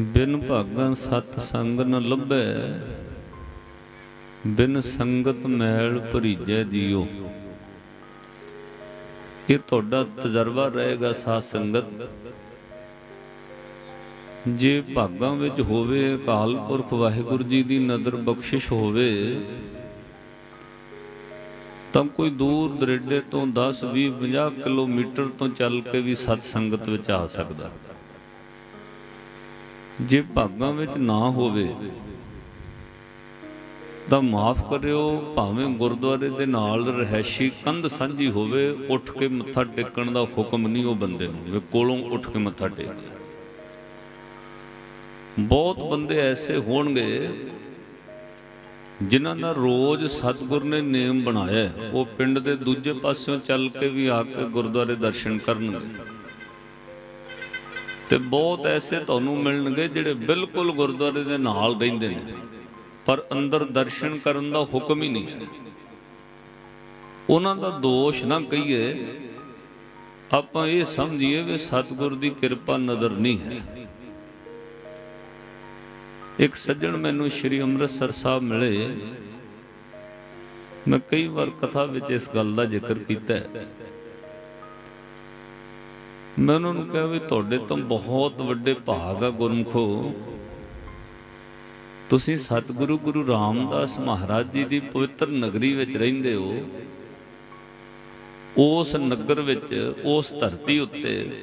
ਬਿਨ ਭਾਗਾਂ ਸਤ ਸੰਗ ਨ ਲੱਭੈ, ਬਿਨ ਸੰਗਤ ਮੈਲ ਭਰੀਜੈ ਜੀਓ। ਇਹ ਤੁਹਾਡਾ ਤਜਰਬਾ ਰਹੇਗਾ ਸਾਧ ਸੰਗਤ। ਜੇ ਭਾਗਾਂ ਵਿੱਚ ਹੋਵੇ ਅਕਾਲ ਪੁਰਖ ਵਾਹਿਗੁਰੂ ਜੀ ਦੀ ਨਦਰ ਬਖਸ਼ਿਸ਼ ਹੋਵੇ, ਤਾਂ ਕੋਈ ਦੂਰ ਦਰੇਡੇ ਤੋਂ 10 20 50 ਕਿਲੋਮੀਟਰ ਤੋਂ ਚੱਲ ਕੇ ਵੀ ਸਤ ਸੰਗਤ ਵਿੱਚ ਆ ਸਕਦਾ। ਜੇ ਭਾਗਾਂ ਵਿੱਚ ਨਾ ਹੋਵੇ, ਤਾਂ ਮਾਫ ਕਰਿਓ, ਭਾਵੇਂ ਗੁਰਦੁਆਰੇ ਦੇ ਨਾਲ ਰਹਿਸ਼ੀ ਕੰਧ ਸਾਂਝੀ ਹੋਵੇ, ਉੱਠ ਕੇ ਮੱਥਾ ਟੇਕਣ ਦਾ ਹੁਕਮ ਨਹੀਂ ਉਹ ਬੰਦੇ ਨੂੰ, ਵੀ ਕੋਲੋਂ ਉੱਠ ਕੇ ਮੱਥਾ ਟੇਕ। ਬਹੁਤ ਬੰਦੇ ਐਸੇ ਹੋਣਗੇ ਜਿਨ੍ਹਾਂ ਦਾ ਰੋਜ਼ ਸਤਿਗੁਰ ਨੇ ਨੇਮ ਬਣਾਇਆ ਉਹ ਪਿੰਡ ਦੇ ਦੂਜੇ ਪਾਸਿਓਂ ਚੱਲ ਕੇ ਵੀ ਆ ਕੇ ਗੁਰਦੁਆਰੇ ਦਰਸ਼ਨ ਕਰਨਗੇ। ਤੇ ਬਹੁਤ ਐਸੇ ਤੁਹਾਨੂੰ ਮਿਲਣਗੇ ਜਿਹੜੇ ਬਿਲਕੁਲ ਗੁਰਦੁਆਰੇ ਦੇ ਨਾਲ ਰਹਿੰਦੇ ਨੇ। ਪਰ ਅੰਦਰ ਦਰਸ਼ਨ ਕਰਨ ਦਾ ਹੁਕਮ ਹੀ ਨਹੀਂ ਹੈ। ਉਹਨਾਂ ਦਾ ਦੋਸ਼ ਨਾ ਕਹੀਏ, ਆਪਾਂ ਇਹ ਸਮਝੀਏ ਵੀ ਸਤਿਗੁਰ ਦੀ ਕਿਰਪਾ ਨਜ਼ਰ ਨਹੀਂ ਹੈ। ਇੱਕ ਸੱਜਣ ਮੈਨੂੰ ਸ਼੍ਰੀ ਅੰਮ੍ਰਿਤਸਰ ਸਾਹਿਬ ਮਿਲੇ। ਮੈਂ ਕਈ ਵਾਰ ਕਥਾ ਵਿੱਚ ਇਸ ਗੱਲ ਦਾ ਜ਼ਿਕਰ ਕੀਤਾ ਹੈ। ਮੈਂ ਉਹਨਾਂ ਨੂੰ ਕਿਹਾ ਵੀ ਤੁਹਾਡੇ ਤੋਂ ਬਹੁਤ ਵੱਡੇ ਭਾਗ ਆ ਗੁਰਮਖੋ। ਤੁਸੀਂ ਸਤਿਗੁਰੂ ਗੁਰੂ ਰਾਮਦਾਸ ਮਹਾਰਾਜ ਜੀ ਦੀ ਪਵਿੱਤਰ ਨਗਰੀ ਵਿੱਚ ਰਹਿੰਦੇ ਹੋ। ਉਸ ਨਗਰ ਵਿੱਚ, ਉਸ ਧਰਤੀ ਉੱਤੇ,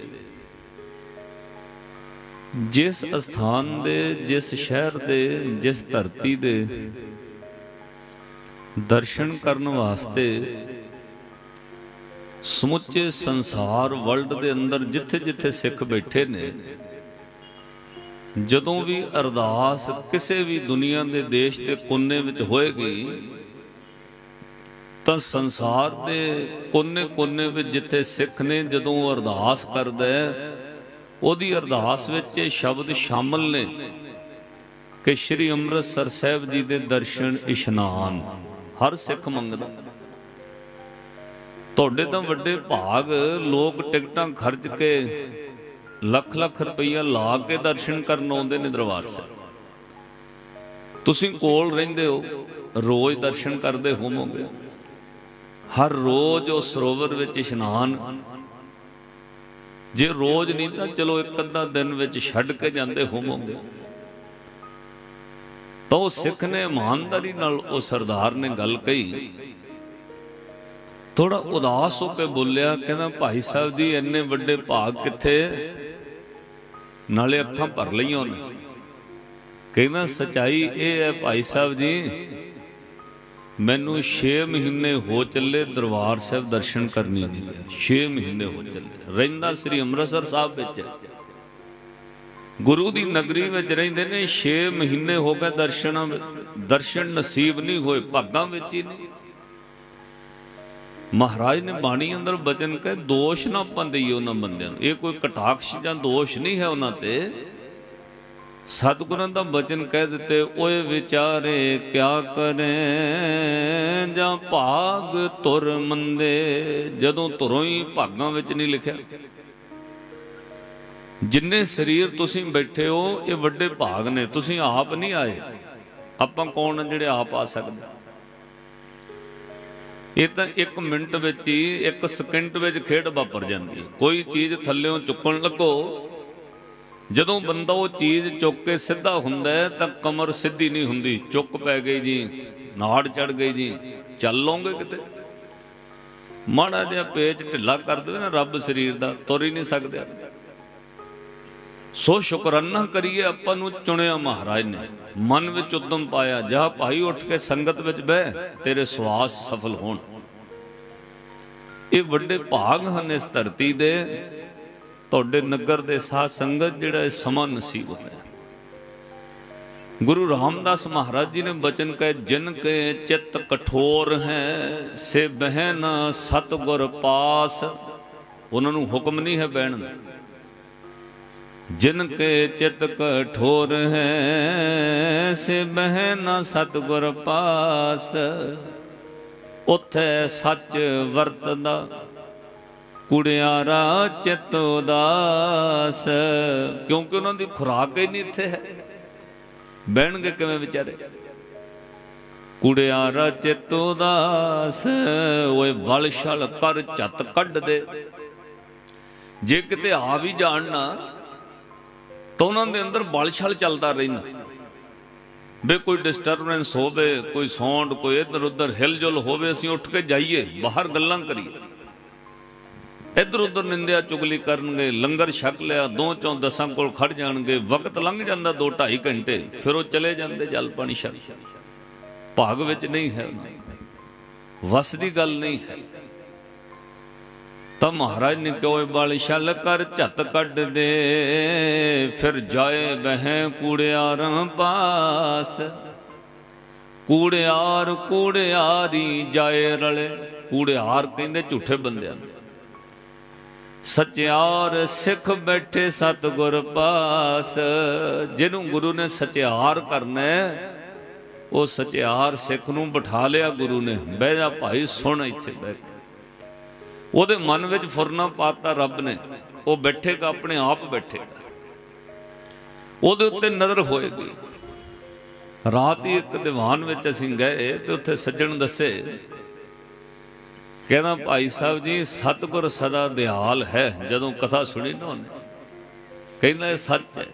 ਜਿਸ ਸਥਾਨ ਦੇ, ਜਿਸ ਸ਼ਹਿਰ ਦੇ, ਜਿਸ ਧਰਤੀ ਦੇ ਦਰਸ਼ਨ ਕਰਨ ਵਾਸਤੇ ਸਮੁੱਚੇ ਸੰਸਾਰ ਵਰਲਡ ਦੇ ਅੰਦਰ ਜਿੱਥੇ-ਜਿੱਥੇ ਸਿੱਖ ਬੈਠੇ ਨੇ, ਜਦੋਂ ਵੀ ਅਰਦਾਸ ਕਿਸੇ ਵੀ ਦੁਨੀਆ ਦੇ ਦੇਸ਼ ਦੇ ਕੋਨੇ ਵਿੱਚ ਹੋਏਗੀ, ਤਾਂ ਸੰਸਾਰ ਦੇ ਕੋਨੇ-ਕੋਨੇ ਵਿੱਚ ਜਿੱਥੇ ਸਿੱਖ ਨੇ ਜਦੋਂ ਉਹ ਅਰਦਾਸ ਕਰਦਾ ਉਹਦੀ ਅਰਦਾਸ ਵਿੱਚ ਇਹ ਸ਼ਬਦ ਸ਼ਾਮਲ ਨੇ ਕਿ ਸ੍ਰੀ ਅੰਮ੍ਰਿਤਸਰ ਸਾਹਿਬ ਜੀ ਦੇ ਦਰਸ਼ਨ ਇਸ਼ਨਾਨ ਹਰ ਸਿੱਖ ਮੰਗਦਾ। ਤੁਹਾਡੇ ਤਾਂ ਵੱਡੇ ਭਾਗ, ਲੋਕ ਟਿਕਟਾਂ ਖਰਚ ਕੇ ਲੱਖ ਲੱਖ ਰੁਪਈਆ ਲਾ ਕੇ ਦਰਸ਼ਨ ਕਰਨ ਆਉਂਦੇ ਨੇ ਦਰਬਾਰ ਸਾਹਿਬ। ਤੁਸੀਂ ਕੋਲ ਰਹਿੰਦੇ ਹੋ, ਰੋਜ਼ ਦਰਸ਼ਨ ਕਰਦੇ ਹੋਵੋਗੇ। ਹਰ ਰੋਜ਼ ਉਹ ਸਰੋਵਰ ਵਿੱਚ ਇਸ਼ਨਾਨ। ਜੇ ਰੋਜ਼ ਨਹੀਂ ਤਾਂ ਚਲੋ ਇੱਕ ਅੱਧਾ ਦਿਨ ਵਿੱਚ ਛੱਡ ਕੇ ਜਾਂਦੇ ਹੋਵੋਗੇ। ਤਾਂ ਉਹ ਸਿੱਖ ਨੇ ਇਮਾਨਦਾਰੀ ਨਾਲ ਉਹ ਸਰਦਾਰ ਨੇ ਗੱਲ ਕਹੀ ਥੋੜਾ ਉਦਾਸ ਹੋ ਕੇ ਬੋਲਿਆ, ਕਹਿੰਦਾ, ਭਾਈ ਸਾਹਿਬ ਜੀ, ਇੰਨੇ ਵੱਡੇ ਭਾਗ ਕਿੱਥੇ? ਨਾਲੇ ਅੱਖਾਂ ਭਰ ਲਈਆਂ ਉਹਨੇ। ਕਹਿੰਦਾ, ਸਚਾਈ ਇਹ ਹੈ ਭਾਈ ਸਾਹਿਬ ਜੀ, ਮੈਨੂੰ 6 ਮਹੀਨੇ ਹੋ ਚੱਲੇ ਦਰਬਾਰ ਸਾਹਿਬ ਦਰਸ਼ਨ ਕਰਨੀ ਨਹੀਂ ਗਿਆ 6 ਮਹੀਨੇ ਹੋ ਚੱਲੇ। ਰਹਿੰਦਾ ਸ੍ਰੀ ਅੰਮ੍ਰਿਤਸਰ ਸਾਹਿਬ ਵਿੱਚ। ਗੁਰੂ ਦੀ ਨਗਰੀ ਵਿੱਚ ਰਹਿੰਦੇ ਨੇ 6 ਮਹੀਨੇ ਹੋ ਗਏ ਦਰਸ਼ਨ ਦਰਸ਼ਨ ਨਸੀਬ ਨਹੀਂ ਹੋਏ, ਭਾਗਾਂ ਵਿੱਚ ਹੀ ਨਹੀਂ ਮਹਾਰਾਜ ਨੇ ਬਾਣੀ ਅੰਦਰ ਬਚਨ ਕਹੇ, ਦੋਸ਼ ਨਾ ਪੰਦਈ ਉਹਨਾਂ ਬੰਦਿਆਂ ਨੂੰ। ਇਹ ਕੋਈ ਕਟਾਕਸ਼ ਜਾਂ ਦੋਸ਼ ਨਹੀਂ ਹੈ ਉਹਨਾਂ ਤੇ। ਸਤਿਗੁਰਾਂ ਦਾ ਬਚਨ ਕਹਿ ਦਿੱਤੇ, ਓਏ ਵਿਚਾਰੇ ਕਿਆ ਕਰੇ? ਜਾਂ ਭਾਗ ਤੁਰ ਮੰਦੇ? ਜਦੋਂ ਤੁਰੋਂ ਹੀ ਭਾਗਾਂ ਵਿੱਚ ਨਹੀਂ ਲਿਖਿਆ। ਜਿੰਨੇ ਸਰੀਰ ਤੁਸੀਂ ਬੈਠੇ ਹੋ, ਇਹ ਵੱਡੇ ਭਾਗ ਨੇ। ਤੁਸੀਂ ਆਪ ਨਹੀਂ ਆਏ। ਆਪਾਂ ਕੌਣ ਜਿਹੜੇ ਆਪ ਆ ਸਕਦੇ? ਇਹ ਤਾਂ 1 ਮਿੰਟ ਵਿੱਚ ਹੀ 1 ਸਕਿੰਟ ਵਿੱਚ ਖੇਡ ਵਾਪਰ ਜਾਂਦੀ ਹੈ। ਕੋਈ ਚੀਜ਼ ਥੱਲੇੋਂ ਚੁੱਕਣ ਲੱਗੋ, ਜਦੋਂ ਬੰਦਾ ਉਹ ਚੀਜ਼ ਚੁੱਕ ਕੇ ਸਿੱਧਾ ਹੁੰਦਾ ਤਾਂ ਕਮਰ ਸਿੱਧੀ ਨਹੀਂ ਹੁੰਦੀ। ਚੁੱਕ ਪੈ ਗਈ ਜੀ, ਨਾੜ ਚੜ ਗਈ ਜੀ, ਚੱਲ ਲਓਗੇ ਕਿਤੇ? ਮਾੜਾ ਜਿਹਾ ਪੇਚ ਢਿੱਲਾ ਕਰ ਦੇਵੇ ਨਾ, ਰੱਬ ਸਰੀਰ ਦਾ, ਤੁਰ ਹੀ ਨਹੀਂ ਸਕਦੇ। ਸੋ ਸ਼ੁਕਰਾਨਾ ਕਰੀਏ ਆਪਾਂ ਨੂੰ ਚੁਣਿਆ ਮਹਾਰਾਜ ਨੇ। ਮਨ ਵਿੱਚ ਉਦਮ ਪਾਇਆ, ਜਾ ਭਾਈ ਉੱਠ ਕੇ ਸੰਗਤ ਵਿੱਚ ਬਹਿ, ਤੇਰੇ ਸਵਾਸ ਸਫਲ ਹੋਣ। ਇਹ ਵੱਡੇ ਭਾਗ ਹਨ ਇਸ ਧਰਤੀ ਦੇ। ਤੁਹਾਡੇ ਨਗਰ ਦੇ ਸਾਧ ਸੰਗਤ ਜਿਹੜਾ ਇਹ ਸਮਾਂ ਨਸੀਬ ਹੋਇਆ। ਗੁਰੂ ਰਾਮਦਾਸ ਮਹਾਰਾਜ ਜੀ ਨੇ ਬਚਨ ਕਹੇ, ਜਿਨ ਕੇ ਚਿੱਤ ਕਠੋਰ ਹੈ, ਸੇ ਬਹਿਨ ਸਤਗੁਰ ਪਾਸ। ਉਹਨਾਂ ਨੂੰ ਹੁਕਮ ਨਹੀਂ ਹੈ ਬਹਿਣ ਦਾ। ਜਿਨ ਕੇ ਚਿਤ ਕਠੋਰ ਹੈ ਸੇ ਬਹਿਨਾ ਸਤਗੁਰ ਪਾਸ। ਉਥੇ ਸੱਚ ਵਰਤਦਾ, ਕੁੜਿਆਰਾ ਚਿਤ ਉਦਾਸ। ਕਿਉਂਕਿ ਉਹਨਾਂ ਦੀ ਖੁਰਾਕ ਹੀ ਨਹੀਂ ਇੱਥੇ ਹੈ। ਬਹਿਣਗੇ ਕਿਵੇਂ ਵਿਚਾਰੇ? ਕੁੜਿਆਰਾ ਚਿਤ ਉਦਾਸ, ਓਏ ਵਲ ਛਲ ਕਰ ਝਤ ਕੱਢ ਦੇ। ਜੇ ਕਿਤੇ ਆ ਵੀ ਜਾਣ ਨਾ ਤਾਂ ਉਹਨਾਂ ਦੇ ਅੰਦਰ ਬਲ ਛਲ ਚੱਲਦਾ ਰਹਿੰਦਾ। ਬੇ ਕੋਈ ਡਿਸਟਰਬੈਂਸ ਹੋਵੇ, ਕੋਈ ਸਾਊਂਡ ਕੋਈ ਇੱਧਰ ਉੱਧਰ ਹਿਲਜੁਲ ਹੋਵੇ, ਅਸੀਂ ਉੱਠ ਕੇ ਜਾਈਏ, ਬਾਹਰ ਗੱਲਾਂ ਕਰੀਏ। ਇੱਧਰ ਉੱਧਰ ਨਿੰਦਿਆ ਚੁਗਲੀ ਕਰਨਗੇ, ਲੰਗਰ ਛਕ ਲਿਆ ਦੋ ਚੋਂ ਦਸਾਂ ਕੋਲ ਖੜ ਜਾਣਗੇ, ਵਕਤ ਲੰਘ ਜਾਂਦਾ 2 2.5 ਘੰਟੇ, ਫਿਰ ਉਹ ਚਲੇ ਜਾਂਦੇ ਜਲ ਪਾਣੀ ਛਕ। ਭਾਗ ਵਿੱਚ ਨਹੀਂ ਹੈ। ਵਸ ਦੀ ਗੱਲ ਨਹੀਂ ਹੈ। ਤਾਂ ਮਹਾਰਾਜ ਨੇ ਕਿਉਂ ਬਲ ਛਲ ਕਰ ਝੱਤ ਕੱਢ ਦੇ। ਫਿਰ ਜਾਏ ਬਹਿ ਕੂੜਿਆਰਾਂ ਪਾਸ। ਕੂੜਿਆਰ ਕੂੜਿਆਰੀ ਜਾਏ ਰਲੇ। ਕੂੜਿਆਰ ਕਹਿੰਦੇ ਝੂਠੇ ਬੰਦਿਆਂ ਨੂੰ। ਸਚਿਆਰ ਸਿੱਖ ਬੈਠੇ ਸਤਗੁਰ ਪਾਸ। ਜਿਹਨੂੰ ਗੁਰੂ ਨੇ ਸਚਿਆਰ ਕਰਨਾ ਉਹ ਸਚਿਆਰ ਸਿੱਖ ਨੂੰ ਬਿਠਾ ਲਿਆ ਗੁਰੂ ਨੇ। ਬਹਿ ਜਾ ਭਾਈ, ਸੁਣ ਇੱਥੇ ਬਹਿ ਉਹਦੇ ਮਨ ਵਿੱਚ ਫੁਰਨਾ ਪਾਤਾ ਰੱਬ ਨੇ। ਉਹ ਬੈਠੇਗਾ, ਆਪਣੇ ਆਪ ਬੈਠੇਗਾ। ਉਹਦੇ ਉੱਤੇ ਨਜ਼ਰ ਹੋਏਗੀ। ਰਾਤ ਹੀ ਇੱਕ ਦੀਵਾਨ ਵਿੱਚ ਅਸੀਂ ਗਏ ਤੇ ਉੱਥੇ ਸੱਜਣ ਦੱਸੇ, ਕਹਿੰਦਾ, ਭਾਈ ਸਾਹਿਬ ਜੀ, ਸਤਿਗੁਰ ਸਦਾ ਦਿਆਲ ਹੈ। ਜਦੋਂ ਕਥਾ ਸੁਣੀ ਨਾ ਉਹਨੇ, ਕਹਿੰਦਾ, ਇਹ ਸੱਚ ਹੈ।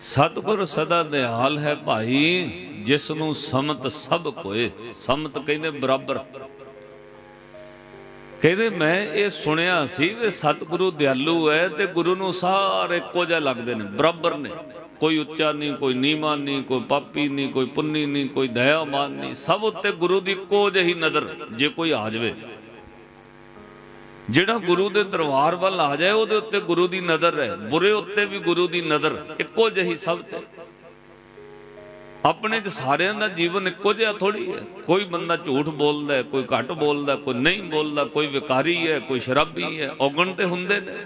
ਸਤਿਗੁਰ ਸਦਾ ਦਿਆਲ ਹੈ ਭਾਈ ਜਿਸ ਨੂੰ ਸਮਤ ਸਭ ਕੋਏ। ਸਮਤ ਕਹਿੰਦੇ ਬਰਾਬਰ। ਕਹਿੰਦੇ ਮੈਂ ਇਹ ਸੁਣਿਆ ਸੀ ਵੀ ਸਤਿਗੁਰੂ ਦਿਆਲੂ ਹੈ ਤੇ ਗੁਰੂ ਨੂੰ ਸਾਰੇ ਇੱਕੋ ਜਿਹਾ ਲੱਗਦੇ ਨੇ, ਬਰਾਬਰ ਨੇ। ਕੋਈ ਉੱਚਾ ਨਹੀਂ, ਕੋਈ ਨੀਵਾਂ ਨਹੀਂ, ਕੋਈ ਪਾਪੀ ਨਹੀਂ, ਕੋਈ ਪੁੰਨੀ ਨਹੀਂ, ਕੋਈ ਦਇਆਵਾਨ ਨਹੀਂ। ਸਭ ਉੱਤੇ ਗੁਰੂ ਦੀ ਇੱਕੋ ਜਿਹੀ ਨਜ਼ਰ, ਜੇ ਕੋਈ ਆ ਜਾਵੇ। ਜਿਹੜਾ ਗੁਰੂ ਦੇ ਦਰਬਾਰ ਵੱਲ ਆ ਜਾਏ, ਉਹਦੇ ਉੱਤੇ ਗੁਰੂ ਦੀ ਨਜ਼ਰ ਹੈ। ਬੁਰੇ ਉੱਤੇ ਵੀ ਗੁਰੂ ਦੀ ਨਜ਼ਰ, ਇੱਕੋ ਜਿਹੀ ਸਭ ਤੇ। ਆਪਣੇ ਚ ਸਾਰਿਆਂ ਦਾ ਜੀਵਨ ਇੱਕੋ ਜਿਹਾ ਥੋੜੀ ਹੈ। ਕੋਈ ਬੰਦਾ ਝੂਠ ਬੋਲਦਾ ਕੋਈ ਘੱਟ ਬੋਲਦਾ ਕੋਈ ਨਹੀਂ ਬੋਲਦਾ, ਕੋਈ ਵਿਕਾਰੀ ਹੈ, ਕੋਈ ਸ਼ਰਾਬੀ ਹੈ, ਔਗਣ ਤੇ ਹੁੰਦੇ ਨੇ।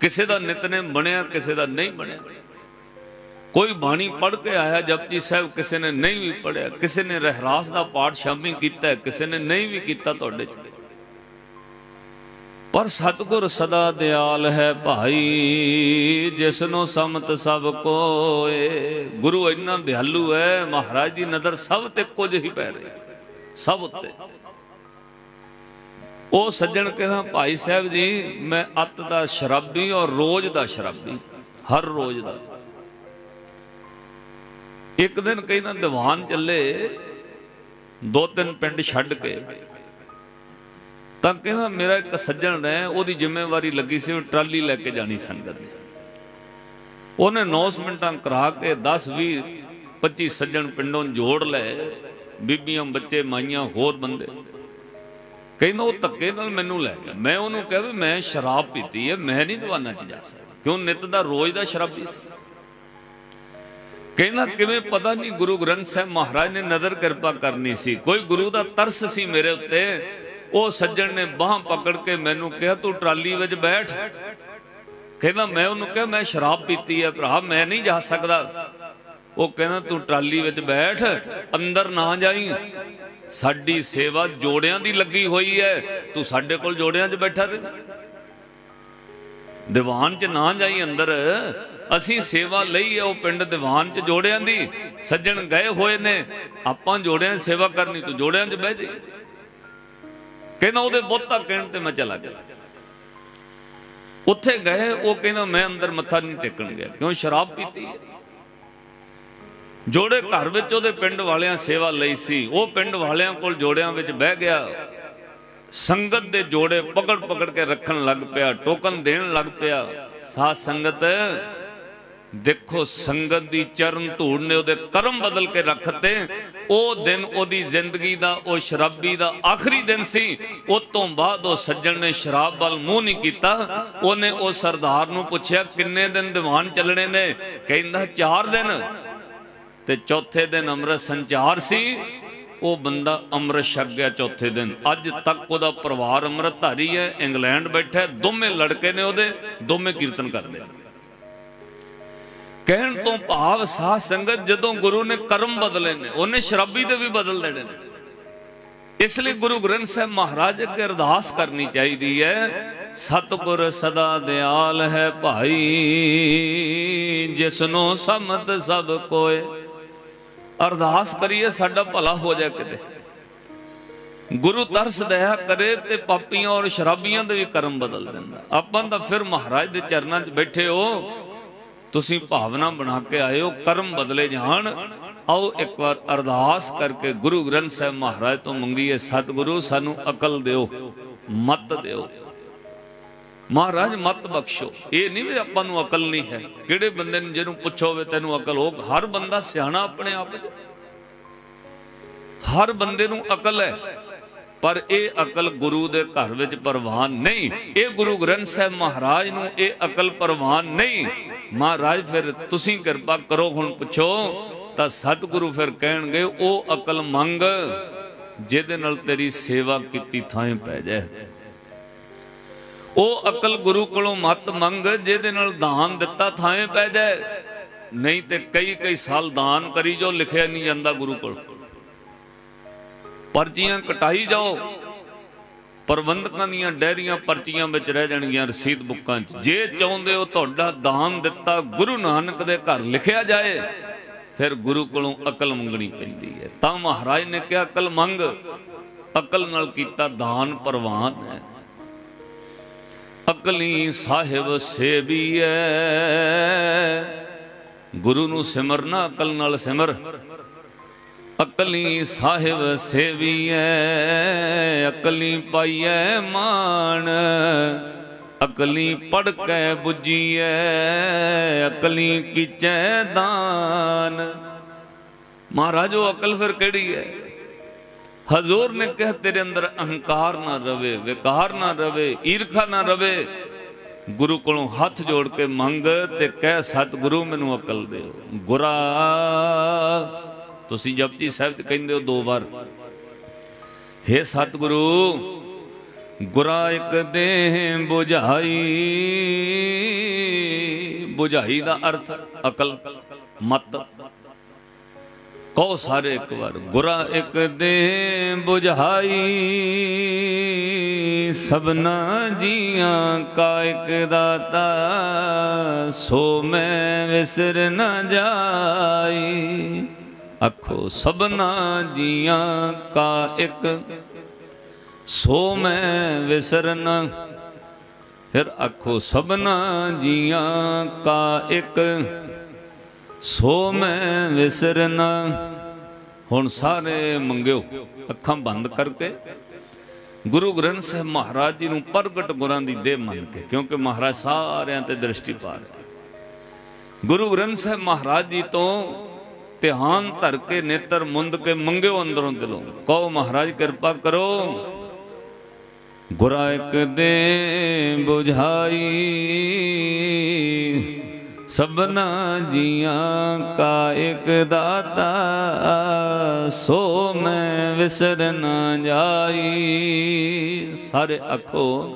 ਕਿਸੇ ਦਾ ਨਿਤਨੇਮ ਬਣਿਆ, ਕਿਸੇ ਦਾ ਨਹੀਂ ਬਣਿਆ। ਕੋਈ ਬਾਣੀ ਪੜ੍ਹ ਕੇ ਆਇਆ ਜਪਜੀ ਸਾਹਿਬ ਕਿਸੇ ਨੇ ਨਹੀਂ ਵੀ ਪੜਿਆ ਕਿਸੇ ਨੇ ਰਹਿਰਾਸ ਦਾ ਪਾਠ ਸ਼ਾਮੀ ਕੀਤਾ ਕਿਸੇ ਨੇ ਨਹੀਂ ਵੀ ਕੀਤਾ ਤੁਹਾਡੇ ਚ। ਪਰ ਸਤਿਗੁਰ ਸਦਾ ਦਿਆਲ ਹੈ ਭਾਈ ਜਿਸ ਨੂੰ ਸਮਤ ਸਭ ਕੋਏ। ਗੁਰੂ ਇੰਨਾ ਦਿਆਲੂ ਹੈ, ਮਹਾਰਾਜ ਦੀ ਨਜ਼ਰ ਸਭ ਤੇ ਕੁਝ ਹੀ ਪੈ ਰਹੀ ਸਭ ਉੱਤੇ। ਉਹ ਸੱਜਣ ਕਹਿੰਦਾ, ਭਾਈ ਸਾਹਿਬ ਜੀ, ਮੈਂ ਅੱਤ ਦਾ ਸ਼ਰਾਬੀ ਔਰ ਰੋਜ਼ ਦਾ ਸ਼ਰਾਬੀ, ਹਰ ਰੋਜ਼ ਦਾ। ਇੱਕ ਦਿਨ ਕਹਿੰਦਾ, ਦੀਵਾਨ ਚੱਲੇ, ਦੋ ਤਿੰਨ ਪਿੰਡ ਛੱਡ ਕੇ। ਤਾਂ ਕਹਿੰਦਾ ਮੇਰਾ ਇੱਕ ਸੱਜਣ ਹੈ ਉਹਦੀ ਜ਼ਿੰਮੇਵਾਰੀ ਲੱਗੀ ਸੀ ਟਰਾਲੀ ਲੈ ਕੇ ਜਾਣੀ ਸੰਗਤ ਦੀ। ਉਹਨੇ 9 ਮਿੰਟਾਂ ਕਰਾ ਕੇ 10 20 25 ਸੱਜਣ ਪਿੰਡੋਂ ਜੋੜ ਲਏ, ਬੀਬੀਆਂ, ਬੱਚੇ, ਮਾਈਆਂ, ਹੋਰ ਬੰਦੇ। ਕਹਿੰਦਾ ਉਹ ਧੱਕੇ ਨਾਲ ਮੈਨੂੰ ਲੈ ਗਿਆ। ਮੈਂ ਉਹਨੂੰ ਕਿਹਾ ਵੀ ਮੈਂ ਸ਼ਰਾਬ ਪੀਤੀ ਹੈ, ਮੈਂ ਨਹੀਂ ਦੀਵਾਨਾਂ 'ਚ ਜਾ ਸਕਦਾ। ਕਿਉਂ? ਨਿਤ ਦਾ ਰੋਜ਼ ਦਾ ਸ਼ਰਾਬੀ ਸੀ। ਕਹਿੰਦਾ ਕਿਵੇਂ ਪਤਾ ਨਹੀਂ ਗੁਰੂ ਗ੍ਰੰਥ ਸਾਹਿਬ ਮਹਾਰਾਜ ਨੇ ਨਜ਼ਰ ਕਿਰਪਾ ਕਰਨੀ ਸੀ। ਕੋਈ ਗੁਰੂ ਦਾ ਤਰਸ ਸੀ ਮੇਰੇ ਉੱਤੇ ਉਹ ਸੱਜਣ ਨੇ ਬਾਹ ਪਕੜ ਕੇ ਮੈਨੂੰ ਕਿਹਾ, ਤੂੰ ਟਰਾਲੀ ਵਿੱਚ ਬੈਠ। ਕਹਿੰਦਾ, ਮੈਂ ਉਹਨੂੰ ਕਿਹਾ, ਮੈਂ ਸ਼ਰਾਬ ਪੀਤੀ ਹੈ ਭਰਾ, ਮੈਂ ਨਹੀਂ ਜਾ ਸਕਦਾ। ਉਹ ਕਹਿੰਦਾ, ਤੂੰ ਟਰਾਲੀ ਵਿੱਚ ਬੈਠ, ਅੰਦਰ ਨਾ ਜਾਈ। ਸਾਡੀ ਸੇਵਾ ਜੋੜਿਆਂ ਦੀ ਲੱਗੀ ਹੋਈ ਹੈ ਤੂੰ ਸਾਡੇ ਕੋਲ ਜੋੜਿਆਂ 'ਚ ਬੈਠਾ ਰਹੇ। ਦੀਵਾਨ 'ਚ ਨਾ ਜਾਈ ਅੰਦਰ। ਅਸੀਂ ਸੇਵਾ ਲਈ ਹੈ ਉਹ ਪਿੰਡ ਦੀਵਾਨ 'ਚ ਜੋੜਿਆਂ ਦੀ। ਸੱਜਣ ਗਏ ਹੋਏ ਨੇ। ਆਪਾਂ ਜੋੜਿਆਂ ਸੇਵਾ ਕਰਨੀ, ਤੂੰ ਜੋੜਿਆਂ 'ਚ ਬਹਿ ਜਾ ਕਹਿੰਦਾ ਉਹਦੇ ਬਹੁਤਾ ਕਹਿਣ ਤੇ ਮੈਂ ਚਲਾ ਗਿਆ। ਉੱਥੇ ਗਏ, ਉਹ ਕਹਿੰਦਾ ਮੈਂ ਅੰਦਰ ਮੱਥਾ ਨਹੀਂ ਟੇਕਣ ਗਿਆ, ਕਿਉਂ ਸ਼ਰਾਬ ਪੀਤੀ? ਜੋੜੇ ਘਰ ਵਿੱਚ ਉਹਦੇ ਪਿੰਡ ਵਾਲਿਆਂ ਸੇਵਾ ਲਈ ਸੀ। ਉਹ ਪਿੰਡ ਵਾਲਿਆਂ ਕੋਲ ਜੋੜਿਆਂ ਵਿੱਚ ਬਹਿ ਗਿਆ। ਸੰਗਤ ਦੇ ਜੋੜੇ ਪਕੜ ਪਕੜ ਕੇ ਰੱਖਣ ਲੱਗ ਪਿਆ, ਟੋਕਨ ਦੇਣ ਲੱਗ ਪਿਆ। ਸਾਧ ਸੰਗਤ ਦੇਖੋ ਸੰਗਤ ਦੀ ਚਰਨ ਧੂੜ ਨੇ ਉਹਦੇ ਕਰਮ ਬਦਲ ਕੇ ਰੱਖਤੇ। ਉਹ ਦਿਨ ਉਹਦੀ ਜ਼ਿੰਦਗੀ ਦਾ, ਉਹ ਸ਼ਰਾਬੀ ਦਾ ਆਖਰੀ ਦਿਨ ਸੀ। ਉਸ ਤੋਂ ਬਾਅਦ ਉਹ ਸੱਜਣ ਨੇ ਸ਼ਰਾਬ ਵੱਲ ਮੂੰਹ ਨਹੀਂ ਕੀਤਾ। ਉਹਨੇ ਉਹ ਸਰਦਾਰ ਨੂੰ ਪੁੱਛਿਆ, ਕਿੰਨੇ ਦਿਨ ਦੀਵਾਨ ਚੱਲਣੇ ਨੇ? ਕਹਿੰਦਾ 4 ਦਿਨ। ਤੇ ਚੌਥੇ ਦਿਨ ਅੰਮ੍ਰਿਤ ਸੰਚਾਰ ਸੀ। ਉਹ ਬੰਦਾ ਅੰਮ੍ਰਿਤ ਛਕ ਗਿਆ ਚੌਥੇ ਦਿਨ। ਅੱਜ ਤੱਕ ਉਹਦਾ ਪਰਿਵਾਰ ਅੰਮ੍ਰਿਤਧਾਰੀ ਹੈ, ਇੰਗਲੈਂਡ ਬੈਠਾ ਦੋਵੇਂ ਲੜਕੇ ਨੇ ਉਹਦੇ, ਦੋਵੇਂ ਕੀਰਤਨ ਕਰਦੇ ਕਹਿਣ ਤੋਂ ਭਾਵ ਸਾਧ ਸੰਗਤ ਜਦੋਂ ਗੁਰੂ ਨੇ ਕਰਮ ਬਦਲੇ ਨੇ, ਉਹਨੇ ਸ਼ਰਾਬੀ ਦੇ ਵੀ ਬਦਲ ਦੇਣੇ ਨੇ। ਇਸ ਲਈ ਗੁਰੂ ਗ੍ਰੰਥ ਸਾਹਿਬ ਮਹਾਰਾਜ ਅੱਗੇ ਅਰਦਾਸ ਕਰਨੀ ਚਾਹੀਦੀ ਹੈ, ਸਤਿਗੁਰ ਸਦਾ ਦਿਆਲ ਹੈ ਭਾਈ, ਜਿਸਨੋ ਸਮਤ ਸਭ ਕੋਏ। ਅਰਦਾਸ ਕਰੀਏ ਸਾਡਾ ਭਲਾ ਹੋ ਜਾਏ ਕਿਤੇ। ਗੁਰੂ ਤਰਸ ਦਇਆ ਕਰੇ ਤੇ ਪਾਪੀਆਂ ਔਰ ਸ਼ਰਾਬੀਆਂ ਦੇ ਵੀ ਕਰਮ ਬਦਲ ਦਿੰਦਾ ਆਪਾਂ ਤਾਂ ਫਿਰ ਮਹਾਰਾਜ ਦੇ ਚਰਨਾਂ 'ਚ ਬੈਠੇ ਹੋ ਤੁਸੀਂ ਭਾਵਨਾ ਬਣਾ ਕੇ ਆਏ ਹੋ ਕਰਮ ਬਦਲੇ ਜਾਣ। ਆਓ ਇੱਕ ਵਾਰ ਅਰਦਾਸ ਕਰਕੇ ਗੁਰੂ ਗ੍ਰੰਥ ਸਾਹਿਬ ਮਹਾਰਾਜ ਤੋਂ ਮੰਗੀਏ, ਸਤਿਗੁਰੂ, ਸਾਨੂੰ ਅਕਲ ਦਿਓ, ਮਤ ਦਿਓ। ਮਹਾਰਾਜ, ਮਤ ਬਖਸ਼ੋ। ਇਹ ਨਹੀਂ ਵੀ ਆਪਾਂ ਨੂੰ ਅਕਲ ਨਹੀਂ ਹੈ। ਕਿਹੜੇ ਬੰਦੇ ਨੂੰ ਜਿਹਨੂੰ ਪੁੱਛੋ ਵੇ ਤੈਨੂੰ ਅਕਲ ਹੋ? ਹਰ ਬੰਦਾ ਸਿਆਣਾ ਆਪਣੇ ਆਪ 'ਚ। ਹਰ ਬੰਦੇ ਨੂੰ ਅਕਲ ਹੈ। ਪਰ ਇਹ ਅਕਲ ਗੁਰੂ ਦੇ ਘਰ ਵਿੱਚ ਪ੍ਰਵਾਨ ਨਹੀਂ। ਇਹ ਗੁਰੂ ਗ੍ਰੰਥ ਸਾਹਿਬ ਮਹਾਰਾਜ ਨੂੰ ਇਹ ਅਕਲ ਪ੍ਰਵਾਨ ਨਹੀਂ। ਮਹਾਰਾਜ, ਫਿਰ ਤੁਸੀਂ ਕਿਰਪਾ ਕਰੋ, ਹੁਣ ਪੁੱਛੋ, ਤਾਂ ਸਤਿਗੁਰੂ ਫਿਰ ਕਹਿਣਗੇ, ਉਹ ਅਕਲ ਮੰਗ, ਜਿਹਦੇ ਨਾਲ ਤੇਰੀ ਸੇਵਾ ਕੀਤੀ ਥਾਂ ਪੈ ਜਾਏ। ਉਹ ਅਕਲ ਗੁਰੂ ਕੋਲੋਂ ਮਤ ਮੰਗ, ਜਿਹਦੇ ਨਾਲ ਦਾਨ ਦਿੱਤਾ ਥਾਂ ਪੈ ਜਾਏ। ਨਹੀਂ ਤੇ ਕਈ ਕਈ ਸਾਲ ਦਾਨ ਕਰੀ ਜੋ ਲਿਖਿਆ ਨਹੀਂ ਜਾਂਦਾ ਗੁਰੂ ਕੋਲ। ਪਰਚੀਆਂ ਕਟਾਈ ਜਾਓ। ਪ੍ਰਬੰਧਕਾਂ ਦੀਆਂ ਡੈਰੀਆਂ ਪਰਚੀਆਂ ਵਿੱਚ ਰਹਿ ਜਾਣਗੀਆਂ ਰਸੀਦ ਬੁੱਕਾਂ 'ਚ। ਜੇ ਚਾਹੁੰਦੇ ਹੋ ਤੁਹਾਡਾ ਦਾਨ ਦਿੱਤਾ ਗੁਰੂ ਨਾਨਕ ਦੇ ਘਰ ਲਿਖਿਆ ਜਾਏ, ਫਿਰ ਗੁਰੂ ਕੋਲੋਂ ਅਕਲ ਮੰਗਣੀ ਪੈਂਦੀ ਹੈ। ਤਾਂ ਮਹਾਰਾਜ ਨੇ ਕਿਹਾ, ਅਕਲ ਮੰਗ। ਅਕਲ ਨਾਲ ਕੀਤਾ ਦਾਨ ਪ੍ਰਵਾਨ ਹੈ। ਅਕਲੀ ਸਾਹਿਬ ਸੇਬੀਐ ਗੁਰੂ ਨੂੰ ਸਿਮਰਨਾ ਅਕਲ ਨਾਲ ਸਿਮਰ। ਅਕਲੀ ਸਾਹਿਬ ਸੇਵੀਐ, ਅਕਲੀ ਪਾਈਐ ਮਾਣ। ਅਕਲੀ ਪੜ ਕੇ 부ਜੀਐ ਅਕਲੀ ਕੀਚੈ ਦਾਨ। ਮਹਾਰਾਜੋ, ਅਕਲ ਫਿਰ ਕਿਹੜੀ ਹੈ ਹਜ਼ੂਰ ਨੇ ਕਿਹਾ, ਤੇਰੇ ਅੰਦਰ ਅਹੰਕਾਰ ਨਾ ਰਵੇ, ਵਿਕਾਰ ਨਾ ਰਵੇ, ਈਰਖਾ ਨਾ ਰਵੇ। ਗੁਰੂ ਕੋਲੋਂ ਹੱਥ ਜੋੜ ਕੇ ਮੰਗ ਤੇ ਕਹਿ, ਸਤਿਗੁਰੂ ਮੈਨੂੰ ਅਕਲ ਦਿਓ। ਗੁਰਾ ਤੁਸੀਂ ਜਪਜੀ ਸਾਹਿਬ ਚ ਕਹਿੰਦੇ ਹੋ ਦੋ ਵਾਰ। हे ਸਤਿਗੁਰੂ, ਗੁਰਾ ਇੱਕ ਦੇਹ 부ਝਾਈ 부ਝਾਈ ਦਾ ਅਰਥ ਅਕਲ, ਮਤ। ਕਹੋ ਸਾਰੇ ਇੱਕ ਵਾਰ, ਗੁਰਾ ਇੱਕ ਦੇ 부ਝਾਈ ਸਭਨਾ ਜੀਆਂ ਕਾ ਇੱਕ ਦਾਤਾ, ਸੋ ਮੈਂ ਵਿਸਰ ਨਾ ਜਾਈ। ਅਖੋ ਸਭਨਾ ਜੀਆਂ ਕਾ ਇੱਕ। ਸੋ ਮੈਂ ਵਿਸਰਨ, ਫਿਰ ਅਖੋ ਸਭਨਾ ਜੀਆਂ ਕਾ ਇੱਕ। ਸੋ ਮੈਂ ਵਿਸਰਨ, ਹੁਣ ਸਾਰੇ ਮੰਗਿਓ ਅੱਖਾਂ ਬੰਦ ਕਰਕੇ। ਗੁਰੂ ਗ੍ਰੰਥ ਸਾਹਿਬ ਮਹਾਰਾਜ ਜੀ ਨੂੰ ਪ੍ਰਗਟ ਗੁਰਾਂ ਦੀ ਦੇਹ ਮੰਨ ਕੇ, ਕਿਉਂਕਿ ਮਹਾਰਾਜ ਸਾਰਿਆਂ ਤੇ ਦ੍ਰਿਸ਼ਟੀ ਪਾ ਰਹੇ ਗੁਰੂ ਗ੍ਰੰਥ ਸਾਹਿਬ ਮਹਾਰਾਜ ਜੀ ਤੋਂ ਧਿਆਨ ਧਰ ਕੇ ਨੇਤਰ ਮੁੰਦ ਕੇ ਮੰਗਿਓ ਅੰਦਰੋਂ ਦਿਲੋਂ। ਕਹੋ ਮਹਾਰਾਜ, ਕਿਰਪਾ ਕਰੋ। ਗੁਰਾ ਇੱਕ ਦੇ 부ਝਾਈ ਸਭਨਾ ਜੀਆਂ ਕਾ ਇੱਕ ਦਾਤਾ। ਸੋ ਮੈਂ ਵਿਸਰ ਨਾ ਜਾਈ। ਸਾਰੇ ਅੱਖੋ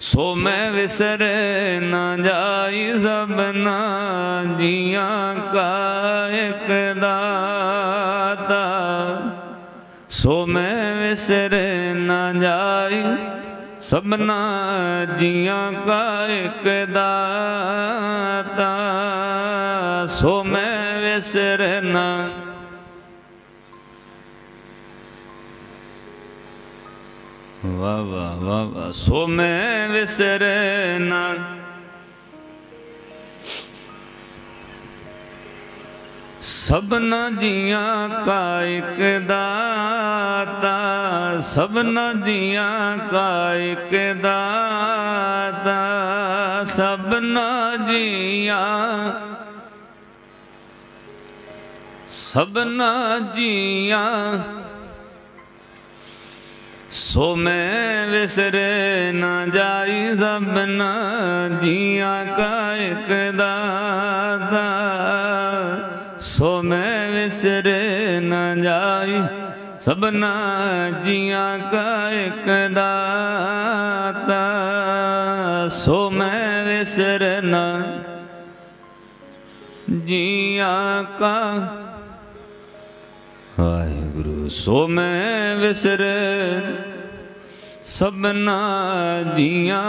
ਸੋ ਮੈਂ ਵਿਸਰ ਨਾ ਜਾਈ ਸਭਨਾ ਜੀਆਂ ਕਾ ਇੱਕ ਦਾਤਾ। ਸੋ ਮੈਂ ਵਿਸਰ ਨਾ ਜਾਈ ਸਭਨਾ ਜੀਆਂ ਕਾ ਇੱਕ ਦਾਤਾ। ਸੋ ਮੈਂ ਵਿਸਰ ਨਾ ਵਾ ਵਾ ਵਾ ਵਾ ਸੋ ਮੈਂ ਵਿਸਰ ਨਾ। ਸਭਨਾ ਜੀਆਂ ਕਾ ਇੱਕ ਦਾਤਾ, ਸਭਨਾ ਜੀਆਂ ਕਾ ਇੱਕ ਦਾਤਾ, ਸਭਨਾ ਜੀਆਂ ਸਭਨਾ ਜੀਆਂ ਸੋ ਮੈਂ ਵਿਸਰ ਨਾ ਜਾਈ ਸਭਨਾ ਜੀਆਂ ਕਾ ਇੱਕ ਦਾਤਾ। ਸੋ ਮੈਂ ਵਿਸਰ ਨਾ ਜਾਈ ਸਭਨਾ ਜੀਆਂ ਕਾ ਇੱਕ ਦਾਤਾ। ਸੋ ਮੈਂ ਵਿਸਰ ਨਾ ਜੀਆਂ ਕਾ ਵਾਹਿਗੁਰੂ, ਸੋ ਮੈਂ ਵਿਸਰ ਸਭਨਾ ਜੀਆਂ।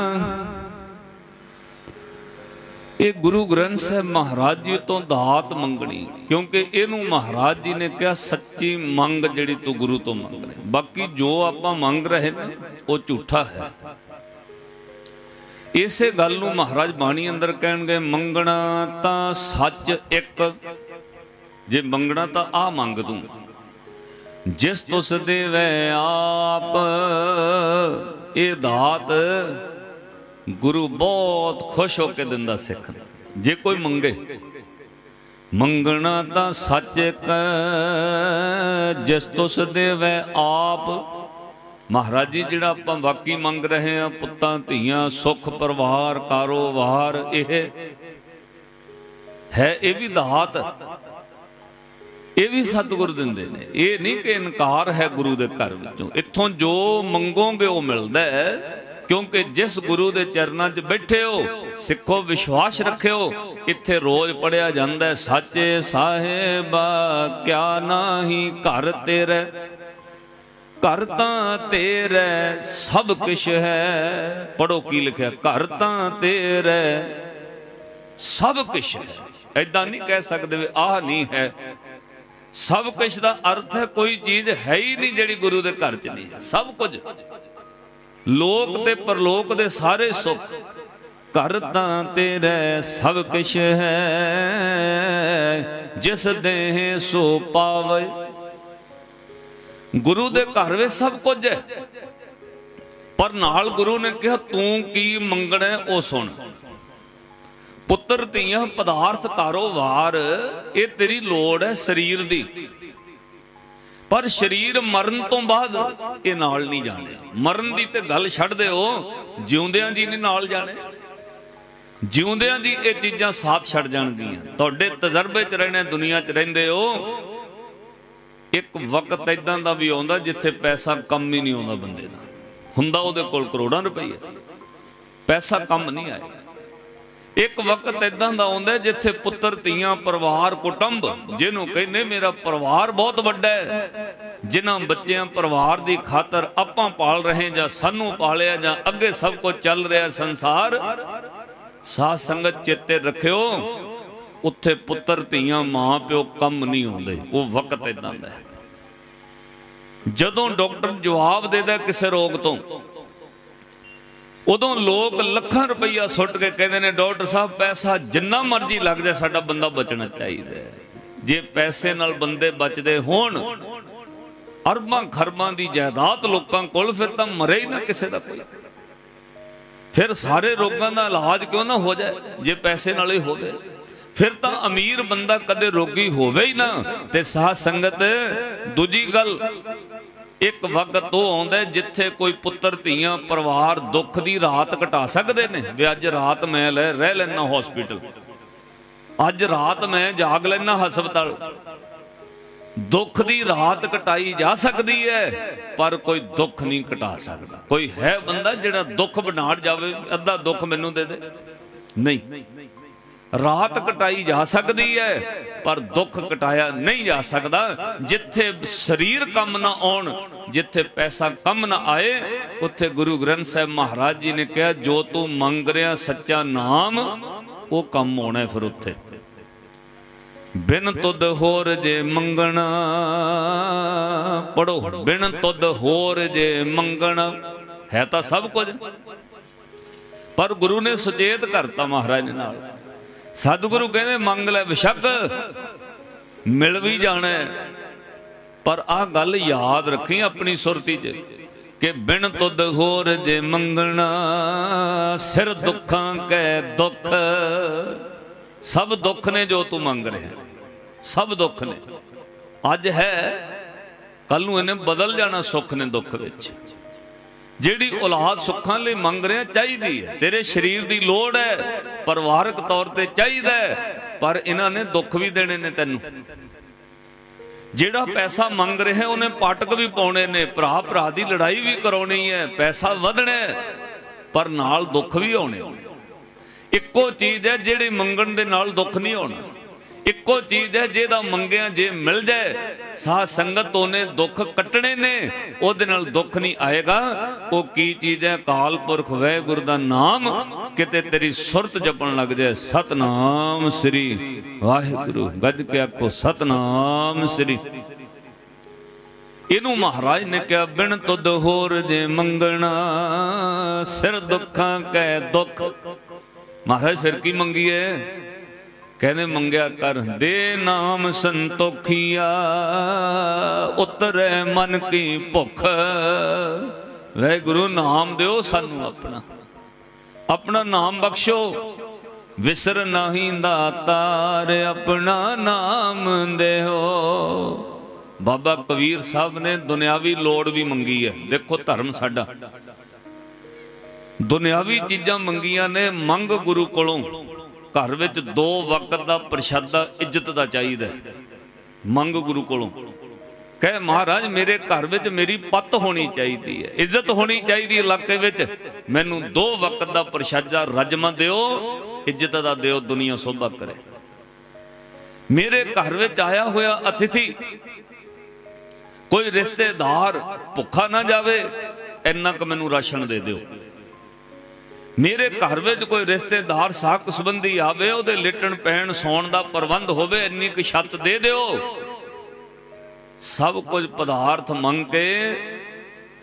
ਇਹ ਗੁਰੂ ਗ੍ਰੰਥ ਸਾਹਿਬ ਮਹਾਰਾਜ ਜੀ ਤੋਂ ਦਾਤ ਮੰਗਣੀ, ਕਿਉਂਕਿ ਇਹਨੂੰ ਮਹਾਰਾਜ ਜੀ ਨੇ ਕਿਹਾ, ਸੱਚੀ ਮੰਗ ਜਿਹੜੀ ਤੂੰ ਗੁਰੂ ਤੋਂ ਮੰਗ ਰਿਹਾ ਬਾਕੀ ਜੋ ਆਪਾਂ ਮੰਗ ਰਹੇ ਨੇ, ਉਹ ਝੂਠਾ ਹੈ। ਇਸੇ ਗੱਲ ਨੂੰ ਮਹਾਰਾਜ ਬਾਣੀ ਅੰਦਰ ਕਹਿਣਗੇ, ਮੰਗਣਾ ਤਾਂ ਸੱਚ ਇੱਕ, ਜੇ ਮੰਗਣਾ ਤਾਂ ਆ ਮੰਗ ਤੂੰ। ਜਿਸ ਤੁਸ ਦੇਵੈ ਆਪ, ਇਹ ਦਾਤ ਗੁਰੂ ਬਹੁਤ ਖੁਸ਼ ਹੋ ਕੇ ਦਿੰਦਾ ਸਿੱਖ ਜੇ ਕੋਈ ਮੰਗੇ, ਮੰਗਣਾ ਤਾਂ ਸੱਚ ਇੱਕ, ਜਿਸ ਤੁਸ ਦੇਵੈ ਆਪ, ਮਹਾਰਾਜ ਜੀ, ਜਿਹੜਾ ਆਪਾਂ ਵਾਕੀ ਮੰਗ ਰਹੇ ਆ ਪੁੱਤਾਂ, ਧੀਆਂ, ਸੁਖ, ਪਰਿਵਾਰ, ਕਾਰੋਬਾਰ, ਇਹ ਹੈ, ਇਹ ਵੀ ਦਾਤ। ਇਹ ਵੀ ਸਤਿਗੁਰ ਦਿੰਦੇ ਨੇ। ਇਹ ਨਹੀਂ ਕਿ ਇਨਕਾਰ ਹੈ ਗੁਰੂ ਦੇ ਘਰ ਵਿੱਚੋਂ। ਇੱਥੋਂ ਜੋ ਮੰਗੋਗੇ ਉਹ ਮਿਲਦਾ ਹੈ ਕਿਉਂਕਿ ਜਿਸ ਗੁਰੂ ਦੇ ਚਰਨਾਂ 'ਚ ਬੈਠੇ ਹੋ ਸਿੱਖੋ ਵਿਸ਼ਵਾਸ ਰੱਖਿਓ ਇੱਥੇ ਰੋਜ਼ ਪੜਿਆ ਜਾਂਦਾ ਹੈ, ਸਾਹਿਬਾ ਕਿਆ ਨਾਹੀ ਘਰ ਤੇਰੇ? ਘਰ ਤਾਂ ਤੇਰੇ ਸਭ ਕੁਛ ਹੈ। ਪੜੋ ਕੀ ਲਿਖਿਆ ਘਰ ਤਾਂ ਤੇਰੇ ਸਭ ਕੁਛ ਹੈ। ਐਦਾਂ ਨਹੀਂ ਕਹਿ ਸਕਦੇ ਆਹ ਨਹੀਂ ਹੈ। ਸਭ ਕੁਝ ਦਾ ਅਰਥ ਹੈ, ਕੋਈ ਚੀਜ਼ ਹੈ ਹੀ ਨਹੀਂ ਜਿਹੜੀ ਗੁਰੂ ਦੇ ਘਰ 'ਚ ਨਹੀਂ ਹੈ। ਸਭ ਕੁਝ। ਲੋਕ ਤੇ ਪਰਲੋਕ ਦੇ ਸਾਰੇ ਸੁੱਖ। ਘਰ ਤਾਂ ਤੇਰੇ ਸਭ ਕੁਛ ਹੈ। ਜਿਸ ਦੇਹ ਸੋ ਪਾਵੇ। ਗੁਰੂ ਦੇ ਘਰ ਵਿੱਚ ਸਭ ਕੁਝ ਹੈ। ਪਰ ਨਾਲ ਗੁਰੂ ਨੇ ਕਿਹਾ, ਤੂੰ ਕੀ ਮੰਗਣਾ ਉਹ ਸੁਣ। ਪੁੱਤਰ ਧੀਆਂ ਪਦਾਰਥ ਕਾਰੋਬਾਰ ਇਹ ਤੇਰੀ ਲੋੜ ਹੈ ਸਰੀਰ ਦੀ। ਪਰ ਸਰੀਰ ਮਰਨ ਤੋਂ ਬਾਅਦ ਇਹ ਨਾਲ ਨਹੀਂ ਜਾਣੇ। ਮਰਨ ਦੀ ਤੇ ਗੱਲ ਛੱਡ ਦਿਓ, ਜਿਉਂਦਿਆਂ ਦੀ ਨਹੀਂ ਨਾਲ ਜਾਣੇ। ਜਿਉਂਦਿਆਂ ਦੀ ਇਹ ਚੀਜ਼ਾਂ ਸਾਥ ਛੱਡ ਜਾਣਗੀਆਂ। ਤੁਹਾਡੇ ਤਜਰਬੇ 'ਚ ਰਹਿਣੇ, ਦੁਨੀਆ 'ਚ ਰਹਿੰਦੇ ਹੋ, ਇੱਕ ਵਕਤ ਇਦਾਂ ਦਾ ਵੀ ਆਉਂਦਾ ਜਿੱਥੇ ਪੈਸਾ ਕੰਮ ਹੀ ਨਹੀਂ ਆਉਂਦਾ ਬੰਦੇ ਦਾ। ਹੁੰਦਾ ਉਹਦੇ ਕੋਲ ਕਰੋੜਾਂ ਰੁਪਏ ਪੈਸਾ ਕੰਮ ਨਹੀਂ ਆਇਆ ਇੱਕ ਵਕਤ ਇਦਾਂ ਦਾ ਆਉਂਦਾ ਜਿੱਥੇ ਪੁੱਤਰ, ਧੀਆਂ, ਪਰਿਵਾਰ, ਕੁਟੁੰਬ, ਜਿਹਨੂੰ ਕਹਿੰਦੇ ਮੇਰਾ ਪਰਿਵਾਰ ਬਹੁਤ ਵੱਡਾ ਹੈ, ਜਿਨ੍ਹਾਂ ਬੱਚਿਆਂ ਪਰਿਵਾਰ ਦੀ ਖਾਤਰ ਆਪਾਂ ਪਾਲ ਰਹੇ ਜਾਂ ਸਾਨੂੰ ਪਾਲਿਆ ਜਾਂ ਅੱਗੇ ਸਭ ਕੁਝ ਚੱਲ ਰਿਹਾ ਸੰਸਾਰ, ਸਾਧ ਸੰਗਤ ਚੇਤੇ ਰੱਖਿਓ, ਉੱਥੇ ਪੁੱਤਰ, ਧੀਆਂ, ਮਾਂ, ਪਿਓ ਕੰਮ ਨਹੀਂ ਆਉਂਦੇ, ਉਹ ਵਕਤ ਇਦਾਂ ਦਾ ਜਦੋਂ ਡਾਕਟਰ ਜਵਾਬ ਦੇਦਾ ਕਿਸੇ ਰੋਗ ਤੋਂ ਉਦੋਂ ਲੋਕ ਲੱਖਾਂ ਰੁਪਈਆ ਸੁੱਟ ਕੇ ਕਹਿੰਦੇ ਨੇ, ਡਾਕਟਰ ਸਾਹਿਬ, ਪੈਸਾ ਜਿੰਨਾ ਮਰਜ਼ੀ ਲੱਗ ਜਾਏ, ਸਾਡਾ ਬੰਦਾ ਬਚਣਾ ਚਾਹੀਦਾ ਜੇ ਪੈਸੇ ਨਾਲ ਬੰਦੇ ਬਚਦੇ ਹੋਣ, ਅਰਬਾਂ ਖਰਬਾਂ ਦੀ ਜਾਇਦਾਦ ਲੋਕਾਂ ਕੋਲ, ਫਿਰ ਤਾਂ ਮਰੇ ਹੀ ਨਾ ਕਿਸੇ ਦਾ ਕੋਈ। ਫਿਰ ਸਾਰੇ ਰੋਗਾਂ ਦਾ ਇਲਾਜ ਕਿਉਂ ਨਾ ਹੋ ਜਾਏ? ਜੇ ਪੈਸੇ ਨਾਲ ਹੀ ਹੋਵੇ। ਫਿਰ ਤਾਂ ਅਮੀਰ ਬੰਦਾ ਕਦੇ ਰੋਗੀ ਹੋਵੇ ਹੀ ਨਾ। ਤੇ ਸਾਧ ਸੰਗਤ, ਦੂਜੀ ਗੱਲ ਇੱਕ ਵਕਤ ਉਹ ਆਉਂਦਾ ਜਿੱਥੇ ਕੋਈ ਪੁੱਤਰ, ਧੀਆਂ, ਪਰਿਵਾਰ ਦੁੱਖ ਦੀ ਰਾਤ ਘਟਾ ਸਕਦੇ ਨੇ। ਵੀ ਅੱਜ ਰਾਤ ਮੈਂ ਲੈ, ਰਹਿ ਲੈਣਾ ਹਸਪੀਟਲ ਅੱਜ ਰਾਤ ਮੈਂ ਜਾਗ ਲੈਣਾ ਹਸਪਤਾਲ। ਦੁੱਖ ਦੀ ਰਾਤ ਘਟਾਈ ਜਾ ਸਕਦੀ ਹੈ, ਪਰ ਕੋਈ ਦੁੱਖ ਨਹੀਂ ਘਟਾ ਸਕਦਾ। ਕੋਈ ਹੈ ਬੰਦਾ ਜਿਹੜਾ ਦੁੱਖ ਬਣਾੜ ਜਾਵੇ, ਅੱਧਾ ਦੁੱਖ ਮੈਨੂੰ ਦੇ ਦੇ। ਨਹੀਂ। ਰਾਤ ਕਟਾਈ ਜਾ ਸਕਦੀ ਹੈ, ਪਰ ਦੁੱਖ ਕਟਾਇਆ ਨਹੀਂ ਜਾ ਸਕਦਾ। ਜਿੱਥੇ ਸਰੀਰ ਕੰਮ ਨਾ ਆਉਣ, ਜਿੱਥੇ ਪੈਸਾ ਕੰਮ ਨਾ ਆਏ, ਉੱਥੇ ਗੁਰੂ ਗ੍ਰੰਥ ਸਾਹਿਬ ਮਹਾਰਾਜ ਜੀ ਨੇ ਕਿਹਾ, ਜੋ ਤੂੰ ਮੰਗ ਰਿਹਾ ਸੱਚਾ ਨਾਮ, ਉਹ ਕੰਮ ਆਉਣਾ ਫਿਰ ਉੱਥੇ। ਬਿਨ ਤੁਧ ਹੋਰ ਜੇ ਮੰਗਣਾ ਪੜੋ ਬਿਨ ਤੁਧ ਹੋਰ ਜੇ ਮੰਗਣਾ, ਹੈ ਤਾਂ ਸਭ ਕੁਝ। ਪਰ ਗੁਰੂ ਨੇ ਸੁਚੇਤ ਕਰਤਾ ਮਹਾਰਾਜ ਨਾਲ। ਸਤਿਗੁਰੂ ਕਹਿੰਦੇ ਮੰਗ ਲੈ ਬਿਸ਼ੱਕ, ਮਿਲ ਵੀ ਜਾਣਾ ਪਰ ਆਹ ਗੱਲ ਯਾਦ ਰੱਖੀ ਆਪਣੀ ਸੁਰਤੀ 'ਚ ਕਿ ਬਿਨ ਤੁਧ ਹੋਰ ਜੇ ਮੰਗਣਾ, ਸਿਰ ਦੁੱਖਾਂ ਕੈ ਦੁੱਖ। ਸਭ ਦੁੱਖ ਨੇ ਜੋ ਤੂੰ ਮੰਗ ਰਿਹਾ। ਸਭ ਦੁੱਖ ਨੇ। ਅੱਜ ਹੈ ਕੱਲ ਨੂੰ ਇਹਨੇ ਬਦਲ ਜਾਣਾ ਸੁੱਖ ਨੇ ਦੁੱਖ ਵਿੱਚ। ਜਿਹੜੀ ਔਲਾਦ ਸੁੱਖਾਂ ਲਈ ਮੰਗ ਰਿਹਾ, ਚਾਹੀਦੀ ਹੈ। ਤੇਰੇ ਸਰੀਰ ਦੀ ਲੋੜ ਹੈ, ਪਰਿਵਾਰਕ ਤੌਰ ਤੇ ਚਾਹੀਦਾ ਪਰ ਇਹਨਾਂ ਨੇ ਦੁੱਖ ਵੀ ਦੇਣੇ ਨੇ ਤੈਨੂੰ। ਜਿਹੜਾ ਪੈਸਾ ਮੰਗ ਰਿਹਾ, ਉਹਨੇ ਪਾਟਕ ਵੀ ਪਾਉਣੇ ਨੇ, ਭਰਾ ਭਰਾ ਦੀ ਲੜਾਈ ਵੀ ਕਰਾਉਣੀ ਹੈ, ਪੈਸਾ ਵਧਣਾ ਪਰ ਨਾਲ ਦੁੱਖ ਵੀ ਆਉਣੇ ਇੱਕੋ ਚੀਜ਼ ਹੈ, ਜਿਹੜੇ ਮੰਗਣ ਦੇ ਨਾਲ ਦੁੱਖ ਨਹੀਂ ਆਉਣਾ। ਇੱਕੋ ਚੀਜ਼ ਹੈ ਜਿਹਦਾ ਮੰਗਿਆ ਜੇ ਮਿਲ ਜਾਏ ਸਾਧ ਸੰਗਤ ਉਹਨੇ ਦੁੱਖ ਕੱਟਣੇ ਨੇ, ਉਹਦੇ ਨਾਲ ਦੁੱਖ ਨਹੀਂ ਆਏਗਾ। ਉਹ ਕੀ ਚੀਜ਼ ਹੈ? ਕਾਲ ਪੁਰਖ ਵੈਗੁਰ ਦਾ ਨਾਮ, ਕਿਤੇ ਤੇਰੀ ਸੁਰਤ ਜਪਣ ਲੱਗ ਜਾਏ। ਸਤਨਾਮ ਸ੍ਰੀ ਵਾਹਿਗੁਰੂ। ਗੱਜ ਕੇ ਆਖੋ, ਸਤਨਾਮ ਸ੍ਰੀ। ਇਹਨੂੰ ਮਹਾਰਾਜ ਨੇ ਕਿਹਾ, ਬਿਨ ਤੁਧ ਹੋਰ ਜੇ ਮੰਗਣਾ, ਸਿਰ ਦੁੱਖਾਂ ਕੈ ਦੁੱਖ। ਮਹਾਰਾਜ, ਫਿਰ ਕੀ ਮੰਗੀਏ? ਕਹਿੰਦੇ ਮੰਗਿਆ ਕਰ ਦੇ ਨਾਮ ਸੰਤੋਖੀਆ, ਉਤਰੇ ਮਨ ਕੀ ਭੁੱਖ। ਵਾਹਿਗੁਰੂ, ਨਾਮ ਦਿਓ ਸਾਨੂੰ ਆਪਣਾ। ਆਪਣਾ ਨਾਮ ਬਖਸ਼ੋ। ਵਿਸਰ ਨਹੀਂ ਦਾਤਾਰ ਆਪਣਾ ਨਾਮ ਦੇਹੋ ਬਾਬਾ ਕਬੀਰ ਸਾਹਿਬ ਨੇ ਦੁਨਿਆਵੀ ਲੋੜ ਵੀ ਮੰਗੀ ਹੈ। ਦੇਖੋ ਧਰਮ ਸਾਡਾ। ਦੁਨਿਆਵੀ ਚੀਜ਼ਾਂ ਮੰਗੀਆਂ ਨੇ, ਮੰਗ ਗੁਰੂ ਕੋਲੋਂ। ਘਰ ਵਿੱਚ ਦੋ ਵਕਤ ਦਾ ਪ੍ਰਸ਼ਾਦਾ ਇੱਜ਼ਤ ਦਾ ਚਾਹੀਦਾ ਮੰਗ ਗੁਰੂ ਕੋਲੋਂ। ਕਹੇ ਮਹਾਰਾਜ, ਮੇਰੇ ਘਰ ਵਿੱਚ ਮੇਰੀ ਪੱਤ ਹੋਣੀ ਚਾਹੀਦੀ ਹੈ। ਇੱਜ਼ਤ ਹੋਣੀ ਚਾਹੀਦੀ ਇਲਾਕੇ ਵਿੱਚ। ਮੈਨੂੰ ਦੋ ਵਕਤ ਦਾ ਪ੍ਰਸ਼ਾਦਾ ਰਜਮਾ ਦਿਓ, ਇੱਜ਼ਤ ਦਾ ਦਿਓ, ਦੁਨੀਆ ਸੋਭਾ ਕਰੇ। ਮੇਰੇ ਘਰ ਵਿੱਚ ਆਇਆ ਹੋਇਆ ਅਤਿਥੀ, ਕੋਈ ਰਿਸ਼ਤੇਦਾਰ ਭੁੱਖਾ ਨਾ ਜਾਵੇ, ਇੰਨਾ ਕੁ ਮੈਨੂੰ ਰਾਸ਼ਨ ਦੇ ਦਿਓ। ਮੇਰੇ ਘਰ ਵਿੱਚ ਕੋਈ ਰਿਸ਼ਤੇਦਾਰ ਸਾਕ ਸੰਬੰਧੀ ਆਵੇ, ਉਹਦੇ ਲਿਟਣ ਪੈਣ ਸੌਣ ਦਾ ਪ੍ਰਬੰਧ ਹੋਵੇ, ਇੰਨੀ ਕੁ ਛੱਤ ਦੇ ਦਿਓ। ਸਭ ਕੁਝ ਪਦਾਰਥ ਮੰਗ ਕੇ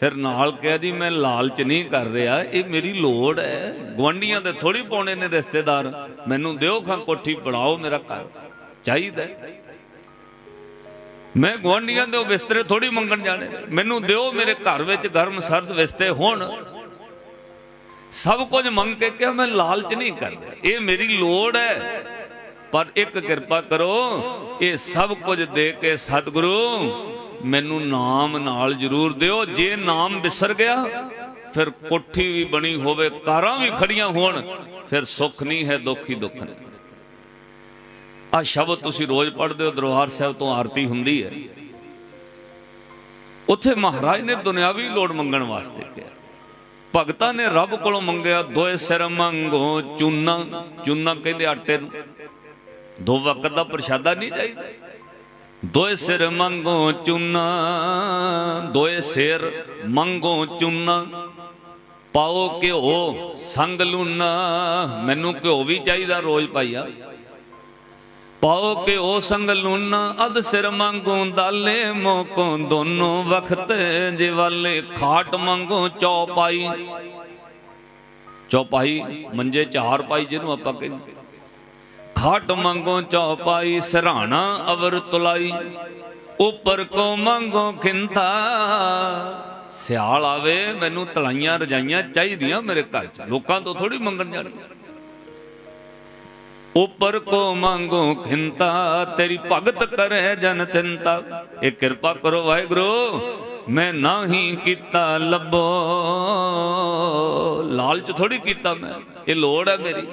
ਫਿਰ ਨਾਲ ਕਿਹਾ, ਜੀ, ਮੈਂ ਲਾਲਚ ਨਹੀਂ ਕਰ ਰਿਹਾ, ਇਹ ਮੇਰੀ ਲੋੜ ਹੈ। ਗਵੰਡੀਆਂ ਦੇ ਥੋੜੀ ਪਾਉਣੇ ਨੇ ਰਿਸ਼ਤੇਦਾਰ। ਮੈਨੂੰ ਦਿਓ ਖਾਂ ਕੋਠੀ, ਬਣਾਓ ਮੇਰਾ ਘਰ। ਚਾਹੀਦਾ ਮੈਂ ਗਵੰਡੀਆਂ ਦੇ ਬਿਸਤਰੇ ਥੋੜੀ ਮੰਗਣ ਜਾਣੇ ਮੈਨੂੰ ਦਿਓ ਮੇਰੇ ਘਰ ਵਿੱਚ ਗਰਮ ਸਰਦ ਵਿਸਤੇ ਹੋਣ। ਸਭ ਕੁਝ ਮੰਗ ਕੇ ਕਿਹਾ, ਮੈਂ ਲਾਲਚ ਨਹੀਂ ਕਰ ਰਿਹਾ। ਇਹ ਮੇਰੀ ਲੋੜ ਹੈ। ਪਰ ਇੱਕ ਕਿਰਪਾ ਕਰੋ, ਇਹ ਸਭ ਕੁਝ ਦੇ ਕੇ ਸਤਿਗੁਰੂ, ਮੈਨੂੰ ਨਾਮ ਨਾਲ ਜ਼ਰੂਰ ਦਿਓ। ਜੇ ਨਾਮ ਵਿਸਰ ਗਿਆ, ਫਿਰ ਕੋਠੀ ਵੀ ਬਣੀ ਹੋਵੇ, ਕਾਰਾਂ ਵੀ ਖੜੀਆਂ ਹੋਣ, ਫਿਰ ਸੁੱਖ ਨਹੀਂ ਹੈ, ਦੁੱਖ ਹੀ ਦੁੱਖ ਨੇ ਆ ਸ਼ਬਦ ਤੁਸੀਂ ਰੋਜ਼ ਪੜ੍ਹਦੇ ਹੋ, ਦਰਬਾਰ ਸਾਹਿਬ ਤੋਂ ਆਰਤੀ ਹੁੰਦੀ ਹੈ। ਉੱਥੇ ਮਹਾਰਾਜ ਨੇ ਦੁਨਿਆਵੀ ਲੋੜ ਮੰਗਣ ਵਾਸਤੇ ਕਿਹਾ। ਭਗਤਾਂ ਨੇ ਰੱਬ ਕੋਲੋਂ ਮੰਗਿਆ ਦੋਏ ਸਿਰ ਮੰਗੋ ਚੂਨਾ। ਚੂਨਾ ਕਹਿੰਦੇ ਆਟੇ ਨੂੰ। ਦੋ ਵਕਤ ਦਾ ਪ੍ਰਸ਼ਾਦਾ ਨਹੀਂ ਚਾਹੀਦਾ। ਦੋਏ ਸਿਰ ਮੰਗੋ ਚੂਨਾ, ਦੋਏ ਸਿਰ ਮੰਗੋ ਚੂਨਾ। ਪਾਓ ਘਿਓ ਸੰਗ ਲੂਨਾ, ਮੈਨੂੰ ਘਿਓ ਵੀ ਚਾਹੀਦਾ ਰੋਜ਼ ਪਾਈਆ ਪਾਓ ਕਿ ਉਹ ਸੰਗ ਲੂਨਾ ਅਦ ਸਿਰ ਮੰਗੂ ਦਾਲੇ, ਮੋਕੋ ਦੋਨੋਂ ਵਖਤ ਜਿਵਾਲੇ, ਖਾਟ ਮੰਗੋ ਚੌਪਾਈ। ਚੌਪਾਈ ਮੰਜੇ ਚਾਰ ਪਾਈ ਜਿਹਨੂੰ ਆਪਾਂ ਕਹਿੰਦੇ ਖਾਟ ਮੰਗੋ ਚੌਪਾਈ ਸਰਾਣਾ ਅਵਰ ਤੁਲਾਈ। ਉੱਪਰ ਕੋ ਮੰਗੋ ਖਿੰਤਾ, ਸਿਆਲ ਆਵੇ, ਮੈਨੂੰ ਤਲਾਈਆਂ ਰਜਾਈਆਂ ਚਾਹੀਦੀਆਂ ਮੇਰੇ ਘਰ ਚ। ਲੋਕਾਂ ਤੋਂ ਥੋੜੀ ਮੰਗਣ ਜਾਣੀ ਉਪਰ ਕੋ ਮੰਗੋ ਖਿੰਤਾ, ਤੇਰੀ ਭਗਤ ਕਰੇ ਜਨ ਤਿੰਤਾ ਇਹ ਕਿਰਪਾ ਕਰੋ ਵਾਹਿਗੁਰੂ, ਮੈਂ ਨਹੀਂ ਕੀਤਾ ਲੱਭੋ। ਲਾਲਚ ਥੋੜੀ ਕੀਤਾ ਮੈਂ, ਇਹ ਲੋੜ ਹੈ ਮੇਰੀ।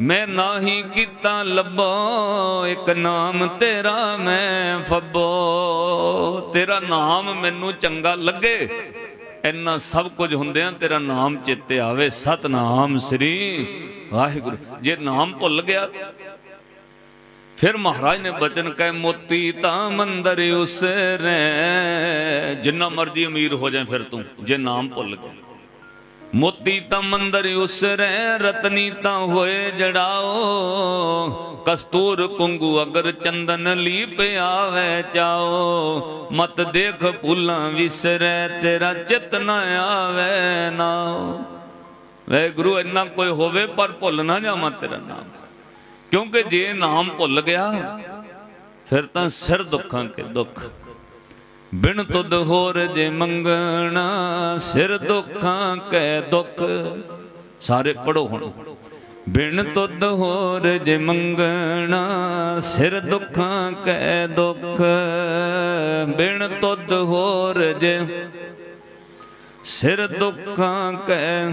ਮੈਂ ਨਹੀਂ ਕੀਤਾ ਲੱਭੋ, ਇੱਕ ਨਾਮ ਤੇਰਾ ਮੈਂ ਫੱਬੋ। ਤੇਰਾ ਨਾਮ ਮੈਨੂੰ ਚੰਗਾ ਲੱਗੇ ਇੰਨਾ ਸਭ ਕੁਝ ਹੁੰਦਿਆਂ ਤੇਰਾ ਨਾਮ ਚੇਤੇ ਆਵੇ। ਸਤਨਾਮ ਸ੍ਰੀ ਵਾਹਿਗੁਰੂ। ਜੇ ਨਾਮ ਭੁੱਲ ਗਿਆ, ਫਿਰ ਮਹਾਰਾਜ ਨੇ ਬਚਨ ਕਹੇ, ਮੋਤੀ ਤਾਂ ਮੰਦਰ ਉਸਰੇ ਜਿੰਨਾ ਮਰਜ਼ੀ ਅਮੀਰ ਹੋ ਜਾਏ ਫਿਰ ਤੂੰ, ਜੇ ਨਾਮ ਭੁੱਲ ਗਿਆ। ਮੋਤੀ ਤਾਂ ਮੰਦਰ ਉਸਰੇ, ਰਤਨੀ ਤਾਂ ਹੋਏ ਜੜਾਓ। ਕਸਤੂਰ ਕੁੰਗੂ ਅਗਰ ਚੰਦਨ ਲੀਪ ਆਵੇ ਚਾਓ। ਮਤ ਦੇਖ ਭੁੱਲਾਂ ਵਿਸਰੈ, ਤੇਰਾ ਚਿਤ ਨਾ ਆਵੇ ਨਾ ਵੇ ਗੁਰੂ, ਇੰਨਾ ਕੋਈ ਹੋਵੇ ਪਰ ਭੁੱਲ ਨਾ ਜਾਵਾਂ ਤੇਰਾ ਨਾਮ। ਕਿਉਂਕਿ ਜੇ ਨਾਮ ਭੁੱਲ ਗਿਆ, ਫਿਰ ਤਾਂ ਸਿਰ ਦੁੱਖਾਂ ਕੇ ਦੁੱਖ। ਬਿਨ ਤੁਧ ਹੋਰ ਜੇ ਮੰਗਣਾ, ਸਿਰ ਦੁੱਖਾਂ ਕੈ ਦੁੱਖ। ਸਾਰੇ ਪੜੋ ਹੁਣ। ਬਿਨ ਤੁਧ ਹੋਰ ਜੇ ਮੰਗਣਾ, ਸਿਰ ਦੁੱਖਾਂ ਕੈ ਦੁੱਖ। ਬਿਨ ਤੁਧ ਹੋਰ ਜੇ ਸਿਰ ਦੁੱਖਾਂ ਕੈ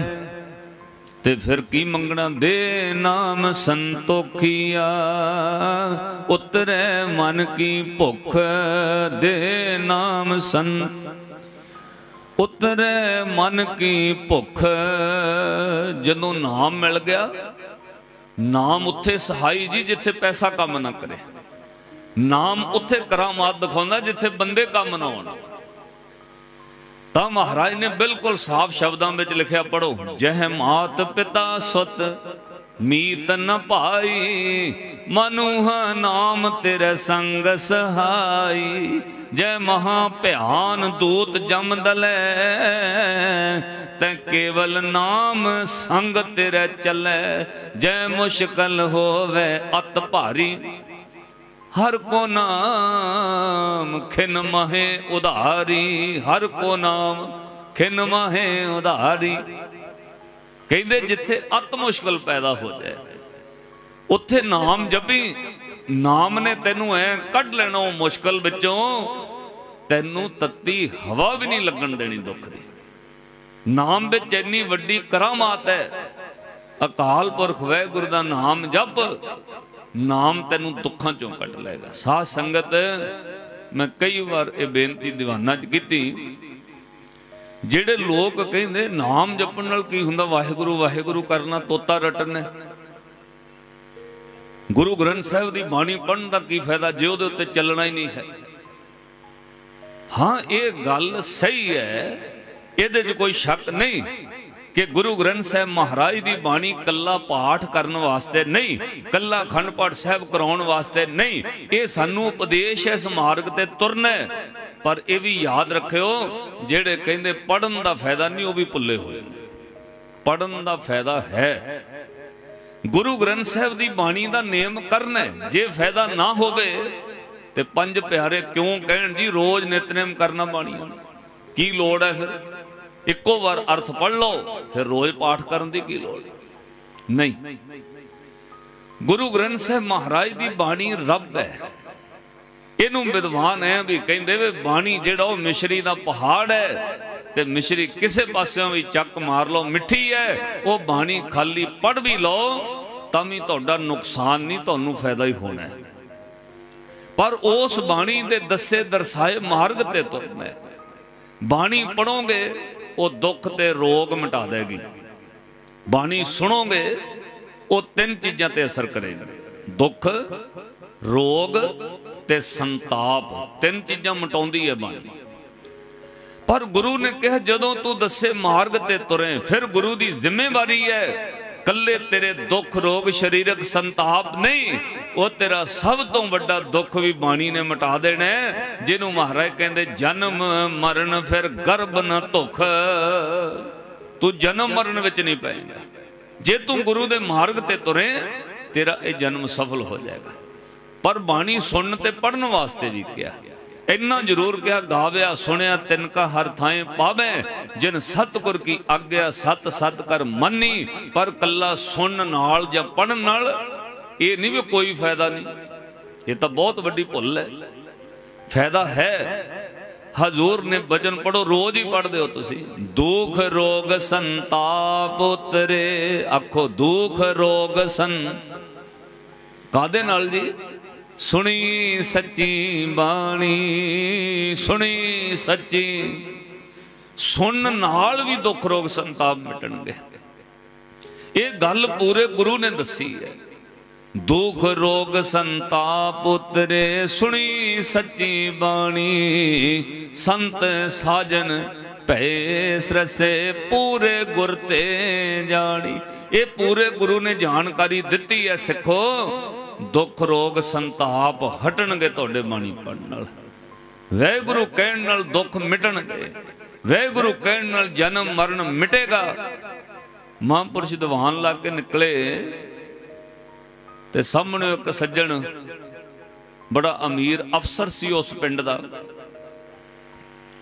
ਤੇ ਫਿਰ ਕੀ ਮੰਗਣਾ? ਦੇ ਨਾਮ ਸੰਤੋਖੀਆ, ਉਤਰੇ ਮਨ ਕੀ ਭੁੱਖ, ਦੇ ਨਾਮ ਸੰਤ ਉਤਰੇ ਮਨ ਕੀ ਭੁੱਖ। ਜਦੋਂ ਨਾਮ ਮਿਲ ਗਿਆ, ਨਾਮ ਉੱਥੇ ਸਹਾਈ ਜੀ ਜਿੱਥੇ ਪੈਸਾ ਕੰਮ ਨਾ ਕਰੇ। ਨਾਮ ਉੱਥੇ ਕਰਾਮਾਤ ਦਿਖਾਉਂਦਾ ਜਿੱਥੇ ਬੰਦੇ ਕੰਮ ਨਾ ਆਉਣ ਤਾਂ ਮਹਾਰਾਜ ਨੇ ਬਿਲਕੁਲ ਸਾਫ਼ ਸ਼ਬਦਾਂ ਵਿੱਚ ਲਿਖਿਆ ਪੜੋ ਜਹ ਮਾਤ ਪਿਤਾ ਸੁਤ, ਮੀਤ ਨ ਭਾਈ ਮਨੁਹ ਨਾਮ ਤੇਰੇ ਸੰਗ ਸਹਾਈ, ਜੈ ਮਹਾ ਭਿਆਨ ਦੂਤ ਜਮ ਦਲੇ, ਤੈ ਕੇਵਲ ਨਾਮ ਸੰਗ ਤੇਰੇ ਚੱਲੇ, ਜੈ ਮੁਸ਼ਕਲ ਹੋਵੇ ਅਤ ਭਾਰੀ। ਹਰ ਕੋ ਨਾਮ ਖਿਨ ਮਹੇ ਉਧਾਰੀ, ਹਰ ਕੋ ਨਾਮ ਖਿਨ ਮਹੇ ਉਧਾਰੀ। ਕਹਿੰਦੇ ਜਿੱਥੇ ਅਤ ਮੁਸ਼ਕਲ ਪੈਦਾ ਹੋ ਜਾਏ, ਉੱਥੇ ਨਾਮ ਜਪੀ, ਨਾਮ ਨੇ ਤੈਨੂੰ ਐ ਕੱਢ ਲੈਣਾ ਉਹ ਮੁਸ਼ਕਲ ਵਿੱਚੋਂ, ਤੈਨੂੰ ਤੱਤੀ ਹਵਾ ਵੀ ਨਹੀਂ ਲੱਗਣ ਦੇਣੀ ਦੁੱਖ ਦੀ। ਨਾਮ ਵਿੱਚ ਇੰਨੀ ਵੱਡੀ ਕਰਾਮਾਤ ਹੈ, ਅਕਾਲ ਪੁਰਖ ਵੈਗੁਰੂ ਦਾ ਨਾਮ ਜਪ ਨਾਮ ਤੈਨੂੰ ਦੁੱਖਾਂ ਚੋਂ ਕੱਢ ਲਏਗਾ। ਸਾਧ ਸੰਗਤ, ਮੈਂ ਕਈ ਵਾਰ ਇਹ ਬੇਨਤੀ ਦੀਵਾਨਾਂ 'ਚ ਕੀਤੀ, ਜਿਹੜੇ ਲੋਕ ਕਹਿੰਦੇ, ਨਾਮ ਜਪਣ ਨਾਲ ਕੀ ਹੁੰਦਾ? ਵਾਹਿਗੁਰੂ ਵਾਹਿਗੁਰੂ ਕਰਨਾ ਤੋਤਾ ਰਟਣਾ ਗੁਰੂ ਗ੍ਰੰਥ ਸਾਹਿਬ ਦੀ ਬਾਣੀ ਪੜਨ ਦਾ ਕੀ ਫਾਇਦਾ? ਜੇ ਉਹਦੇ ਉੱਤੇ ਚੱਲਣਾ ਹੀ ਨਹੀਂ ਹੈ। ਹਾਂ, ਇਹ ਗੱਲ ਸਹੀ ਹੈ। ਇਹਦੇ 'ਚ ਕੋਈ ਸ਼ੱਕ ਨਹੀਂ। ਕਿ ਗੁਰੂ ਗ੍ਰੰਥ ਸਾਹਿਬ ਮਹਾਰਾਜ ਦੀ ਬਾਣੀ ਕੱਲਾ ਪਾਠ ਕਰਨ ਵਾਸਤੇ ਨਹੀਂ ਕੱਲਾ ਖੰਡ ਪਾਠ ਸਾਹਿਬ ਕਰਾਉਣ ਵਾਸਤੇ ਨਹੀਂ। ਇਹ ਸਾਨੂੰ ਉਪਦੇਸ਼ ਹੈ ਇਸ ਮਾਰਗ ਤੇ ਤੁਰਨਾ ਪਰ ਇਹ ਵੀ ਯਾਦ ਰੱਖਿਓ, ਜਿਹੜੇ ਕਹਿੰਦੇ ਪੜਨ ਦਾ ਫਾਇਦਾ ਨਹੀਂ, ਉਹ ਵੀ ਭੁੱਲੇ ਹੋਏ ਨੇ। ਪੜਨ ਦਾ ਫਾਇਦਾ ਹੈ। ਗੁਰੂ ਗ੍ਰੰਥ ਸਾਹਿਬ ਦੀ ਬਾਣੀ ਦਾ ਨੇਮ ਕਰਨਾ ਜੇ ਫਾਇਦਾ ਨਾ ਹੋਵੇ, ਤੇ ਪੰਜ ਪਿਆਰੇ ਕਿਉਂ ਕਹਿਣ ਜੀ, ਰੋਜ਼ ਨਿਤਨੇਮ ਕਰਨਾ ਬਾਣੀ ਕੀ ਲੋੜ ਹੈ ਫਿਰ? ਇੱਕੋ ਵਾਰ ਅਰਥ ਪੜ ਲਓ, ਫਿਰ ਰੋਜ਼ ਪਾਠ ਕਰਨ ਦੀ ਕੀ ਲੋੜ? ਨਹੀਂ। ਗੁਰੂ ਗ੍ਰੰਥ ਸਾਹਿਬ ਮਹਾਰਾਜ ਦੀ ਬਾਣੀ ਰੱਬ ਹੈ। ਇਹਨੂੰ ਵਿਦਵਾਨ ਹੈ ਵੀ ਕਹਿੰਦੇ ਵੇ ਬਾਣੀ ਜਿਹੜਾ ਉਹ ਮਿਸ਼ਰੀ ਦਾ ਪਹਾੜ ਹੈ ਤੇ ਮਿਸ਼ਰੀ ਕਿਸੇ ਪਾਸਿਓਂ ਵੀ ਚੱਕ ਮਾਰ ਲਓ, ਮਿੱਠੀ ਹੈ, ਉਹ ਬਾਣੀ ਖਾਲੀ ਪੜ ਵੀ ਲਓ, ਤਾਂ ਵੀ ਤੁਹਾਡਾ ਨੁਕਸਾਨ ਨਹੀਂ, ਤੁਹਾਨੂੰ ਫਾਇਦਾ ਹੀ ਹੋਣਾ ਹੈ। ਪਰ ਉਸ ਬਾਣੀ ਦੇ ਦੱਸੇ ਦਰਸਾਏ ਮਾਰਗ ਤੇ ਤੁਰਨਾ ਬਾਣੀ ਪੜੋਗੇ ਉਹ ਦੁੱਖ ਤੇ ਰੋਗ ਮਿਟਾ ਦੇਗੀ। ਬਾਣੀ ਸੁਣੋਗੇ, ਉਹ ਤਿੰਨ ਚੀਜ਼ਾਂ ਤੇ ਅਸਰ ਕਰੇਗੀ। ਦੁੱਖ, ਰੋਗ ਤੇ ਸੰਤਾਪ। ਤਿੰਨ ਚੀਜ਼ਾਂ ਮਟਾਉਂਦੀ ਹੈ ਬਾਣੀ। ਪਰ ਗੁਰੂ ਨੇ ਕਿਹਾ, ਜਦੋਂ ਤੂੰ ਦੱਸੇ ਮਾਰਗ ਤੇ ਤੁਰੇ, ਫਿਰ ਗੁਰੂ ਦੀ ਜ਼ਿੰਮੇਵਾਰੀ ਹੈ ਕੱਲੇ ਤੇਰੇ ਦੁੱਖ ਰੋਗ ਸਰੀਰਕ ਸੰਤਾਪ ਨਹੀਂ, ਉਹ ਤੇਰਾ ਸਭ ਤੋਂ ਵੱਡਾ ਦੁੱਖ ਵੀ ਬਾਣੀ ਨੇ ਮਿਟਾ ਦੇਣਾ ਜਿਹਨੂੰ ਮਹਾਰਾਜ ਕਹਿੰਦੇ, ਜਨਮ ਮਰਨ ਫਿਰ ਗਰਭ ਨਾ ਧੁਖ। ਤੂੰ ਜਨਮ ਮਰਨ ਵਿੱਚ ਨਹੀਂ ਪੈਂਦਾ ਜੇ ਤੂੰ ਗੁਰੂ ਦੇ ਮਾਰਗ ਤੇ ਤੁਰੇ, ਤੇਰਾ ਇਹ ਜਨਮ ਸਫਲ ਹੋ ਜਾਏਗਾ। ਪਰ ਬਾਣੀ ਸੁਣਨ ਤੇ ਪੜਨ ਵਾਸਤੇ ਵੀ ਕਿਹਾ। ਇੰਨਾ ਜ਼ਰੂਰ ਕਿਹਾ, ਗਾਵਿਆ, ਸੁਣਿਆ, ਤਿੰਨ ਕਾ ਹਰ ਥਾਂ ਪਾਵੇ, ਜਿਨ ਸਤਗੁਰ ਕੀ ਆਗਿਆ, ਸਤ ਸਤ ਕਰ ਮੰਨੀ, ਪਰ ਕੱਲਾ ਸੁਣਨ ਨਾਲ ਜਾਂ ਪੜਨ ਨਾਲ ਇਹ ਨਹੀਂ ਵੀ ਕੋਈ ਫਾਇਦਾ ਨਹੀਂ। ਇਹ ਤਾਂ ਬਹੁਤ ਵੱਡੀ ਭੁੱਲ ਹੈ। ਫਾਇਦਾ ਹੈ। ਹਜ਼ੂਰ ਨੇ ਬਚਨ ਪੜੋ ਰੋਜ਼ ਹੀ ਪੜਦੇ ਹੋ ਤੁਸੀਂ। ਦੁੱਖ, ਰੋਗ, ਸੰਤਾਪ ਉਤਰੇ, ਆਖੋ, ਦੁੱਖ, ਰੋਗ, ਸੰ ਕਾਦੇ ਨਾਲ ਜੀ? ਸੁਣੀ ਸੱਚੀ ਬਾਣੀ, ਸੁਣੀ ਸੱਚੀ। ਸੁਣਨ ਨਾਲ ਵੀ ਦੁੱਖ ਰੋਗ ਸੰਤਾਪ ਮਿਟਣਗੇ। ਇਹ ਗੱਲ ਪੂਰੇ ਗੁਰੂ ਨੇ ਦੱਸੀ ਹੈ। ਦੁਖ ਰੋਗ ਸੰਤਾਪ ਉਤਰੇ, ਸੁਣੀ ਸੱਚੀ ਬਾਣੀ। ਸੰਤ ਸਾਜਨ ਭੈ ਸਰਸੇ ਪੂਰੇ ਗੁਰ ਤੇ ਜਾਣੀ। ਇਹ ਪੂਰੇ ਗੁਰੂ ਨੇ ਜਾਣਕਾਰੀ ਦਿੱਤੀ ਹੈ, ਸਿੱਖੋ। ਦੁੱਖ ਰੋਗ ਸੰਤਾਪ ਹਟਣਗੇ ਤੁਹਾਡੇ ਬਾਣੀ ਪੜਨ ਨਾਲ। ਵੈਗੁਰੂ ਕਹਿਣ ਨਾਲ ਦੁੱਖ ਮਿਟਣਗੇ। ਵੈਗੁਰੂ ਕਹਿਣ ਨਾਲ ਜਨਮ ਮਰਨ ਮਿਟੇਗਾ। ਮਹਾਂਪੁਰਸ਼ ਦੀਵਾਨ ਲਾ ਕੇ ਨਿਕਲੇ ਤੇ ਸਾਹਮਣੇ ਇੱਕ ਸੱਜਣ ਬੜਾ ਅਮੀਰ ਅਫਸਰ ਸੀ ਉਸ ਪਿੰਡ ਦਾ।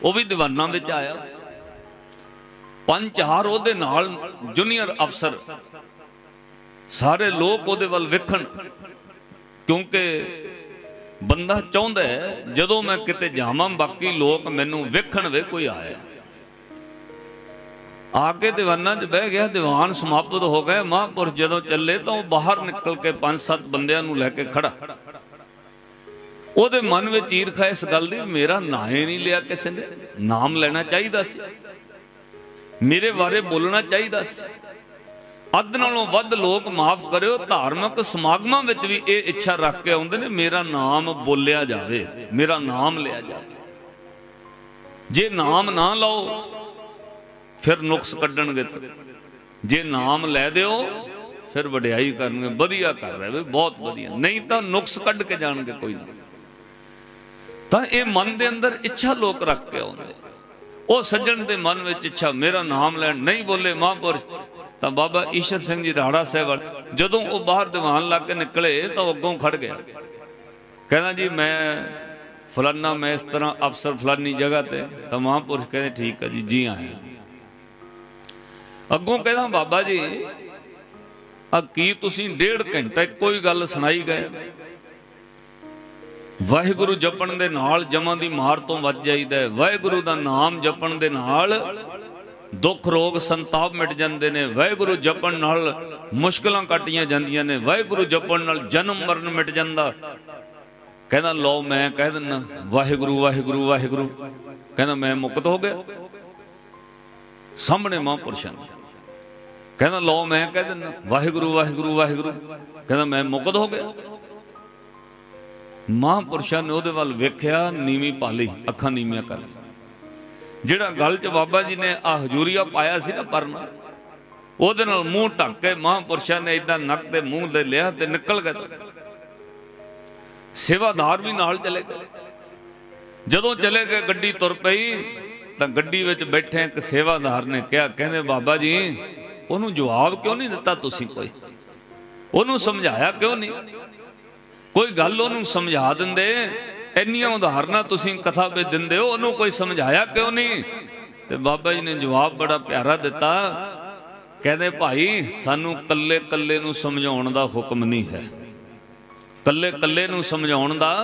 ਉਹ ਵੀ ਦੀਵਾਨਾਂ ਵਿੱਚ ਆਇਆ। ਪੰਜ ਚਾਰ ਉਹਦੇ ਨਾਲ ਜੂਨੀਅਰ ਅਫਸਰ। ਸਾਰੇ ਲੋਕ ਉਹਦੇ ਵੱਲ ਵੇਖਣ। ਕਿਉਂਕਿ ਬੰਦਾ ਚਾਹੁੰਦਾ ਹੈ, ਜਦੋਂ ਮੈਂ ਕਿਤੇ ਜਾਵਾਂ, ਬਾਕੀ ਲੋਕ ਮੈਨੂੰ ਵੇਖਣ ਵੇ ਕੋਈ ਆਇਆ। ਆ ਕੇ ਦੀਵਾਨਾਂ 'ਚ ਬਹਿ ਗਿਆ, ਦੀਵਾਨ ਸਮਾਪਤ ਹੋ ਗਏ ਮਹਾਂਪੁਰਸ਼ ਜਦੋਂ ਚੱਲੇ ਤਾਂ ਉਹ ਬਾਹਰ ਨਿਕਲ ਕੇ ਪੰਜ ਸੱਤ ਬੰਦਿਆਂ ਨੂੰ ਲੈ ਕੇ ਖੜਾ। ਉਹਦੇ ਮਨ ਵਿੱਚ ਈਰਖਾ ਇਸ ਗੱਲ ਦੀ, ਮੇਰਾ ਨਾਂ ਹੀ ਨਹੀਂ ਲਿਆ ਕਿਸੇ ਨੇ। ਨਾਮ ਲੈਣਾ ਚਾਹੀਦਾ ਸੀ। ਮੇਰੇ ਬਾਰੇ ਬੋਲਣਾ ਚਾਹੀਦਾ ਸੀ। ਅੱਧ ਨਾਲੋਂ ਵੱਧ ਲੋਕ ਮਾਫ ਕਰਿਓ, ਧਾਰਮਿਕ ਸਮਾਗਮਾਂ ਵਿੱਚ ਵੀ ਇਹ ਇੱਛਾ ਰੱਖ ਕੇ ਆਉਂਦੇ ਨੇ, ਮੇਰਾ ਨਾਮ ਬੋਲਿਆ ਜਾਵੇ, ਮੇਰਾ ਨਾਮ ਲਿਆ ਜਾਵੇ। ਜੇ ਨਾਮ ਨਾ ਲਓ, ਫਿਰ ਨੁਕਸ ਕੱਢਣਗੇ ਜੇ ਨਾਮ ਲੈ ਦਿਓ, ਫਿਰ ਵਡਿਆਈ ਕਰਨਗੇ, ਵਧੀਆ ਕਰ ਰਹੇ ਵੇ ਬਹੁਤ ਵਧੀਆ। ਨਹੀਂ ਤਾਂ ਨੁਕਸ ਕੱਢ ਕੇ ਜਾਣਗੇ ਕੋਈ ਨਾ। ਤਾਂ ਇਹ ਮਨ ਦੇ ਅੰਦਰ ਇੱਛਾ ਲੋਕ ਰੱਖ ਕੇ ਆਉਂਦੇ। ਉਹ ਸੱਜਣ ਦੇ ਮਨ ਵਿੱਚ ਇੱਛਾ, ਮੇਰਾ ਨਾਮ ਲੈਣ, ਨਹੀਂ ਬੋਲੇ ਮਹਾਂਪੁਰਸ਼। ਤਾਂ ਬਾਬਾ ਈਸ਼ਰ ਸਿੰਘ ਜੀ ਰਾੜਾ ਸਾਹਿਬ ਜਦੋਂ ਉਹ ਬਾਹਰ ਦੀਵਾਨ ਲਾ ਕੇ ਨਿਕਲੇ ਤਾਂ ਉਹ ਅੱਗੋਂ ਖੜ ਗਿਆ ਕਹਿੰਦਾ ਜੀ, ਮੈਂ ਫਲਾਨਾ, ਮੈਂ ਇਸ ਤਰ੍ਹਾਂ ਅਫਸਰ ਫਲਾਨੀ ਜਗ੍ਹਾ ਤੇ, ਤਾਂ ਮਹਾਂਪੁਰਸ਼ ਕਹਿੰਦੇ, ਠੀਕ ਹੈ ਜੀ ਜੀ ਆਏ ਅੱਗੋਂ ਕਹਿੰਦਾ, ਬਾਬਾ ਜੀ ਆ ਕੀ ਤੁਸੀਂ ਡੇਢ ਘੰਟਾ ਕੋਈ ਗੱਲ ਸੁਣਾਈ ਗਏ? ਵਾਹਿਗੁਰੂ ਜਪਣ ਦੇ ਨਾਲ ਜਮਾਂ ਦੀ ਮਾਰ ਤੋਂ ਬਚ ਜਾਈਦਾ ਵਾਹਿਗੁਰੂ ਦਾ ਨਾਮ ਜਪਣ ਦੇ ਨਾਲ ਦੁੱਖ ਰੋਗ ਸੰਤਾਪ ਮਿਟ ਜਾਂਦੇ ਨੇ, ਵਾਹਿਗੁਰੂ ਜਪਣ ਨਾਲ ਮੁਸ਼ਕਲਾਂ ਕੱਟੀਆਂ ਜਾਂਦੀਆਂ ਨੇ, ਵਾਹਿਗੁਰੂ ਜਪਣ ਨਾਲ ਜਨਮ ਮਰਨ ਮਿਟ ਜਾਂਦਾ। ਕਹਿੰਦਾ, ਲਓ ਮੈਂ ਕਹਿ ਦਿੰਨਾ, ਵਾਹਿਗੁਰੂ ਵਾਹਿਗੁਰੂ ਵਾਹਿਗੁਰੂ। ਕਹਿੰਦਾ, ਮੈਂ ਮੁਕਤ ਹੋ ਗਿਆ। ਸਾਹਮਣੇ ਮਹਾਂਪੁਰਸ਼ਾਂ ਕਹਿੰਦਾ, ਲਓ ਮੈਂ ਕਹਿ ਦਿੰਨਾ, ਵਾਹਿਗੁਰੂ ਵਾਹਿਗੁਰੂ ਵਾਹਿਗੁਰੂ। ਕਹਿੰਦਾ, ਮੈਂ ਮੁਕਤ ਹੋ ਗਿਆ। ਮਹਾਂਪੁਰਸ਼ਾਂ ਨੇ ਉਹਦੇ ਵੱਲ ਵੇਖਿਆ, ਨੀਵੀਂ ਪਾਲੀ ਅੱਖਾਂ ਨੀਵੀਆਂ ਕਰ ਲਈ ਜਿਹੜਾ ਗੱਲ 'ਚ ਬਾਬਾ ਜੀ ਨੇ ਆ ਹਜੂਰੀਆ ਪਾਇਆ ਸੀ ਨਾ ਪਰਨ, ਉਹਦੇ ਨਾਲ ਮੂੰਹ ਢੱਕ ਕੇ ਮਹਾਂਪੁਰਸ਼ਾਂ ਨੇ ਇਦਾਂ ਨੱਕ ਤੇ ਮੂੰਹ ਦੇ ਲਿਆ ਤੇ ਨਿਕਲ ਗਏ ਸੇਵਾਦਾਰ ਵੀ ਨਾਲ ਚਲੇ ਗਏ। ਜਦੋਂ ਚਲੇ ਗਏ, ਗੱਡੀ ਤੁਰ ਪਈ, ਤਾਂ ਗੱਡੀ ਵਿੱਚ ਬੈਠੇ ਇੱਕ ਸੇਵਾਦਾਰ ਨੇ ਕਿਹਾ, ਕਹਿੰਦੇ, ਬਾਬਾ ਜੀ, ਉਹਨੂੰ ਜਵਾਬ ਕਿਉਂ ਨਹੀਂ ਦਿੱਤਾ ਤੁਸੀਂ ਕੋਈ? ਉਹਨੂੰ ਸਮਝਾਇਆ ਕਿਉਂ ਨਹੀਂ? ਕੋਈ ਗੱਲ ਉਹਨੂੰ ਸਮਝਾ ਦਿੰਦੇ ਇੰਨੀਆਂ ਉਦਾਹਰਨਾਂ ਤੁਸੀਂ ਕਥਾ ਵਿੱਚ ਦਿੰਦੇ ਹੋ, ਉਹਨੂੰ ਕੋਈ ਸਮਝਾਇਆ ਕਿਉਂ ਨਹੀਂ? ਤੇ ਬਾਬਾ ਜੀ ਨੇ ਜਵਾਬ ਬੜਾ ਪਿਆਰਾ ਦਿੱਤਾ। ਕਹਿੰਦੇ, ਭਾਈ, ਸਾਨੂੰ ਕੱਲੇ ਕੱਲੇ ਨੂੰ ਸਮਝਾਉਣ ਦਾ ਹੁਕਮ ਨਹੀਂ ਹੈ। ਕੱਲੇ ਕੱਲੇ ਨੂੰ ਸਮਝਾਉਣ ਦਾ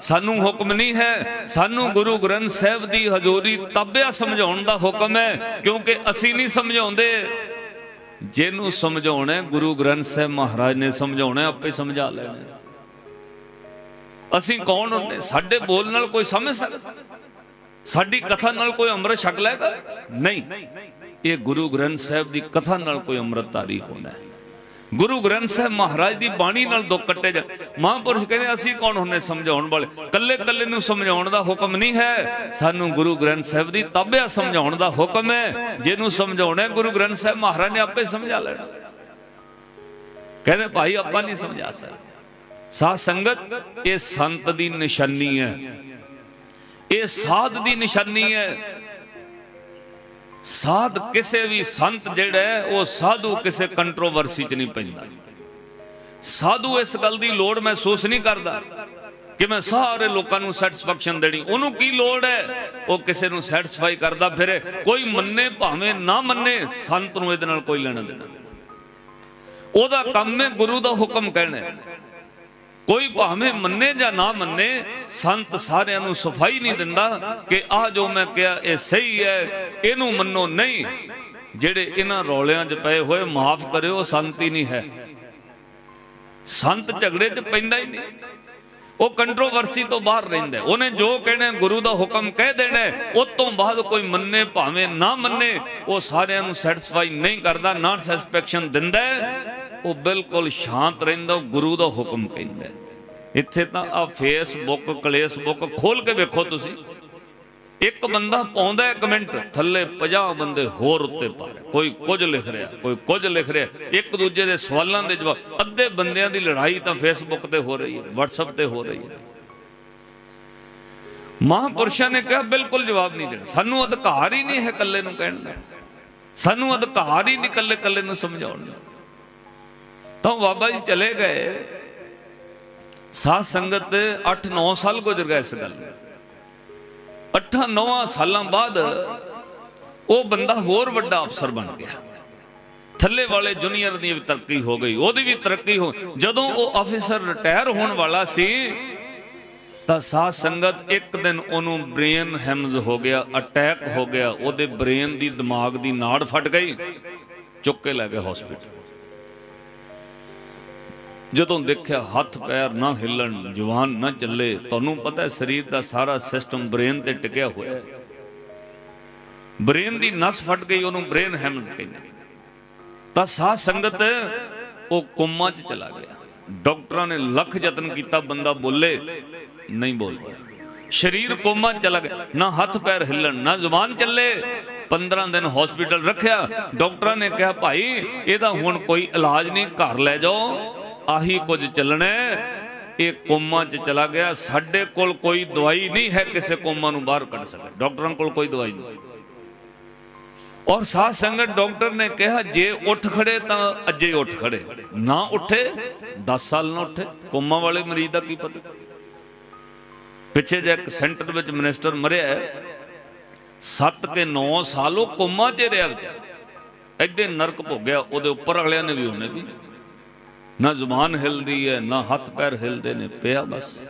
ਸਾਨੂੰ ਹੁਕਮ ਨਹੀਂ ਹੈ। ਸਾਨੂੰ ਗੁਰੂ ਗ੍ਰੰਥ ਸਾਹਿਬ ਦੀ ਹਜ਼ੂਰੀ ਤਾਬਿਆ ਸਮਝਾਉਣ ਦਾ ਹੁਕਮ ਹੈ, ਕਿਉਂਕਿ ਅਸੀਂ ਨਹੀਂ ਸਮਝਾਉਂਦੇ। ਜਿਹਨੂੰ ਸਮਝਾਉਣਾ ਗੁਰੂ ਗ੍ਰੰਥ ਸਾਹਿਬ ਮਹਾਰਾਜ ਨੇ ਸਮਝਾਉਣਾ ਆਪੇ ਸਮਝਾ ਲੈਣਾ ਅਸੀਂ ਕੌਣ ਹੁੰਦੇ? ਸਾਡੇ ਬੋਲ ਨਾਲ ਕੋਈ ਸਮਝ ਸਕਦਾ? ਸਾਡੀ ਕਥਾ ਨਾਲ ਕੋਈ ਅੰਮ੍ਰਿਤ ਛਕ ਲੈਗਾ ਨਹੀਂ। ਇਹ ਗੁਰੂ ਗ੍ਰੰਥ ਸਾਹਿਬ ਦੀ ਕਥਾ ਨਾਲ ਕੋਈ ਅੰਮ੍ਰਿਤਧਾਰੀ ਹੋਣਾ ਹੈ। ਗੁਰੂ ਗ੍ਰੰਥ ਸਾਹਿਬ ਮਹਾਰਾਜ ਦੀ ਬਾਣੀ ਨਾਲ ਦੁੱਖ ਕੱਟੇ ਜਾ ਮਹਾਂਪੁਰਸ਼ ਕਹਿੰਦੇ, ਅਸੀਂ ਕੌਣ ਹੁੰਨੇ ਸਮਝਾਉਣ ਵਾਲੇ? ਕੱਲੇ ਕੱਲੇ ਨੂੰ ਸਮਝਾਉਣ ਦਾ ਹੁਕਮ ਨਹੀਂ ਹੈ। ਸਾਨੂੰ ਗੁਰੂ ਗ੍ਰੰਥ ਸਾਹਿਬ ਦੀ ਤਾਬਿਆ ਸਮਝਾਉਣ ਦਾ ਹੁਕਮ ਹੈ। ਜਿਹਨੂੰ ਸਮਝਾਉਣਾ ਗੁਰੂ ਗ੍ਰੰਥ ਸਾਹਿਬ ਮਹਾਰਾਜ ਨੇ ਆਪੇ ਸਮਝਾ ਲੈਣਾ। ਕਹਿੰਦੇ, ਭਾਈ, ਆਪਾਂ ਨਹੀਂ ਸਮਝਾ ਸਕਦੇ। ਸਾਧ ਸੰਗਤ, ਇਹ ਸੰਤ ਦੀ ਨਿਸ਼ਾਨੀ ਹੈ। ਇਹ ਸਾਧ ਦੀ ਨਿਸ਼ਾਨੀ ਹੈ। ਸਾਧ ਕਿਸੇ ਵੀ ਸੰਤ ਜਿਹੜਾ ਉਹ ਸਾਧੂ ਕਿਸੇ ਕੰਟਰੋਵਰਸੀ 'ਚ ਨਹੀਂ ਪੈਂਦਾ। ਸਾਧੂ ਇਸ ਗੱਲ ਦੀ ਲੋੜ ਮਹਿਸੂਸ ਨਹੀਂ ਕਰਦਾ ਕਿ ਮੈਂ ਸਾਰੇ ਲੋਕਾਂ ਨੂੰ ਸੈਟੀਸਫੈਕਸ਼ਨ ਦੇਣੀ। ਉਹਨੂੰ ਕੀ ਲੋੜ ਹੈ? ਉਹ ਕਿਸੇ ਨੂੰ ਸੈਟੀਸਫਾਈ ਕਰਦਾ ਫਿਰੇ। ਕੋਈ ਮੰਨੇ ਭਾਵੇਂ ਨਾ ਮੰਨੇ, ਸੰਤ ਨੂੰ ਇਹਦੇ ਨਾਲ ਕੋਈ ਲੈਣਾ ਦੇਣਾ। ਉਹਦਾ ਕੰਮ ਹੈ, ਗੁਰੂ ਦਾ ਹੁਕਮ ਕਹਿਣਾ ਕੋਈ ਭਾਵੇਂ ਮੰਨੇ ਜਾਂ ਨਾ ਮੰਨੇ, ਸੰਤ ਸਾਰਿਆਂ ਨੂੰ ਸਫ਼ਾਈ ਨਹੀਂ ਦਿੰਦਾ ਕਿ ਆ ਜੋ ਮੈਂ ਕਿਹਾ ਇਹ ਸਹੀ ਹੈ, ਇਹਨੂੰ ਮੰਨੋ ਨਹੀਂ। ਜਿਹੜੇ ਇਹਨਾਂ ਰੌਲਿਆਂ 'ਚ ਪਏ ਹੋਏ, ਮਾਫ ਕਰਿਓ ਸੰਤ ਹੀ ਨਹੀਂ ਹੈ। ਸੰਤ ਝਗੜੇ 'ਚ ਪੈਂਦਾ ਹੀ ਨਹੀਂ। ਉਹ ਕੰਟਰੋਵਰਸੀ ਤੋਂ ਬਾਹਰ ਰਹਿੰਦਾ ਉਹਨੇ ਜੋ ਕਹਿਣਾ ਗੁਰੂ ਦਾ ਹੁਕਮ ਕਹਿ ਦੇਣਾ ਉਸ ਤੋਂ ਬਾਅਦ ਕੋਈ ਮੰਨੇ, ਭਾਵੇਂ ਨਾ ਮੰਨੇ, ਉਹ ਸਾਰਿਆਂ ਨੂੰ ਸੈਟੀਸਫਾਈ ਨਹੀਂ ਕਰਦਾ, ਨਾ ਸੈਟੀਸਫੈਕਸ਼ਨ ਦਿੰਦਾ ਉਹ ਬਿਲਕੁਲ ਸ਼ਾਂਤ ਰਹਿੰਦਾ, ਉਹ ਗੁਰੂ ਦਾ ਹੁਕਮ ਕਹਿੰਦਾ ਇੱਥੇ ਤਾਂ ਆ ਫੇਸਬੁੱਕ ਕਲੇਸਬੁੱਕ ਖੋਲ ਕੇ ਵੇਖੋ ਤੁਸੀਂ। ਇੱਕ ਬੰਦਾ ਪਾਉਂਦਾ ਹੈ ਕਮੈਂਟ ਥੱਲੇ 50 ਬੰਦੇ ਹੋਰ ਉੱਤੇ ਪਾ ਰਹੇ। ਕੋਈ ਕੁਝ ਲਿਖ ਰਿਹਾ, ਕੋਈ ਕੁਝ ਲਿਖ ਰਿਹਾ। ਇੱਕ ਦੂਜੇ ਦੇ ਸਵਾਲਾਂ ਦੇ ਜਵਾਬ। ਅੱਧੇ ਬੰਦਿਆਂ ਦੀ ਲੜਾਈ ਤਾਂ ਫੇਸਬੁੱਕ ਤੇ ਹੋ ਰਹੀ ਹੈ, WhatsApp ਤੇ ਹੋ ਰਹੀ ਹੈ। ਮਹਾਂਪੁਰਸ਼ਾਂ ਨੇ ਕਿਹਾ, ਬਿਲਕੁਲ ਜਵਾਬ ਨਹੀਂ ਦੇਣਾ। ਸਾਨੂੰ ਅਧਿਕਾਰ ਹੀ ਨਹੀਂ ਹੈ ਇਕੱਲੇ ਨੂੰ ਕਹਿਣ ਦਾ। ਸਾਨੂੰ ਅਧਿਕਾਰ ਹੀ ਨਹੀਂ ਇਕੱਲੇ ਇਕੱਲੇ ਨੂੰ ਸਮਝਾਉਣ ਦਾ। ਤਾਂ ਬਾਬਾ ਜੀ ਚਲੇ ਗਏ। ਸਾਧ ਸੰਗਤ 8-9 ਸਾਲ ਗੁਜ਼ਰ ਗਏ ਇਸ ਗੱਲ 8-9 ਸਾਲਾਂ ਬਾਅਦ ਉਹ ਬੰਦਾ ਹੋਰ ਵੱਡਾ ਅਫਸਰ ਬਣ ਗਿਆ। ਥੱਲੇ ਵਾਲੇ ਜੂਨੀਅਰ ਦੀ ਵੀ ਤਰੱਕੀ ਹੋ ਗਈ, ਉਹਦੀ ਵੀ ਤਰੱਕੀ ਹੋ ਜਦੋਂ ਉਹ ਅਫਸਰ ਰਿਟਾਇਰ ਹੋਣ ਵਾਲਾ ਸੀ, ਤਾਂ ਸਾਧ ਸੰਗਤ ਇੱਕ ਦਿਨ ਉਹਨੂੰ ਬ੍ਰੇਨ ਹੈਮਜ਼ ਹੋ ਗਿਆ, ਅਟੈਕ ਹੋ ਗਿਆ। ਉਹਦੇ ਬ੍ਰੇਨ ਦੀ ਦਿਮਾਗ ਦੀ ਨਾੜ ਫਟ ਗਈ, ਚੁੱਕ ਕੇ ਲੈ ਗਏ ਹਸਪੀਟਲ ਜਦੋਂ ਦੇਖਿਆ ਹੱਥ ਪੈਰ ਨਾ ਹਿੱਲਣ, ਜਵਾਨ ਨਾ ਚੱਲੇ, ਤੁਹਾਨੂੰ ਪਤਾ ਹੈ ਸਰੀਰ ਦਾ ਸਾਰਾ ਸਿਸਟਮ ਬ੍ਰੇਨ ਤੇ ਟਿਕਿਆ ਹੋਇਆ ਹੈ। ਬ੍ਰੇਨ ਦੀ ਨਸ ਫਟ ਗਈ, ਉਹਨੂੰ ਬ੍ਰੇਨ ਹੈਮਜ਼ ਕਹਿੰਦੇ ਤਾਂ ਸਾਹ ਸੰਗਤ ਉਹ ਕੋਮਾ 'ਚ ਚਲਾ ਗਿਆ। ਡਾਕਟਰਾਂ ਨੇ ਲੱਖ ਯਤਨ ਕੀਤਾ, ਬੰਦਾ ਬੋਲੇ, ਨਹੀਂ ਬੋਲ ਪਾਇਆ ਸਰੀਰ ਕੋਮਾ 'ਚ ਚਲਾ ਗਿਆ। ਨਾ ਹੱਥ ਪੈਰ ਹਿੱਲਣ, ਨਾ ਜ਼ੁਬਾਨ ਚੱਲੇ। 15 ਦਿਨ ਹਸਪੀਟਲ ਰੱਖਿਆ। ਡਾਕਟਰਾਂ ਨੇ ਕਿਹਾ, ਭਾਈ, ਇਹਦਾ ਹੁਣ ਕੋਈ ਇਲਾਜ ਨਹੀਂ, ਘਰ ਲੈ ਜਾਓ। ਆਹੀ ਕੁਝ ਚੱਲਣਾ ਇਹ ਕੋਮਾ 'ਚ ਚਲਾ ਗਿਆ। ਸਾਡੇ ਕੋਲ ਕੋਈ ਦਵਾਈ ਨਹੀਂ ਹੈ ਕਿਸੇ ਕੋਮਾ ਨੂੰ ਬਾਹਰ ਕੱਢ ਸਕੇ ਡਾਕਟਰਾਂ ਕੋਲ ਕੋਈ ਦਵਾਈ ਨਹੀਂ। ਔਰ ਸਾਧ ਸੰਗਤ ਡਾਕਟਰ ਨੇ ਕਿਹਾ, ਜੇ ਉੱਠ ਖੜੇ ਤਾਂ ਅੱਜੇ ਉੱਠ ਖੜੇ। ਨਾ ਉੱਠੇ 10 ਸਾਲ ਨਾ ਉੱਠੇ। ਕੋਮਾ ਵਾਲੇ ਮਰੀਜ਼ ਦਾ ਕੀ ਪਤਾ? ਪਿੱਛੇ ਜੇ ਇੱਕ ਸੈਂਟਰ ਵਿੱਚ ਮਿਨਿਸਟਰ ਮਰਿਆ ਹੈ। 7 ਕੇ 9 ਸਾਲ ਉਹ ਕੋਮਾ 'ਚ ਰਿਹਾ ਵਿਚਾਰਾ। ਐਡੇ ਨਰਕ ਭੋਗਿਆ। ਉਹਦੇ ਉੱਪਰ ਅਗਲਿਆਂ ਨੇ ਵੀ ਉਹਨੇ ਵੀ। ਨਾ ਜ਼ੁਬਾਨ ਹਿਲਦੀ ਹੈ, ਨਾ ਹੱਥ ਪੈਰ ਹਿਲਦੇ ਨੇ, ਪਿਆ ਬਸ।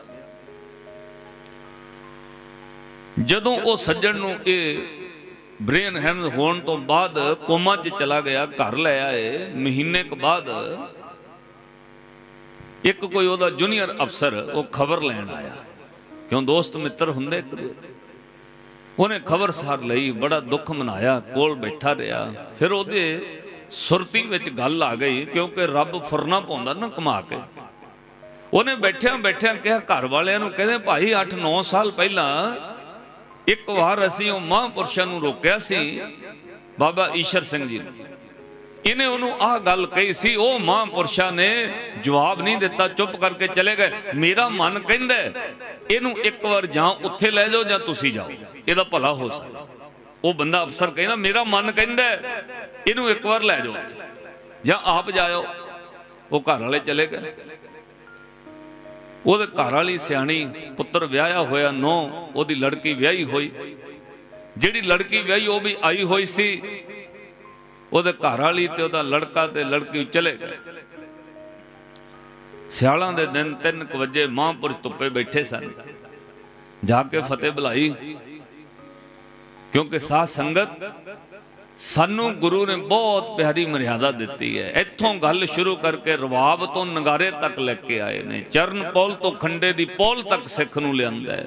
ਜਦੋਂ ਉਹ ਸੱਜਣ ਨੂੰ ਇਹ ਬ੍ਰੇਨ ਹੈਮਸ ਹੋਣ ਤੋਂ ਬਾਅਦ ਕੋਮਾ 'ਚ ਚਲਾ ਗਿਆ, ਘਰ ਲੈ ਆਏ, ਮਹੀਨੇ ਕੁ ਬਾਅਦ ਇੱਕ ਕੋਈ ਉਹਦਾ ਜੂਨੀਅਰ ਅਫਸਰ ਉਹ ਖਬਰ ਲੈਣ ਆਇਆ। ਕਿਉਂ ਦੋਸਤ ਮਿੱਤਰ ਹੁੰਦੇ ਉਹਨੇ ਖਬਰ ਸਾਰ ਲਈ, ਬੜਾ ਦੁੱਖ ਮਨਾਇਆ, ਕੋਲ ਬੈਠਾ ਰਿਹਾ। ਫਿਰ ਉਹਦੇ ਸੁਰਤੀ ਵਿੱਚ ਗੱਲ ਆ ਗਈ ਕਿਉਂਕਿ ਰੱਬ ਫੁਰਨਾ ਪਾਉਂਦਾ ਨਾ ਕਮਾ ਕੇ। ਉਹਨੇ ਬੈਠਿਆਂ ਬੈਠਿਆਂ ਕਿਹਾ, ਘਰ ਵਾਲਿਆਂ ਨੂੰ ਕਹਿੰਦੇ, ਭਾਈ 8-9 ਸਾਲ ਪਹਿਲਾਂ ਇੱਕ ਵਾਰ ਅਸੀਂ ਉਹ ਮਹਾਂਪੁਰਸ਼ਾਂ ਨੂੰ ਰੋਕਿਆ ਸੀ, ਬਾਬਾ ਈਸ਼ਰ ਸਿੰਘ ਜੀ ਨੇ। ਇਹਨੇ ਉਹਨੂੰ ਆਹ ਗੱਲ ਕਹੀ ਸੀ, ਉਹ ਮਹਾਂਪੁਰਸ਼ਾਂ ਨੇ ਜਵਾਬ ਨਹੀਂ ਦਿੱਤਾ, ਚੁੱਪ ਕਰਕੇ ਚਲੇ ਗਏ। ਮੇਰਾ ਮਨ ਕਹਿੰਦਾ, ਇਹਨੂੰ ਇੱਕ ਵਾਰ ਜਾਂ ਉੱਥੇ ਲੈ ਜਾਓ ਜਾਂ ਤੁਸੀਂ ਜਾਓ। ਇਹਦਾ ਭਲਾ ਹੋ ਸਕਦਾ। ਉਹ ਬੰਦਾ ਅਫਸਰ ਕਹਿੰਦਾ, ਮੇਰਾ ਮਨ ਕਹਿੰਦਾ ਇਹਨੂੰ ਇੱਕ ਵਾਰ ਲੈ ਜਾਓ ਜਾਂ ਆਪ ਜਾਇਓ। ਉਹ ਘਰ ਵਾਲੇ ਚਲੇ ਗਏ। ਉਹਦੇ ਘਰ ਵਾਲੀ ਸਿਆਣੀ ਪੁੱਤਰ ਵਿਆਹਿਆ ਹੋਇਆ ਨੋ, ਉਹਦੀ ਲੜਕੀ ਵਿਆਹੀ ਹੋਈ। ਜਿਹੜੀ ਲੜਕੀ ਵਿਆਹੀ, ਉਹ ਵੀ ਆਈ ਹੋਈ ਸੀ। ਉਹਦੇ ਘਰ ਵਾਲੀ ਤੇ ਉਹਦਾ ਲੜਕਾ ਤੇ ਲੜਕੀ ਚਲੇ ਗਏ। ਸਿਆਲਾਂ ਦੇ ਦਿਨ 3 ਵਜੇ ਮਹਾਂਪੁਰ ਧੁੱਪੇ ਬੈਠੇ ਸਨ। ਜਾ ਕੇ ਫਤਿਹ ਬੁਲਾਈ। ਕਿਉਂਕਿ ਸਾਧ ਸੰਗਤ ਸਾਨੂੰ ਗੁਰੂ ਨੇ ਬਹੁਤ ਪਿਆਰੀ ਮਰਿਆਦਾ ਦਿੱਤੀ ਹੈ। ਇੱਥੋਂ ਗੱਲ ਸ਼ੁਰੂ ਕਰਕੇ ਰਵਾਬ ਤੋਂ ਨਗਾਰੇ ਤੱਕ ਲੈ ਕੇ ਆਏ ਨੇ। ਚਰਨ ਪੌਲ ਤੋਂ ਖੰਡੇ ਦੀ ਪੌਲ ਤੱਕ ਸਿੱਖ ਨੂੰ ਲਿਆਂਦਾ ਹੈ।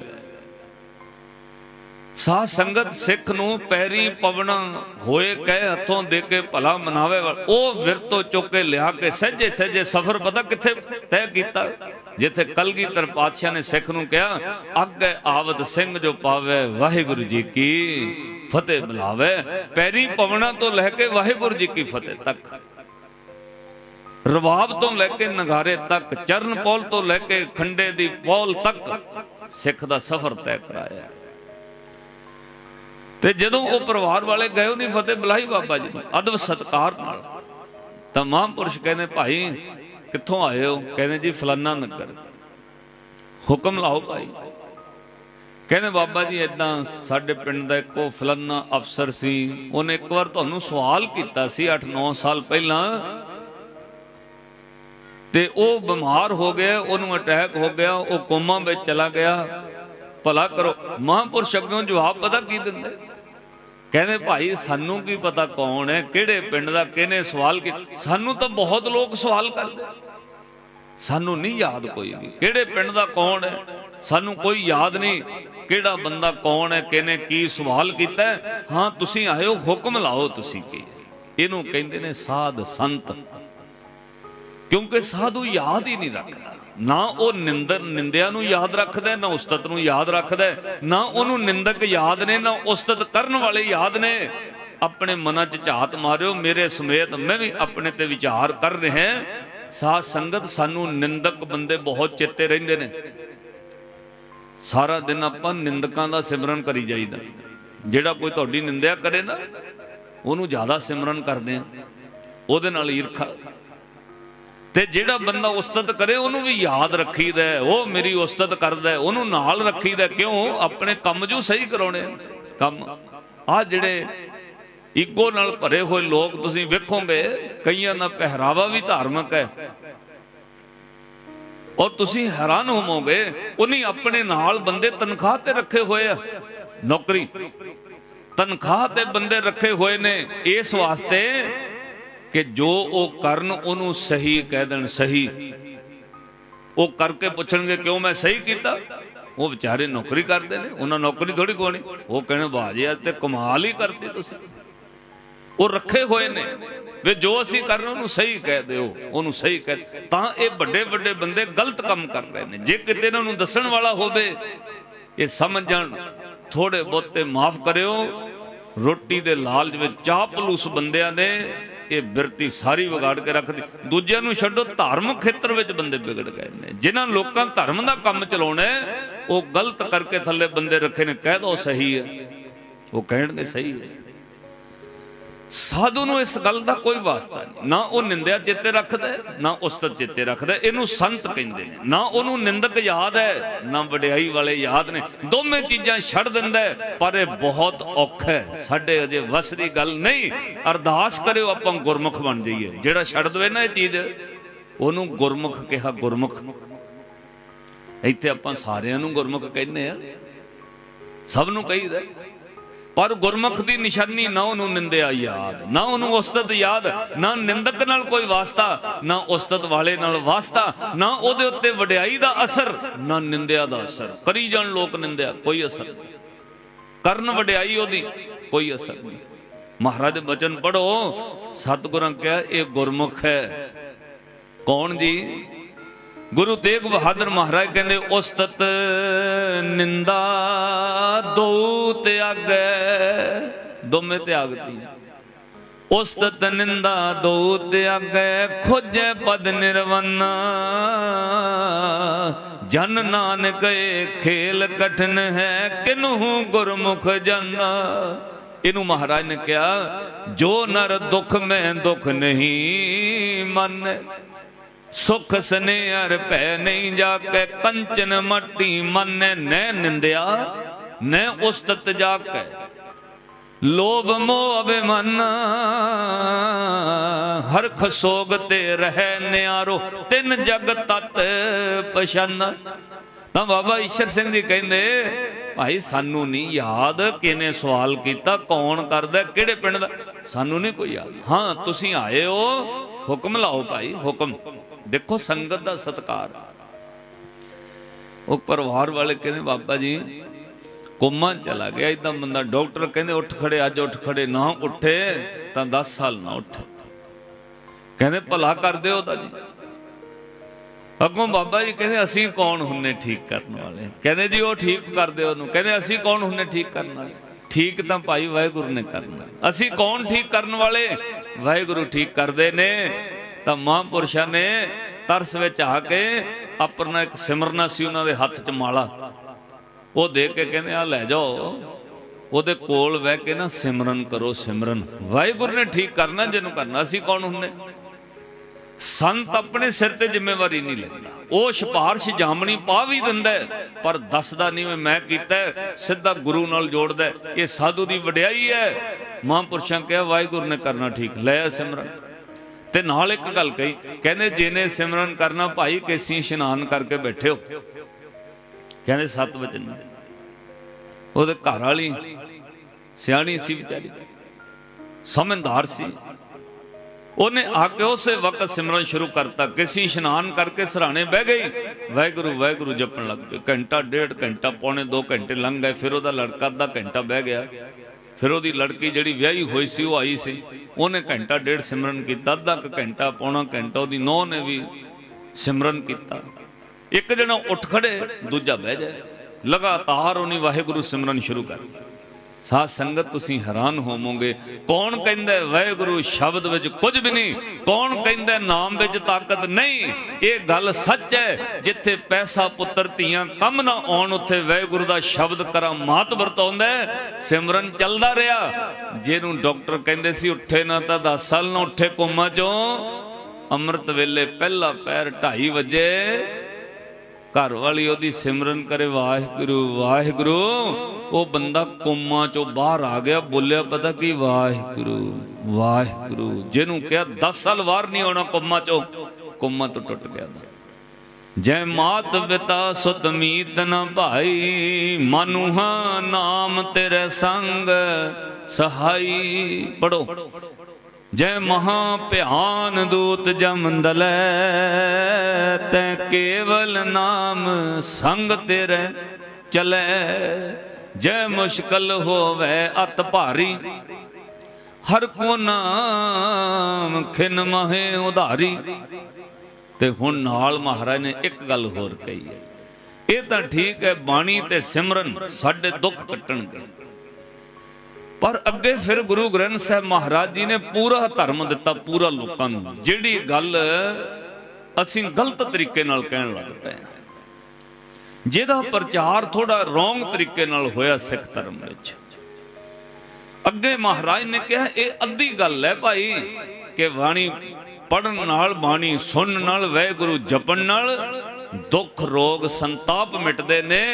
ਸਾਧ ਸੰਗਤ ਸਿੱਖ ਨੂੰ ਪੈਰੀ ਪਵਣਾ ਹੋਏ ਕਹਿ ਹੱਥੋਂ ਦੇ ਕੇ ਭਲਾ ਮਨਾਵੇ ਉਹ ਵਿਰ ਤੋਂ ਚੁੱਕ ਕੇ ਲਿਆ ਕੇ ਸਹਜੇ ਸਹਜੇ ਸਫ਼ਰ ਪਤਾ ਕਿੱਥੇ ਤੈਅ ਕੀਤਾ? ਜਿੱਥੇ ਕਲਗੀਧਰ ਪਾਤਸ਼ਾਹ ਨੇ ਸਿੱਖ ਨੂੰ ਕਿਹਾ, ਅੱਗੇ ਆਵਤ ਸਿੰਘ ਜੋ ਪਾਵੇ, ਵਾਹਿਗੁਰੂ ਜੀ ਕੀ ਫਤਿਹ ਬੁਲਾਵੇ। ਪੈਰੀ ਪਵਣਾ ਤੋਂ ਲੈ ਕੇ ਵਾਹਿਗੁਰੂ ਜੀ ਕੀ ਫਤਿਹ ਤੱਕ। ਰਵਾਬ ਤੋਂ ਲੈ ਕੇ ਨਗਾਰੇ ਤੱਕ, ਚਰਨ ਪੌਲ ਤੋਂ ਲੈ ਕੇ ਖੰਡੇ ਦੀ ਪੌਲ ਤੱਕ ਸਿੱਖ ਦਾ ਸਫ਼ਰ ਤੈਅ ਕਰਾਇਆ। ਤੇ ਜਦੋਂ ਉਹ ਪਰਿਵਾਰ ਵਾਲੇ ਗਏ ਉਹਨੇ ਫਤਿਹ ਬੁਲਾਈ ਬਾਬਾ ਜੀ ਅਦਬ ਸਤਕਾਰ ਨਾਲ। ਤਾਂ ਮਹਾਂਪੁਰਸ਼ ਕਹਿੰਦੇ, ਭਾਈ ਕਿੱਥੋਂ ਆਏ ਹੋ? ਕਹਿੰਦੇ ਜੀ, ਫਲਾਨਾ ਨਗਰ। ਹੁਕਮ ਲਾਓ ਭਾਈ। ਕਹਿੰਦੇ, ਬਾਬਾ ਜੀ ਇਦਾਂ ਸਾਡੇ ਪਿੰਡ ਦਾ ਇੱਕੋ ਫਲਾਨਾ ਅਫਸਰ ਸੀ। ਉਹਨੇ ਇੱਕ ਵਾਰ ਤੁਹਾਨੂੰ ਸਵਾਲ ਕੀਤਾ ਸੀ 8-9 ਸਾਲ ਪਹਿਲਾਂ। ਤੇ ਉਹ ਬਿਮਾਰ ਹੋ ਗਿਆ, ਉਹਨੂੰ ਅਟੈਕ ਹੋ ਗਿਆ, ਉਹ ਕੋਮਾ ਵਿੱਚ ਚਲਾ ਗਿਆ। ਭਲਾ ਕਰੋ। ਮਹਾਂਪੁਰਸ਼ ਅੱਗੋਂ ਜਵਾਬ ਪਤਾ ਕੀ ਦਿੰਦੇ? ਕਹਿੰਦੇ, ਭਾਈ, ਸਾਨੂੰ ਕੀ ਪਤਾ ਕੌਣ ਹੈ, ਕਿਹੜੇ ਪਿੰਡ ਦਾ, ਕਿਹਨੇ ਸਵਾਲ ਕੀ? ਸਾਨੂੰ ਤਾਂ ਬਹੁਤ ਲੋਕ ਸਵਾਲ ਕਰਦੇ। ਸਾਨੂੰ ਨਹੀਂ ਯਾਦ ਕੋਈ ਵੀ। ਕਿਹੜੇ ਪਿੰਡ ਦਾ ਕੌਣ ਹੈ? ਸਾਨੂੰ ਕੋਈ ਯਾਦ ਨਹੀਂ ਕਿਹੜਾ ਬੰਦਾ ਕੌਣ ਹੈ, ਕਿਹਨੇ ਕੀ ਸਵਾਲ ਕੀਤਾ ਹਾਂ। ਤੁਸੀਂ ਆਇਓ ਹੁਕਮ ਲਾਓ ਤੁਸੀਂ ਕੀ ਇਹਨੂੰ ਕਹਿੰਦੇ ਨੇ ਸਾਧ ਸੰਤ। ਕਿਉਂਕਿ ਸਾਧੂ ਯਾਦ ਹੀ ਨਹੀਂ ਰੱਖਦਾ। ਨਾ ਉਹ ਨਿੰਦਰ ਨਿੰਦਿਆਂ ਨੂੰ ਯਾਦ ਰੱਖਦਾ ਨਾ ਉਸਤਤ ਨੂੰ ਯਾਦ ਰੱਖਦਾ ਨਾ ਉਹਨੂੰ ਨਿੰਦਕ ਯਾਦ ਨੇ, ਨਾ ਉਸਤਤ ਕਰਨ ਵਾਲੇ ਯਾਦ ਨੇ। ਆਪਣੇ ਮਨਾਂ 'ਚ ਝਾਤ ਮਾਰਿਓ, ਮੇਰੇ ਸਮੇਤ ਮੈਂ ਵੀ ਆਪਣੇ ਤੇ ਵਿਚਾਰ ਕਰ ਰਿਹਾ ਸਾਧ ਸੰਗਤ ਸਾਨੂੰ ਨਿੰਦਕ ਬੰਦੇ ਬਹੁਤ ਚੇਤੇ ਰਹਿੰਦੇ ਨੇ। ਸਾਰਾ ਦਿਨ ਆਪਾਂ ਨਿੰਦਕਾਂ ਦਾ ਸਿਮਰਨ ਕਰੀ ਜਾਈਦਾ। ਜਿਹੜਾ ਕੋਈ ਤੁਹਾਡੀ ਨਿੰਦਿਆ ਕਰੇ ਨਾ, ਉਹਨੂੰ ਜ਼ਿਆਦਾ ਸਿਮਰਨ ਕਰਦੇ ਆ। ਉਹਦੇ ਨਾਲ ਈਰਖਾ। ਤੇ ਜਿਹੜਾ ਬੰਦਾ ਉਸਤਤ ਕਰੇ, ਉਹਨੂੰ ਵੀ ਯਾਦ ਰੱਖੀਦਾ ਉਹ ਮੇਰੀ ਉਸਤਤ ਕਰਦਾ ਉਹਨੂੰ ਨਾਲ ਰੱਖੀਦਾ ਕਿਉਂ? ਆਪਣੇ ਕੰਮ ਜੋ ਸਹੀ ਕਰਾਉਣੇ ਕੰਮ। ਆ ਜਿਹੜੇ ਈਗੋ ਨਾਲ ਭਰੇ ਹੋਏ ਲੋਕ ਤੁਸੀਂ ਵੇਖੋਗੇ, ਕਈਆਂ ਦਾ ਪਹਿਰਾਵਾ ਵੀ ਧਾਰਮਿਕ ਹੈ। ਔਰ ਤੁਸੀਂ ਹੈਰਾਨ ਹੋਵੋਗੇ ਉਹਨੇ ਆਪਣੇ ਨਾਲ ਬੰਦੇ ਤਨਖਾਹ ਤੇ ਰੱਖੇ ਹੋਏ ਆ। ਨੌਕਰੀ। ਤਨਖਾਹ ਤੇ ਬੰਦੇ ਰੱਖੇ ਹੋਏ ਨੇ ਇਸ ਵਾਸਤੇ ਕਿ ਜੋ ਉਹ ਕਰਨ, ਉਹਨੂੰ ਸਹੀ ਕਹਿ ਦੇਣ, ਸਹੀ। ਉਹ ਕਰਕੇ ਪੁੱਛਣਗੇ, ਕਿਉਂ ਮੈਂ ਸਹੀ ਕੀਤਾ? ਉਹ ਵਿਚਾਰੇ ਨੌਕਰੀ ਕਰਦੇ ਨੇ, ਉਹਨਾਂ ਨੌਕਰੀ ਥੋੜੀ ਕੋਣੀ ਉਹ ਕਹਿੰਦੇ, ਵਾਹ ਜੀ ਤੇ ਕਮਾਲ ਹੀ ਕਰਤੀ ਤੁਸੀਂ। ਉਹ ਰੱਖੇ ਹੋਏ ਨੇ। ਵੀ ਜੋ ਅਸੀਂ ਕਰ ਰਹੇ ਉਹਨੂੰ ਸਹੀ ਕਹਿ ਦਿਓ, ਉਹਨੂੰ ਸਹੀ ਕਹਿ ਤਾਂ ਇਹ ਵੱਡੇ ਵੱਡੇ ਬੰਦੇ ਗਲਤ ਕੰਮ ਕਰ ਰਹੇ ਨੇ। ਜੇ ਕਿਤੇ ਇਹਨਾਂ ਨੂੰ ਦੱਸਣ ਵਾਲਾ ਹੋਵੇ, ਇਹ ਸਮਝ ਜਾਣ। ਥੋੜੇ ਬਹੁਤੇ ਮਾਫ ਕਰਿਓ। ਰੋਟੀ ਦੇ ਲਾਲਚ ਵਿੱਚ ਚਾਪਲੂਸ ਬੰਦਿਆਂ ਨੇ ਇਹ ਬਿਰਤੀ ਸਾਰੀ ਵਿਗਾੜ ਕੇ ਰੱਖਦੀ ਦੂਜਿਆਂ ਨੂੰ ਛੱਡੋ ਧਾਰਮਿਕ ਖੇਤਰ ਵਿੱਚ ਬੰਦੇ ਵਿਗੜ ਗਏ ਨੇ। ਜਿਨ੍ਹਾਂ ਲੋਕਾਂ ਧਰਮ ਦਾ ਕੰਮ ਚਲਾਉਣਾ ਉਹ ਗਲਤ ਕਰਕੇ ਥੱਲੇ ਬੰਦੇ ਰੱਖੇ ਨੇ। ਕਹਿ ਦੋ ਸਹੀ ਹੈ। ਉਹ ਕਹਿਣਗੇ ਸਹੀ ਹੈ। ਸਾਧੂ ਨੂੰ ਇਸ ਗੱਲ ਦਾ ਕੋਈ ਵਾਸਤਾ ਨਹੀਂ। ਨਾ ਉਹ ਨਿੰਦਿਆ ਚੇਤੇ ਰੱਖਦਾ ਨਾ ਉਸਤਤ ਚੇਤੇ ਰੱਖਦਾ ਇਹਨੂੰ ਸੰਤ ਕਹਿੰਦੇ ਨੇ। ਨਾ ਉਹਨੂੰ ਨਿੰਦਕ ਯਾਦ ਹੈ, ਨਾ ਵਡਿਆਈ ਵਾਲੇ ਯਾਦ ਨੇ। ਦੋਵੇਂ ਚੀਜ਼ਾਂ ਛੱਡ ਦਿੰਦਾ ਪਰ ਇਹ ਬਹੁਤ ਔਖਾ ਹੈ। ਸਾਡੇ ਅਜੇ ਵਸ ਦੀ ਗੱਲ ਨਹੀਂ। ਅਰਦਾਸ ਕਰਿਓ ਆਪਾਂ ਗੁਰਮੁਖ ਬਣ ਜਾਈਏ। ਜਿਹੜਾ ਛੱਡ ਦਵੇ ਨਾ ਇਹ ਚੀਜ਼, ਉਹਨੂੰ ਗੁਰਮੁਖ ਕਿਹਾ ਗੁਰਮੁਖ। ਇੱਥੇ ਆਪਾਂ ਸਾਰਿਆਂ ਨੂੰ ਗੁਰਮੁਖ ਕਹਿੰਦੇ ਆ। ਸਭ ਨੂੰ ਕਹੀਦਾ। ਪਰ ਗੁਰਮੁਖ ਦੀ ਨਿਸ਼ਾਨੀ ਨਾ ਉਹਨੂੰ ਨਿੰਦਿਆ ਯਾਦ, ਨਾ ਉਹਨੂੰ ਉਸਤਤ ਯਾਦ, ਨਾ ਨਿੰਦਕ ਨਾਲ ਕੋਈ ਵਾਸਤਾ, ਨਾ ਉਸਤਤ ਵਾਲੇ ਨਾਲ ਵਾਸਤਾ, ਨਾ ਉਹਦੇ ਉੱਤੇ ਵਡਿਆਈ ਦਾ ਅਸਰ, ਨਾ ਨਿੰਦਿਆ ਦਾ ਅਸਰ। ਕਰੀ ਜਾਣ ਲੋਕ ਨਿੰਦਿਆ, ਕੋਈ ਅਸਰ ਨਹੀਂ। ਕਰਨ ਵਡਿਆਈ ਉਹਦੀ, ਕੋਈ ਅਸਰ ਨਹੀਂ। ਮਹਾਰਾਜ ਦੇ ਬਚਨ ਪੜੋ ਸਤਿਗੁਰਾਂ ਕਿਹਾ, ਇਹ ਗੁਰਮੁਖ ਹੈ। ਕੌਣ ਜੀ? ਗੁਰੂ ਤੇਗ ਬਹਾਦਰ ਮਹਾਰਾਜ ਕਹਿੰਦੇ ਉਸਤਤ ਨਿੰਦਾ ਦੋ ਤਿਆਗੈ ਦੋਵੇਂ ਤਿਆਗਤੀ ਉਸਤਤ ਨਿੰਦਾ ਦੋ ਤਿਆਗੈ ਖੋਜੈ ਪਦ ਨਿਰਵਨ। ਜਨ ਨਾਨਕ ਖੇਲ ਕਠਨ ਹੈ ਕਿਨਹੂ ਗੁਰਮੁਖ ਜਨਾ। ਇਹਨੂੰ ਮਹਾਰਾਜ ਨੇ ਕਿਹਾ, ਜੋ ਨਰ ਦੁਖ ਮੈਂ ਦੁਖ ਨਹੀਂ ਮੰਨ। ਸੁਖ ਸਨੇਹਰ ਭੈ ਨਹੀਂ ਜਾ ਕੇ ਕੰਚਨ ਮੱਟੀ ਮਨ ਨੈ ਨਿੰਦਿਆ, ਨੈ ਉਸਤਤ ਜਾ ਕੇ ਲੋਭ ਮੋਹ ਅਭਿਮਨ ਹਰ ਖਸੋਗ ਤੇ ਰਹਿ ਨਿਆਰੋ, ਤਿੰਨ ਜਗ ਤਤ ਪਛਨ। ਤਾਂ ਬਾਬਾ ਈਸ਼ਰ ਸਿੰਘ ਜੀ ਕਹਿੰਦੇ, ਭਾਈ ਸਾਨੂੰ ਨਹੀਂ ਯਾਦ ਕਿਨੇ ਸਵਾਲ ਕੀਤਾ, ਕੌਣ ਕਰਦਾ, ਕਿਹੜੇ ਪਿੰਡ ਦਾ? ਸਾਨੂੰ ਨਹੀਂ ਕੋਈ ਯਾਦ। ਹਾਂ, ਤੁਸੀਂ ਆਏ ਹੋ, ਹੁਕਮ ਲਾਓ ਭਾਈ, ਹੁਕਮ। ਦੇਖੋ ਸੰਗਤ ਦਾ ਸਤਕਾਰ। ਉਹ ਪਰਿਵਾਰ ਵਾਲੇ ਕਹਿੰਦੇ, ਬਾਬਾ ਜੀ, ਕੋਮਾ ਚਲਾ ਗਿਆ, ਇਦਾਂ ਬੰਦਾ ਡਾਕਟਰ ਕਹਿੰਦੇ, ਉੱਠ ਖੜੇ, ਅੱਜ ਉੱਠ ਖੜੇ, ਨਾ ਉੱਠੇ, ਤਾਂ 10 ਸਾਲ ਨਾ ਉੱਠੇ। ਕਹਿੰਦੇ, ਭਲਾ ਕਰ ਦਿਓ ਉਹਦਾ ਜੀ। ਅੱਗੋਂ ਬਾਬਾ ਜੀ ਕਹਿੰਦੇ, ਅਸੀਂ ਕੌਣ ਹੁੰਨੇ ਠੀਕ ਕਰਨ ਵਾਲੇ? ਕਹਿੰਦੇ ਜੀ, ਉਹ ਠੀਕ ਕਰ ਦਿਓ ਉਹਨੂੰ। ਕਹਿੰਦੇ, ਅਸੀਂ ਕੌਣ ਹੁੰਨੇ ਠੀਕ ਕਰਨ ਵਾਲੇ? ਠੀਕ ਤਾਂ ਭਾਈ ਵਾਹਿਗੁਰੂ ਨੇ ਕਰਨਾ। ਅਸੀਂ ਕੌਣ ਠੀਕ ਕਰਨ ਵਾਲੇ? ਵਾਹਿਗੁਰੂ ਠੀਕ ਕਰਦੇ ਨੇ। ਤਾਂ ਮਹਾਂਪੁਰਸ਼ਾਂ ਨੇ ਤਰਸ ਵਿੱਚ ਆ ਕੇ ਆਪਣਾ ਇੱਕ ਸਿਮਰਨਾ ਸੀ ਉਹਨਾਂ ਦੇ ਹੱਥ 'ਚ ਮਾਲਾ। ਉਹ ਦੇ ਕੇ ਕਹਿੰਦੇ ਆ ਲੈ ਜਾਓ। ਉਹਦੇ ਕੋਲ ਬਹਿ ਕੇ ਨਾ ਸਿਮਰਨ ਕਰੋ, ਸਿਮਰਨ। ਵਾਹਿਗੁਰੂ ਨੇ ਠੀਕ ਕਰਨਾ, ਜਿਹਨੂੰ ਕਰਨਾ ਸੀ ਕੌਣ ਹੁੰਨੇ ਸੰਤ ਆਪਣੇ ਸਿਰ ਤੇ ਜ਼ਿੰਮੇਵਾਰੀ ਨਹੀਂ ਲੈਂਦਾ। ਉਹ ਸਿਫਾਰਸ਼ ਜਾਮਣੀ ਪਾ ਵੀ ਦਿੰਦਾ ਪਰ ਦੱਸਦਾ ਨਹੀਂ ਮੈਂ ਕੀਤਾ ਸਿੱਧਾ ਗੁਰੂ ਨਾਲ ਜੋੜਦਾ ਇਹ ਸਾਧੂ ਦੀ ਵਡਿਆਈ ਹੈ। ਮਹਾਂਪੁਰਸ਼ਾਂ ਕਿਹਾ, ਵਾਹਿਗੁਰੂ ਨੇ ਕਰਨਾ ਠੀਕ। ਲੈ ਸਿਮਰਨ। ਤੇ ਨਾਲ ਇੱਕ ਗੱਲ ਕਹੀ, ਕਹਿੰਦੇ ਜਿਹਨੇ ਸਿਮਰਨ ਕਰਨਾ ਭਾਈ, ਕੇਸੀ ਇਸ਼ਨਾਨ ਕਰਕੇ ਬੈਠਿਓ। ਕਹਿੰਦੇ ਸਤ ਵਚਨ ਉਹਦੇ ਘਰ ਵਾਲੀ ਸਿਆਣੀ ਸੀ ਵਿਚਾਰੀ, ਸਮਝਦਾਰ ਸੀ। ਉਹਨੇ ਆ ਕੇ ਉਸੇ ਵਕਤ ਸਿਮਰਨ ਸ਼ੁਰੂ ਕਰਤਾ, ਕਿਸੇ ਇਸ਼ਨਾਨ ਕਰਕੇ ਸਰਾਣੇ ਬਹਿ ਗਈ। ਵਾਹਿਗੁਰੂ ਵਾਹਿਗੁਰੂ ਜਪਣ ਲੱਗ ਪਈ ਘੰਟਾ, ਡੇਢ ਘੰਟਾ, ਪੌਣੇ 2 ਘੰਟੇ ਲੰਘ ਗਏ, ਫਿਰ ਉਹਦਾ ਲੜਕਾ ਅੱਧਾ ਘੰਟਾ ਬਹਿ ਗਿਆ। ਫਿਰ ਉਹਦੀ ਲੜਕੀ ਜਿਹੜੀ ਵਿਆਹੀ ਹੋਈ ਸੀ, ਉਹ ਆਈ ਸੀ। ਉਹਨੇ ਘੰਟਾ ਡੇਢ ਸਿਮਰਨ ਕੀਤਾ, ਅੱਧਾ ਕ ਘੰਟਾ ਪੌਣਾ ਘੰਟਾ ਉਹਦੀ ਨੌ ਨੇ ਵੀ ਸਿਮਰਨ ਕੀਤਾ। ਇੱਕ ਜਣਾ ਉੱਠ ਖੜੇ, ਦੂਜਾ ਬਹਿ ਜਾਏ। ਲਗਾਤਾਰ ਉਹਨੇ ਵਾਹਿਗੁਰੂ ਸਿਮਰਨ ਸ਼ੁਰੂ ਕਰ ਸਾਧ ਸੰਗਤ ਤੁਸੀਂ ਹੈਰਾਨ ਹੋਵੋਗੇ। ਕੌਣ ਕਹਿੰਦਾ ਵਾਹਿਗੁਰੂ ਸ਼ਬਦ ਵਿੱਚ ਕੁਝ ਵੀ ਨਹੀਂ। ਕੌਣ ਕਹਿੰਦਾ ਨਾਮ ਵਿੱਚ ਤਾਕਤ ਨਹੀਂ। ਇਹ ਗੱਲ ਸੱਚ ਹੈ, ਜਿੱਥੇ ਪੈਸਾ, ਪੁੱਤਰ, ਧੀਆਂ ਕੰਮ ਨਾ ਆਉਣ, ਉੱਥੇ ਵਾਹਿਗੁਰੂ ਦਾ ਸ਼ਬਦ ਕਰਾ ਮਾਤ ਵਰਤਾਉਂਦਾ ਸਿਮਰਨ ਚੱਲਦਾ ਰਿਹਾ। ਜਿਹਨੂੰ ਡਾਕਟਰ ਕਹਿੰਦੇ ਸੀ, ਉੱਠੇ ਨਾ ਤਾਂ 10 ਸਾਲ ਨਾ ਉੱਠੇ ਕੋਮਾ ਚੋਂ। ਅੰਮ੍ਰਿਤ ਵੇਲੇ ਪਹਿਲਾ ਪੈਰ 2:30 ਵਜੇ। ਘਰ ਵਾਲੀ ਉਹਦੀ ਸਿਮਰਨ ਕਰੇ, ਵਾਹਿਗੁਰੂ ਵਾਹਿਗੁਰੂ। ਉਹ ਬੰਦਾ ਕੋਮਾ ਚੋਂ ਬਾਹਰ ਆ ਗਿਆ, ਬੋਲਿਆ, ਪਤਾ ਕੀ? ਵਾਹਿਗੁਰੂ ਵਾਹਿਗੁਰੂ। ਜਿਹਨੂੰ ਕਿਹਾ 10 ਸਾਲ ਵਾਰ ਨਹੀਂ ਆਉਣਾ ਕੋਮਾ ਚੋਂ, ਕੋਮਾ ਤੋਂ ਟੁੱਟ ਗਿਆ ਜੈ ਮਾਤ ਪਿਤਾ ਸੁਤ ਮੀਤ ਨ ਭਾਈ, ਮਨੁਹਾ ਨਾਮ ਤੇਰੇ ਸੰਗ ਸਹਾਈ। ਪੜੋ ਜੈ ਮਹਾ ਭਿਆਨ ਦੂਤ ਜਮੰਦਲੈ ਤੈ ਕੇਵਲ ਨਾਮ ਸੰਗ ਤੇਰੇ ਚਲੈ। ਜੈ ਮੁਸ਼ਕਲ ਹੋਵੇ ਅਤ ਭਾਰੀ, ਹਰ ਕੋ ਨਾਮ ਖਿਨ ਮਹੇ ਉਧਾਰੀ। ਤੇ ਹੁਣ ਨਾਲ ਮਹਾਰਾਜ ਨੇ ਇੱਕ ਗੱਲ ਹੋਰ ਕਹੀ ਹੈ। ਇਹ ਤਾਂ ਠੀਕ ਹੈ, ਬਾਣੀ ਤੇ ਸਿਮਰਨ ਸਾਡੇ ਦੁੱਖ ਕੱਟਣਗੇ। ਪਰ ਅੱਗੇ ਫਿਰ ਗੁਰੂ ਗ੍ਰੰਥ ਸਾਹਿਬ ਮਹਾਰਾਜ ਜੀ ਨੇ ਪੂਰਾ ਧਰਮ ਦਿੱਤਾ, ਪੂਰਾ ਲੋਕਾਂ ਨੂੰ। ਜਿਹੜੀ ਗੱਲ ਅਸੀਂ ਗਲਤ ਤਰੀਕੇ ਨਾਲ ਕਹਿਣ ਲੱਗ ਪਏ ਜਿਹਦਾ ਪ੍ਰਚਾਰ ਥੋੜਾ ਰੋਂਗ ਤਰੀਕੇ ਨਾਲ ਹੋਇਆ ਸਿੱਖ ਧਰਮ ਵਿੱਚ। ਅੱਗੇ ਮਹਾਰਾਜ ਨੇ ਕਿਹਾ, ਇਹ ਅੱਧੀ ਗੱਲ ਹੈ ਭਾਈ ਕਿ ਬਾਣੀ ਪੜਨ ਨਾਲ, ਬਾਣੀ ਸੁਣਨ ਨਾਲ, ਵਾਹਿਗੁਰੂ ਜਪਣ ਨਾਲ ਦੁੱਖ, ਰੋਗ, ਸੰਤਾਪ ਮਿਟਦੇ ਨੇ।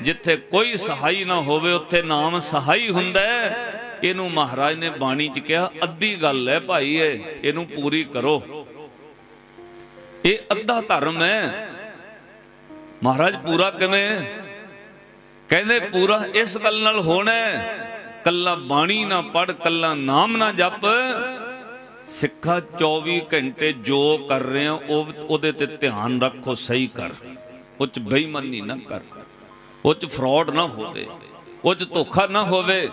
ਜਿੱਥੇ ਕੋਈ ਸਹਾਈ ਨਾ ਹੋਵੇ, ਉੱਥੇ ਨਾਮ ਸਹਾਈ ਹੁੰਦਾ ਹੈ। ਇਹਨੂੰ ਮਹਾਰਾਜ ਨੇ ਬਾਣੀ 'ਚ ਕਿਹਾ, ਅੱਧੀ ਗੱਲ ਹੈ ਭਾਈ, ਇਹ, ਇਹਨੂੰ ਪੂਰੀ ਕਰੋ। ਇਹ ਅੱਧਾ ਧਰਮ ਹੈ। ਮਹਾਰਾਜ, ਪੂਰਾ ਕਿਵੇਂ? ਕਹਿੰਦੇ ਪੂਰਾ ਇਸ ਗੱਲ ਨਾਲ ਹੋਣਾ ਕੱਲਾ ਬਾਣੀ ਨਾ ਪੜ ਕੱਲਾ ਨਾਮ ਨਾ ਜਪ। ਸਿੱਖਾ 24 ਘੰਟੇ ਜੋ ਕਰ ਰਹੇ ਹੋ ਉਹ ਉਹਦੇ ਤੇ ਧਿਆਨ ਰੱਖੋ, ਸਹੀ ਕਰ। ਉਹ ਚ ਬੇਈਮਾਨੀ ਨਾ ਕਰ। ਉਹ ਚ ਫਰਾਡ ਨਾ ਹੋਵੇ ਉਹ ਚ ਧੋਖਾ ਨਾ ਹੋਵੇ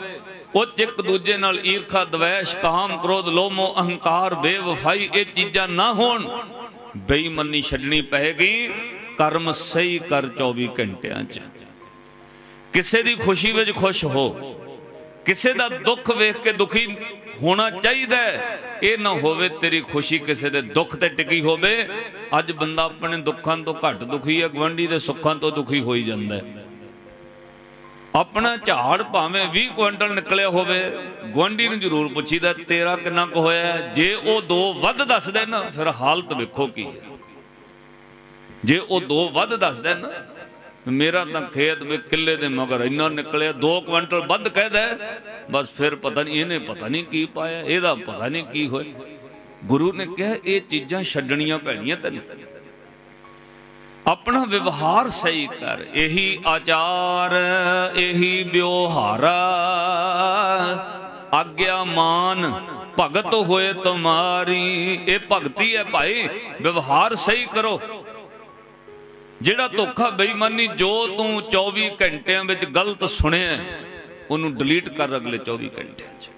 ਉਹ ਚ ਇੱਕ ਦੂਜੇ ਨਾਲ ਈਰਖਾ, ਦਵੈਸ਼, ਕਾਮ, ਕ੍ਰੋਧ, ਲੋਮੋ, ਅਹੰਕਾਰ, ਬੇਵਫਾਈ, ਇਹ ਚੀਜ਼ਾਂ ਨਾ ਹੋਣ, ਬੇਈਮਾਨੀ ਛੱਡਣੀ ਪਏਗੀ, ਕਰਮ ਸਹੀ ਕਰ 24 ਘੰਟਿਆਂ 'ਚ। ਕਿਸੇ ਦੀ ਖੁਸ਼ੀ ਵਿੱਚ ਖੁਸ਼ ਹੋ, ਕਿਸੇ ਦਾ ਦੁੱਖ ਵੇਖ ਕੇ ਦੁਖੀ ਹੋਣਾ ਚਾਹੀਦਾ ਇਹ ਨਾ ਹੋਵੇ ਤੇਰੀ ਖੁਸ਼ੀ ਕਿਸੇ ਦੇ ਦੁੱਖ ਤੇ ਟਿਕੀ ਹੋਵੇ, ਅੱਜ ਬੰਦਾ ਆਪਣੇ ਦੁੱਖਾਂ ਤੋਂ ਘੱਟ ਦੁਖੀ ਹੈ, ਗਵੰਡੀ ਦੇ ਸੁੱਖਾਂ ਤੋਂ ਦੁਖੀ ਹੋਈ ਜਾਂਦਾ ਹੈ। ਆਪਣਾ ਝਾੜ ਭਾਵੇਂ 20 ਕੁਇੰਟਲ ਨਿਕਲਿਆ ਹੋਵੇ ਗਵੰਡੀ ਨੂੰ ਜ਼ਰੂਰ ਪੁੱਛੀਦਾ, ਤੇਰਾ ਕਿੰਨਾ ਕੁ ਹੋਇਆ ਜੇ ਉਹ ਦੋ ਵੱਧ ਦੱਸਦੇ ਨਾ ਫਿਰ ਹਾਲਤ ਵੇਖੋ ਕੀ ਹੈ। ਜੇ ਉਹ ਦੋ ਵੱਧ ਦੱਸਦਾ ਨਾ ਮੇਰਾ ਤਾਂ ਖੇਤ ਵਿੱਚ ਕਿੱਲੇ ਦੇ ਮਗਰ ਇੰਨਾ ਨਿਕਲਿਆ 2 ਕੁਇੰਟਲ ਵੱਧ ਕਹਿਦਾ ਬਸ ਫਿਰ ਪਤਾ ਨਹੀਂ, ਇਹਨੇ ਪਤਾ ਨਹੀਂ ਕੀ ਪਾਇਆ, ਇਹਦਾ ਪਤਾ ਨਹੀਂ ਕੀ ਹੋਇਆ। ਗੁਰੂ ਨੇ ਕਿਹਾ, ਇਹ ਚੀਜ਼ਾਂ ਛੱਡਣੀਆਂ ਪੈਣੀਆਂ ਤੈਨੂੰ। ਆਪਣਾ ਵਿਵਹਾਰ ਸਹੀ ਕਰ, ਇਹੀ ਆਚਾਰ, ਇਹੀ ਵਿਵਹਾਰਾ। ਆਗਿਆ ਮਾਨ, ਭਗਤ ਹੋਏ ਤੁਮਾਰੀ, ਇਹ ਭਗਤੀ ਹੈ ਭਾਈ, ਵਿਵਹਾਰ ਸਹੀ ਕਰੋ। ਜਿਹੜਾ ਧੋਖਾ ਬੇਈਮਾਨੀ ਜੋ ਤੂੰ 24 ਘੰਟਿਆਂ ਵਿੱਚ ਗਲਤ ਸੁਣਿਆ, ਉਹਨੂੰ ਡਿਲੀਟ ਕਰ ਅਗਲੇ 24 ਘੰਟਿਆਂ 'ਚ।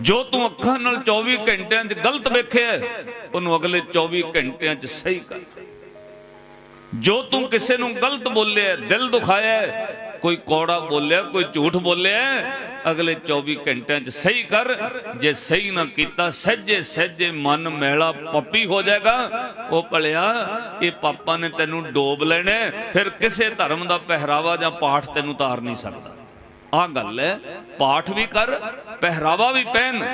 ਜੋ ਤੂੰ ਅੱਖਾਂ ਨਾਲ 24 ਘੰਟਿਆਂ 'ਚ ਗਲਤ ਵੇਖਿਆ, ਉਹਨੂੰ ਅਗਲੇ 24 ਘੰਟਿਆਂ 'ਚ ਸਹੀ ਕਰ। ਜੋ ਤੂੰ ਕਿਸੇ ਨੂੰ ਗਲਤ ਬੋਲਿਆ, ਦਿਲ ਦੁਖਾਇਆ, ਕੋਈ ਕੌੜਾ ਬੋਲਿਆ, ਕੋਈ ਝੂਠ ਬੋਲਿਆ, ਅਗਲੇ 24 ਘੰਟਿਆਂ 'ਚ ਸਹੀ ਕਰ, ਜੇ ਸਹੀ ਨਾ ਕੀਤਾ, ਸਹਿਜੇ ਸਹਿਜੇ ਮਨ ਮੈਲਾ ਪੱਪੀ ਹੋ ਜਾਏਗਾ। ਉਹ ਭਲਿਆ, ਇਹ ਪਾਪਾਂ ਨੇ ਤੈਨੂੰ ਡੋਬ ਲੈਣਾ ਫਿਰ ਕਿਸੇ ਧਰਮ ਦਾ ਪਹਿਰਾਵਾ ਜਾਂ ਪਾਠ ਤੈਨੂੰ ਤਾਰ ਨਹੀਂ ਸਕਦਾ। ਆਹ ਗੱਲ ਹੈ, ਪਾਠ ਵੀ ਕਰ, ਪਹਿਰਾਵਾ ਵੀ ਪਹਿਨ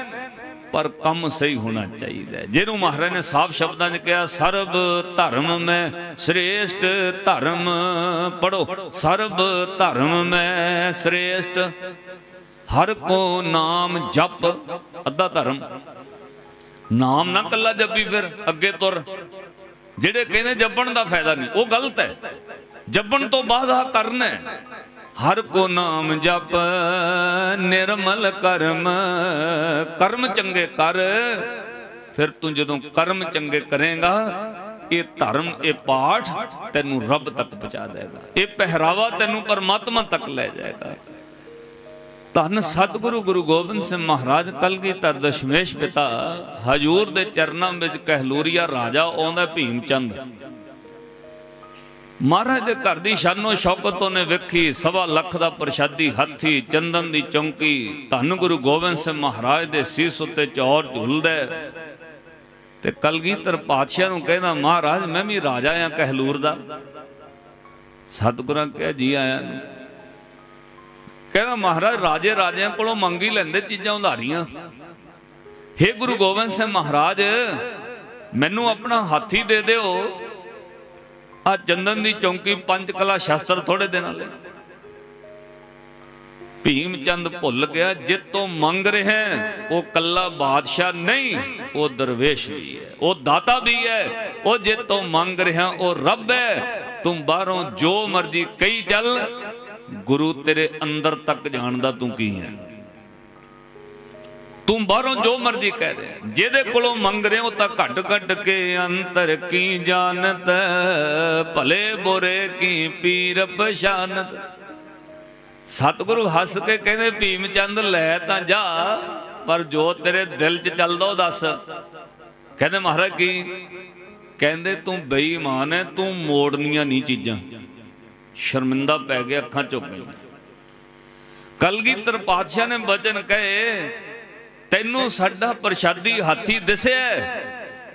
ਪਰ ਕੰਮ ਸਹੀ ਹੋਣਾ ਚਾਹੀਦਾ ਜਿਹਨੂੰ ਮਹਾਰਾਜ ਨੇ ਸਾਫ਼ ਸ਼ਬਦਾਂ 'ਚ ਕਿਹਾ, ਸਰਬ ਧਰਮ ਮੈਂ ਸ੍ਰੇਸ਼ਟ ਧਰਮ ਪੜੋ ਸਰਬ ਧਰਮ ਮੈਂ ਸ੍ਰੇਸ਼ਟ, ਹਰ ਕੋ ਨਾਮ ਜਪ, ਅੱਧਾ ਧਰਮ। ਨਾਮ ਨਾ ਕੱਲਾ ਜਪੀ ਫਿਰ, ਅੱਗੇ ਤੁਰ। ਜਿਹੜੇ ਕਹਿੰਦੇ ਜਪਣ ਦਾ ਫਾਇਦਾ ਨਹੀਂ, ਉਹ ਗਲਤ ਹੈ। ਜਪਣ ਤੋਂ ਬਾਅਦ ਆ ਕਰਨਾ ਹੈ। ਹਰ ਕੋ ਨਾਮ ਜਪ, ਨਿਰਮਲ ਕਰਮ ਕਰਮ ਚੰਗੇ ਕਰ। ਫਿਰ ਤੂੰ ਜਦੋਂ ਕਰਮ ਚੰਗੇ ਕਰੇਗਾ, ਇਹ ਧਰਮ, ਇਹ ਪਾਠ ਤੈਨੂੰ ਰੱਬ ਤੱਕ ਪਹੁੰਚਾ ਦੇਗਾ। ਇਹ ਪਹਿਰਾਵਾ ਤੈਨੂੰ ਪਰਮਾਤਮਾ ਤੱਕ ਲੈ ਜਾਏਗਾ। ਧੰਨ ਸਤਿਗੁਰੂ ਗੁਰੂ ਗੋਬਿੰਦ ਸਿੰਘ ਮਹਾਰਾਜ, ਕਲਗੀਧਰ ਦਸ਼ਮੇਸ਼ ਪਿਤਾ, ਹਜੂਰ ਦੇ ਚਰਨਾਂ ਵਿੱਚ ਕਹਿਲੂਰੀਆ ਰਾਜਾ ਆਉਂਦਾ ਭੀਮ ਚੰਦ। ਮਹਾਰਾਜ ਦੇ ਘਰ ਦੀ ਸ਼ਾਨੋ ਸ਼ੌਕਤ ਉਹਨੇ ਵੇਖੀ, ਸਵਾ ਲੱਖ ਦਾ ਪ੍ਰਸ਼ਾਦੀ ਹੱਥੀ, ਚੰਦਨ ਦੀ ਚੌਂਕੀ, ਧੰਨ ਗੁਰੂ ਗੋਬਿੰਦ ਸਿੰਘ ਮਹਾਰਾਜ ਦੇ ਸੀਸ ਉੱਤੇ ਚੌਰ ਝੁਲਦਾ ਤੇ ਕਲਗੀਧਰ ਪਾਤਸ਼ਾਹ ਨੂੰ ਕਹਿੰਦਾ, ਮਹਾਰਾਜ, ਮੈਂ ਵੀ ਰਾਜਾ ਆ ਕਹਿਲੂਰ ਦਾ। ਸਤਿਗੁਰਾਂ ਕਹਿ, ਜੀ ਆਇਆ ਨੂੰ। ਕਹਿੰਦਾ, ਮਹਾਰਾਜ, ਰਾਜੇ ਰਾਜਿਆਂ ਕੋਲੋਂ ਮੰਗੀ ਲੈਂਦੇ, ਚੀਜ਼ਾਂ ਉਧਾਰੀਆਂ। ਹੇ ਗੁਰੂ ਗੋਬਿੰਦ ਸਿੰਘ ਮਹਾਰਾਜ, ਮੈਨੂੰ ਆਪਣਾ ਹਾਥੀ ਦੇ ਦਿਓ। ਆ ਚੰਦਨ ਦੀ ਚੌਂਕੀ ਪੰਜ ਕਲਾ ਸ਼ਾਸਤਰ ਥੋੜੇ ਦਿਨਾਂ ਲਈ। ਭੀਮ ਚੰਦ ਭੁੱਲ ਗਿਆ, ਜਿੱਤੋਂ ਮੰਗ ਰਿਹਾ ਉਹ ਕੱਲਾ ਬਾਦਸ਼ਾਹ ਨਹੀਂ, ਉਹ ਦਰਵੇਸ਼ ਵੀ ਹੈ, ਉਹ ਦਾਤਾ ਵੀ ਹੈ, ਉਹ ਜਿੱਤੋਂ ਮੰਗ ਰਿਹਾ, ਉਹ ਰੱਬ ਹੈ। ਤੂੰ ਬਾਹਰੋਂ ਜੋ ਮਰਜ਼ੀ ਕਹੀ ਚੱਲ, ਗੁਰੂ ਤੇਰੇ ਅੰਦਰ ਤੱਕ ਜਾਣਦਾ ਤੂੰ ਕੀ ਹੈ? ਤੂੰ ਬਾਹਰੋਂ ਜੋ ਮਰਜ਼ੀ ਕਹਿ ਰਿਹਾ ਜਿਹਦੇ ਕੋਲੋਂ ਮੰਗ ਰਹੇ ਹੋ ਤਾਂ ਘੱਟ ਘੱਟ ਕੇ ਅੰਤਰ ਕੀ ਜਾਣਤ? ਭਲੇ ਬੁਰੇ ਕੀ ਪੀਰ ਪਛਾਨਤ? ਸਤਿਗੁਰੂ ਹੱਸ ਕੇ ਕਹਿੰਦੇ, ਭੀਮ ਚੰਦ ਲੈ ਤਾਂ ਜਾ, ਪਰ ਜੋ ਤੇਰੇ ਦਿਲ 'ਚ ਚੱਲਦਾ ਉਹ ਦੱਸ। ਕਹਿੰਦੇ, ਮਹਾਰਾਜ ਕੀ? ਕਹਿੰਦੇ, ਤੂੰ ਬੇਈਮਾਨ ਹੈ ਤੂੰ ਮੋੜਨੀਆਂ ਨਹੀਂ ਚੀਜ਼ਾਂ। ਸ਼ਰਮਿੰਦਾ ਪੈ ਗਿਆ ਅੱਖਾਂ ਝੁਕ ਗਈਆਂ। ਕਲਗੀਧਰ ਪਾਤਸ਼ਾਹ ਨੇ ਬਚਨ ਕਹੇ ਤੈਨੂੰ ਸਾਡਾ ਪ੍ਰਸ਼ਾਦੀ ਹਾਥੀ ਦਿਸਿਆ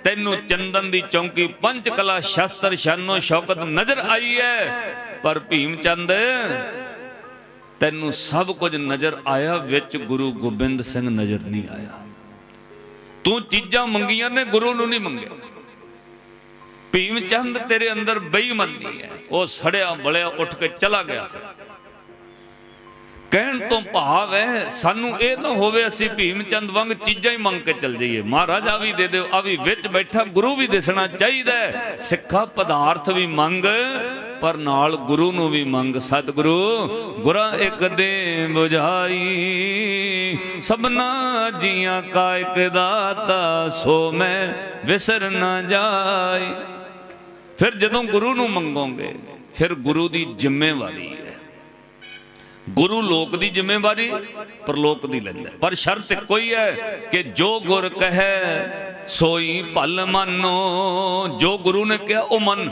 ਤੈਨੂੰ ਚੰਦਨ ਦੀ ਚੌਂਕੀ ਪੰਜ ਕਲਾ ਸ਼ਸਤਰ ਸ਼ਾਨੋ ਸ਼ੌਕਤ ਨਜ਼ਰ ਆਈ ਹੈ। ਪਰ ਭੀਮ ਚੰਦ ਤੈਨੂੰ ਸਭ ਕੁਝ ਨਜ਼ਰ ਆਇਆ, ਵਿੱਚ ਗੁਰੂ ਗੋਬਿੰਦ ਸਿੰਘ ਨਜ਼ਰ ਨਹੀਂ ਆਇਆ। ਤੂੰ ਚੀਜ਼ਾਂ ਮੰਗੀਆਂ ਨੇ, ਗੁਰੂ ਨੂੰ ਨਹੀਂ ਮੰਗਿਆ। ਭੀਮ ਚੰਦ ਤੇਰੇ ਅੰਦਰ ਬੇਈਮਾਨੀ ਹੈ। ਉਹ ਸੜਿਆ ਬਲਿਆ ਉੱਠ ਕੇ ਚਲਾ ਗਿਆ। ਕਹਿਣ ਤੋਂ ਭਾਵ ਹੈ, ਸਾਨੂੰ ਇਹ ਨਾ ਹੋਵੇ ਅਸੀਂ ਭੀਮ ਚੰਦ ਵਾਂਗ ਚੀਜ਼ਾਂ ਹੀ ਮੰਗ ਕੇ ਚੱਲ ਜਾਈਏ। ਮਹਾਰਾਜ ਆ ਵੀ ਦੇ ਦਿਓ, ਆ ਵੀ ਵਿੱਚ ਬੈਠਾ ਗੁਰੂ ਵੀ ਦਿਸਣਾ ਚਾਹੀਦਾ ਹੈ। ਸਿੱਖਾ ਪਦਾਰਥ ਵੀ ਮੰਗ, ਪਰ ਨਾਲ ਗੁਰੂ ਨੂੰ ਵੀ ਮੰਗ। ਸਤਿਗੁਰੂ, ਗੁਰਾ ਇੱਕ ਦੇ 부ਝਾਈ ਸਭਨਾ ਜੀਆਂ ਕਾ ਇੱਕ ਦਾਤਾ, ਸੋ ਮੈਂ ਵਿਸਰ ਨਾ ਜਾਈ। ਫਿਰ ਜਦੋਂ ਗੁਰੂ ਨੂੰ ਮੰਗੋਗੇ, ਫਿਰ ਗੁਰੂ ਦੀ ਜ਼ਿੰਮੇਵਾਰੀ ਗੁਰੂ ਲੋਕ ਦੀ ਜ਼ਿੰਮੇਵਾਰੀ ਪਰਲੋਕ ਦੀ ਲੈਂਦਾ ਪਰ ਸ਼ਰਤ ਕੋਈ ਹੈ ਕਿ ਜੋ ਗੁਰ ਕਹੈ, ਸੋਈ ਭਲ ਮੰਨੋ। ਜੋ ਗੁਰੂ ਨੇ ਕਿਹਾ, ਉਹ ਮੰਨ।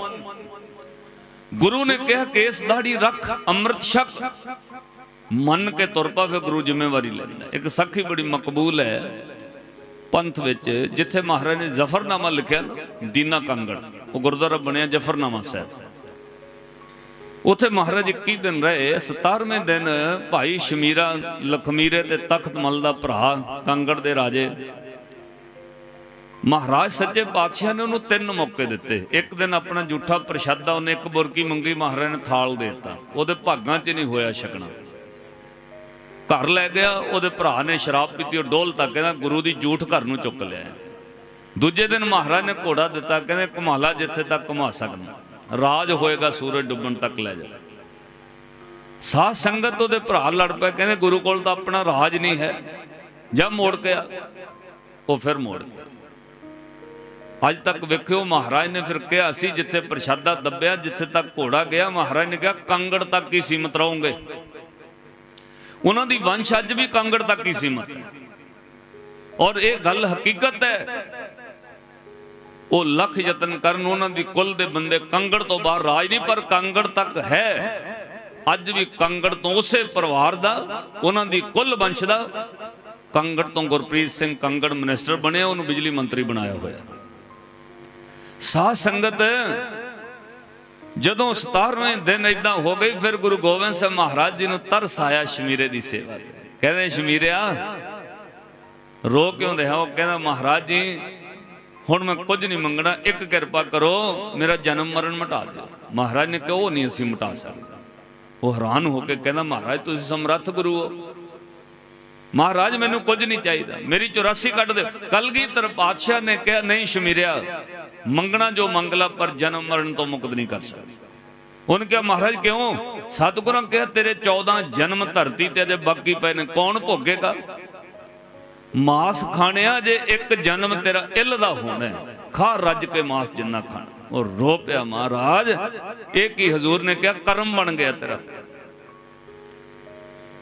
ਗੁਰੂ ਨੇ ਕਿਹਾ ਕੇਸ ਦਾੜੀ ਰੱਖ, ਅੰਮ੍ਰਿਤ ਛਕ। ਮੰਨ ਕੇ ਤੁਰ ਪਾ, ਫਿਰ ਗੁਰੂ ਜ਼ਿੰਮੇਵਾਰੀ ਲੈਂਦਾ ਇੱਕ ਸਖੀ ਬੜੀ ਮਕਬੂਲ ਹੈ। ਪੰਥ ਵਿੱਚ ਜਿੱਥੇ ਮਹਾਰਾਜ ਨੇ ਜ਼ਫਰਨਾਮਾ ਲਿਖਿਆ ਦੀਨਾ ਕੰਗੜ, ਉਹ ਗੁਰਦੁਆਰਾ ਬਣਿਆ ਜ਼ਫਰਨਾਮਾ ਸਾਹਿਬ। ਉਥੇ ਮਹਾਰਾਜ 21 ਦਿਨ ਰਹੇ 17ਵੇਂ ਦਿਨ ਭਾਈ ਸ਼ਮੀਰਾ ਲਖਮੀਰੇ ਤੇ ਤਖਤ ਮਲ ਦਾ ਭਰਾ ਕੰਗੜ ਦੇ ਰਾਜੇ ਮਹਾਰਾਜ ਸੱਚੇ ਪਾਤਸ਼ਾਹ ਨੇ ਉਹਨੂੰ ਤਿੰਨ ਮੌਕੇ ਦਿੱਤੇ। ਇੱਕ ਦਿਨ ਆਪਣਾ ਜੂਠਾ ਪ੍ਰਸ਼ਾਦਾ, ਉਹਨੇ ਇੱਕ ਬੁਰਕੀ ਮੰਗੀ, ਮਹਾਰਾਜ ਨੇ ਥਾਲ ਦੇ ਦਿੱਤਾ। ਉਹਦੇ ਭਾਗਾਂ 'ਚ ਨਹੀਂ ਹੋਇਆ ਛਕਣਾ। ਘਰ ਲੈ ਗਿਆ, ਉਹਦੇ ਭਰਾ ਨੇ ਸ਼ਰਾਬ ਪੀਤੀ, ਉਹ ਡੋਲ ਤੱਕ ਕਹਿੰਦਾ, ਗੁਰੂ ਦੀ ਜੂਠ ਘਰ ਨੂੰ ਚੁੱਕ ਲਿਆ ਦੂਜੇ ਦਿਨ ਮਹਾਰਾਜ ਨੇ ਘੋੜਾ ਦਿੱਤਾ, ਕਹਿੰਦੇ, ਘੁਮਾਲਾ ਜਿੱਥੇ ਤੱਕ ਘੁਮਾ ਸਕਦਾ। ਰਾਜ ਹੋਏਗਾ, ਸੂਰਜ ਡੁੱਬਣ ਤੱਕ ਲੈ ਜਾ। ਸਾਧ ਸੰਗਤ ਉਹਦੇ ਭਰਾ ਲੜ ਪਏ, ਕਹਿੰਦੇ ਗੁਰੂ ਕੋਲ ਤਾਂ ਆਪਣਾ ਰਾਜ ਨਹੀਂ ਹੈ। ਜਦ ਮੋੜ ਗਿਆ ਉਹ ਫਿਰ ਮੋੜ ਗਿਆ ਅੱਜ ਤੱਕ ਵੇਖਿਓ, ਮਹਾਰਾਜ ਨੇ ਫਿਰ ਕਿਹਾ ਸੀ, ਜਿੱਥੇ ਪ੍ਰਸ਼ਾਦਾ ਦੱਬਿਆ, ਜਿੱਥੇ ਤੱਕ ਘੋੜਾ ਗਿਆ, ਮਹਾਰਾਜ ਨੇ ਕਿਹਾ, ਕੰਗੜ ਤੱਕ ਹੀ ਸੀਮਤ ਰਹੋਗੇ। ਉਹਨਾਂ ਦੀ ਵੰਸ਼ ਅੱਜ ਵੀ ਕੰਗੜ ਤੱਕ ਹੀ ਸੀਮਤ ਹੈ। ਔਰ ਇਹ ਗੱਲ ਹਕੀਕਤ ਹੈ ਉਹ ਲੱਖ ਯਤਨ ਕਰਨ ਉਹਨਾਂ ਦੀ ਕੁੱਲ ਦੇ ਬੰਦੇ ਕੰਗੜ ਤੋਂ ਬਾਹਰ ਰਾਜ ਨਹੀਂ, ਪਰ ਕੰਗੜ ਤੱਕ ਹੈ। ਅੱਜ ਵੀ ਕੰਗੜ ਤੋਂ ਉਸੇ ਪਰਿਵਾਰ ਦਾ, ਉਹਨਾਂ ਦੀ ਕੁੱਲ ਵੰਸ਼ ਦਾ। ਕੰਗੜ ਤੋਂ ਗੁਰਪ੍ਰੀਤ ਸਿੰਘ ਕੰਗੜ ਮਿਨਿਸਟਰ ਬਣਿਆ, ਉਹਨੂੰ ਬਿਜਲੀ ਮੰਤਰੀ ਬਣਾਇਆ ਹੋਇਆ। ਸਾਧ ਸੰਗਤ, ਜਦੋਂ 17ਵੇਂ ਦਿਨ ਇਦਾਂ ਹੋ ਗਈ, ਫਿਰ ਗੁਰੂ ਗੋਬਿੰਦ ਸਿੰਘ ਮਹਾਰਾਜ ਜੀ ਨੂੰ ਤਰਸ ਆਇਆ ਸ਼ਮੀਰੇ ਦੀ ਸੇਵਾ ਤੇ। ਕਹਿੰਦੇ, ਸ਼ਮੀਰਿਆ, ਰੋ ਕਿਉਂ ਰਿਹਾ? ਉਹ ਕਹਿੰਦਾ, ਮਹਾਰਾਜ ਜੀ ਹੁਣ ਮੈਂ ਕੁਝ ਨਹੀਂ ਮੰਗਣਾ, ਇੱਕ ਕਿਰਪਾ ਕਰੋ, ਮੇਰਾ ਜਨਮ ਮਰਨ ਮਿਟਾ ਦਿਓ। ਮਹਾਰਾਜ ਨੇ ਕਿਹਾ, ਉਹ ਨਹੀਂ ਅਸੀਂ ਮਿਟਾ ਸਕਦੇ। ਉਹ ਹੈਰਾਨ ਹੋ ਕੇ ਕਹਿੰਦਾ, ਮਹਾਰਾਜ ਤੁਸੀਂ ਸਮਰੱਥ ਗੁਰੂ ਹੋ। ਮਹਾਰਾਜ, ਮੈਨੂੰ ਕੁਝ ਨਹੀਂ ਚਾਹੀਦਾ। ਮੇਰੀ 84 ਕੱਢ ਦਿਓ। ਕਲਗੀਧਰ ਪਾਤਸ਼ਾਹ ਨੇ ਕਿਹਾ, ਨਹੀਂ ਸ਼ਮੀਰਿਆ, ਮੰਗਣਾ ਜੋ ਮੰਗ ਲਾ, ਪਰ ਜਨਮ ਮਰਨ ਤੋਂ ਮੁਕਤ ਨਹੀਂ ਕਰ ਸਕਦਾ। ਉਹਨੇ ਕਿਹਾ, ਮਹਾਰਾਜ, ਕਿਉਂ? ਸਤਿਗੁਰਾਂ ਕਿਹਾ, ਤੇਰੇ 14 ਜਨਮ ਧਰਤੀ ਤੇ ਦੇ ਬਾਕੀ ਪਏ ਨੇ, ਕੌਣ ਭੋਗੇਗਾ? ਮਾਸ ਖਾਣਿਆ ਜੇ ਇੱਕ ਜਨਮ ਤੇਰਾ ਇਲ ਦਾ ਹੋਣਾ ਖਾ ਰੱਜ ਕੇ ਮਾਸ ਜਿੰਨਾ ਖਾਣਾ। ਉਹ ਰੋ ਪਿਆ ਮਹਾਰਾਜ। ਇਹ ਕੀ ਹਜ਼ੂਰ ਨੇ ਕਿਹਾ? ਕਰਮ ਬਣ ਗਿਆ ਤੇਰਾ।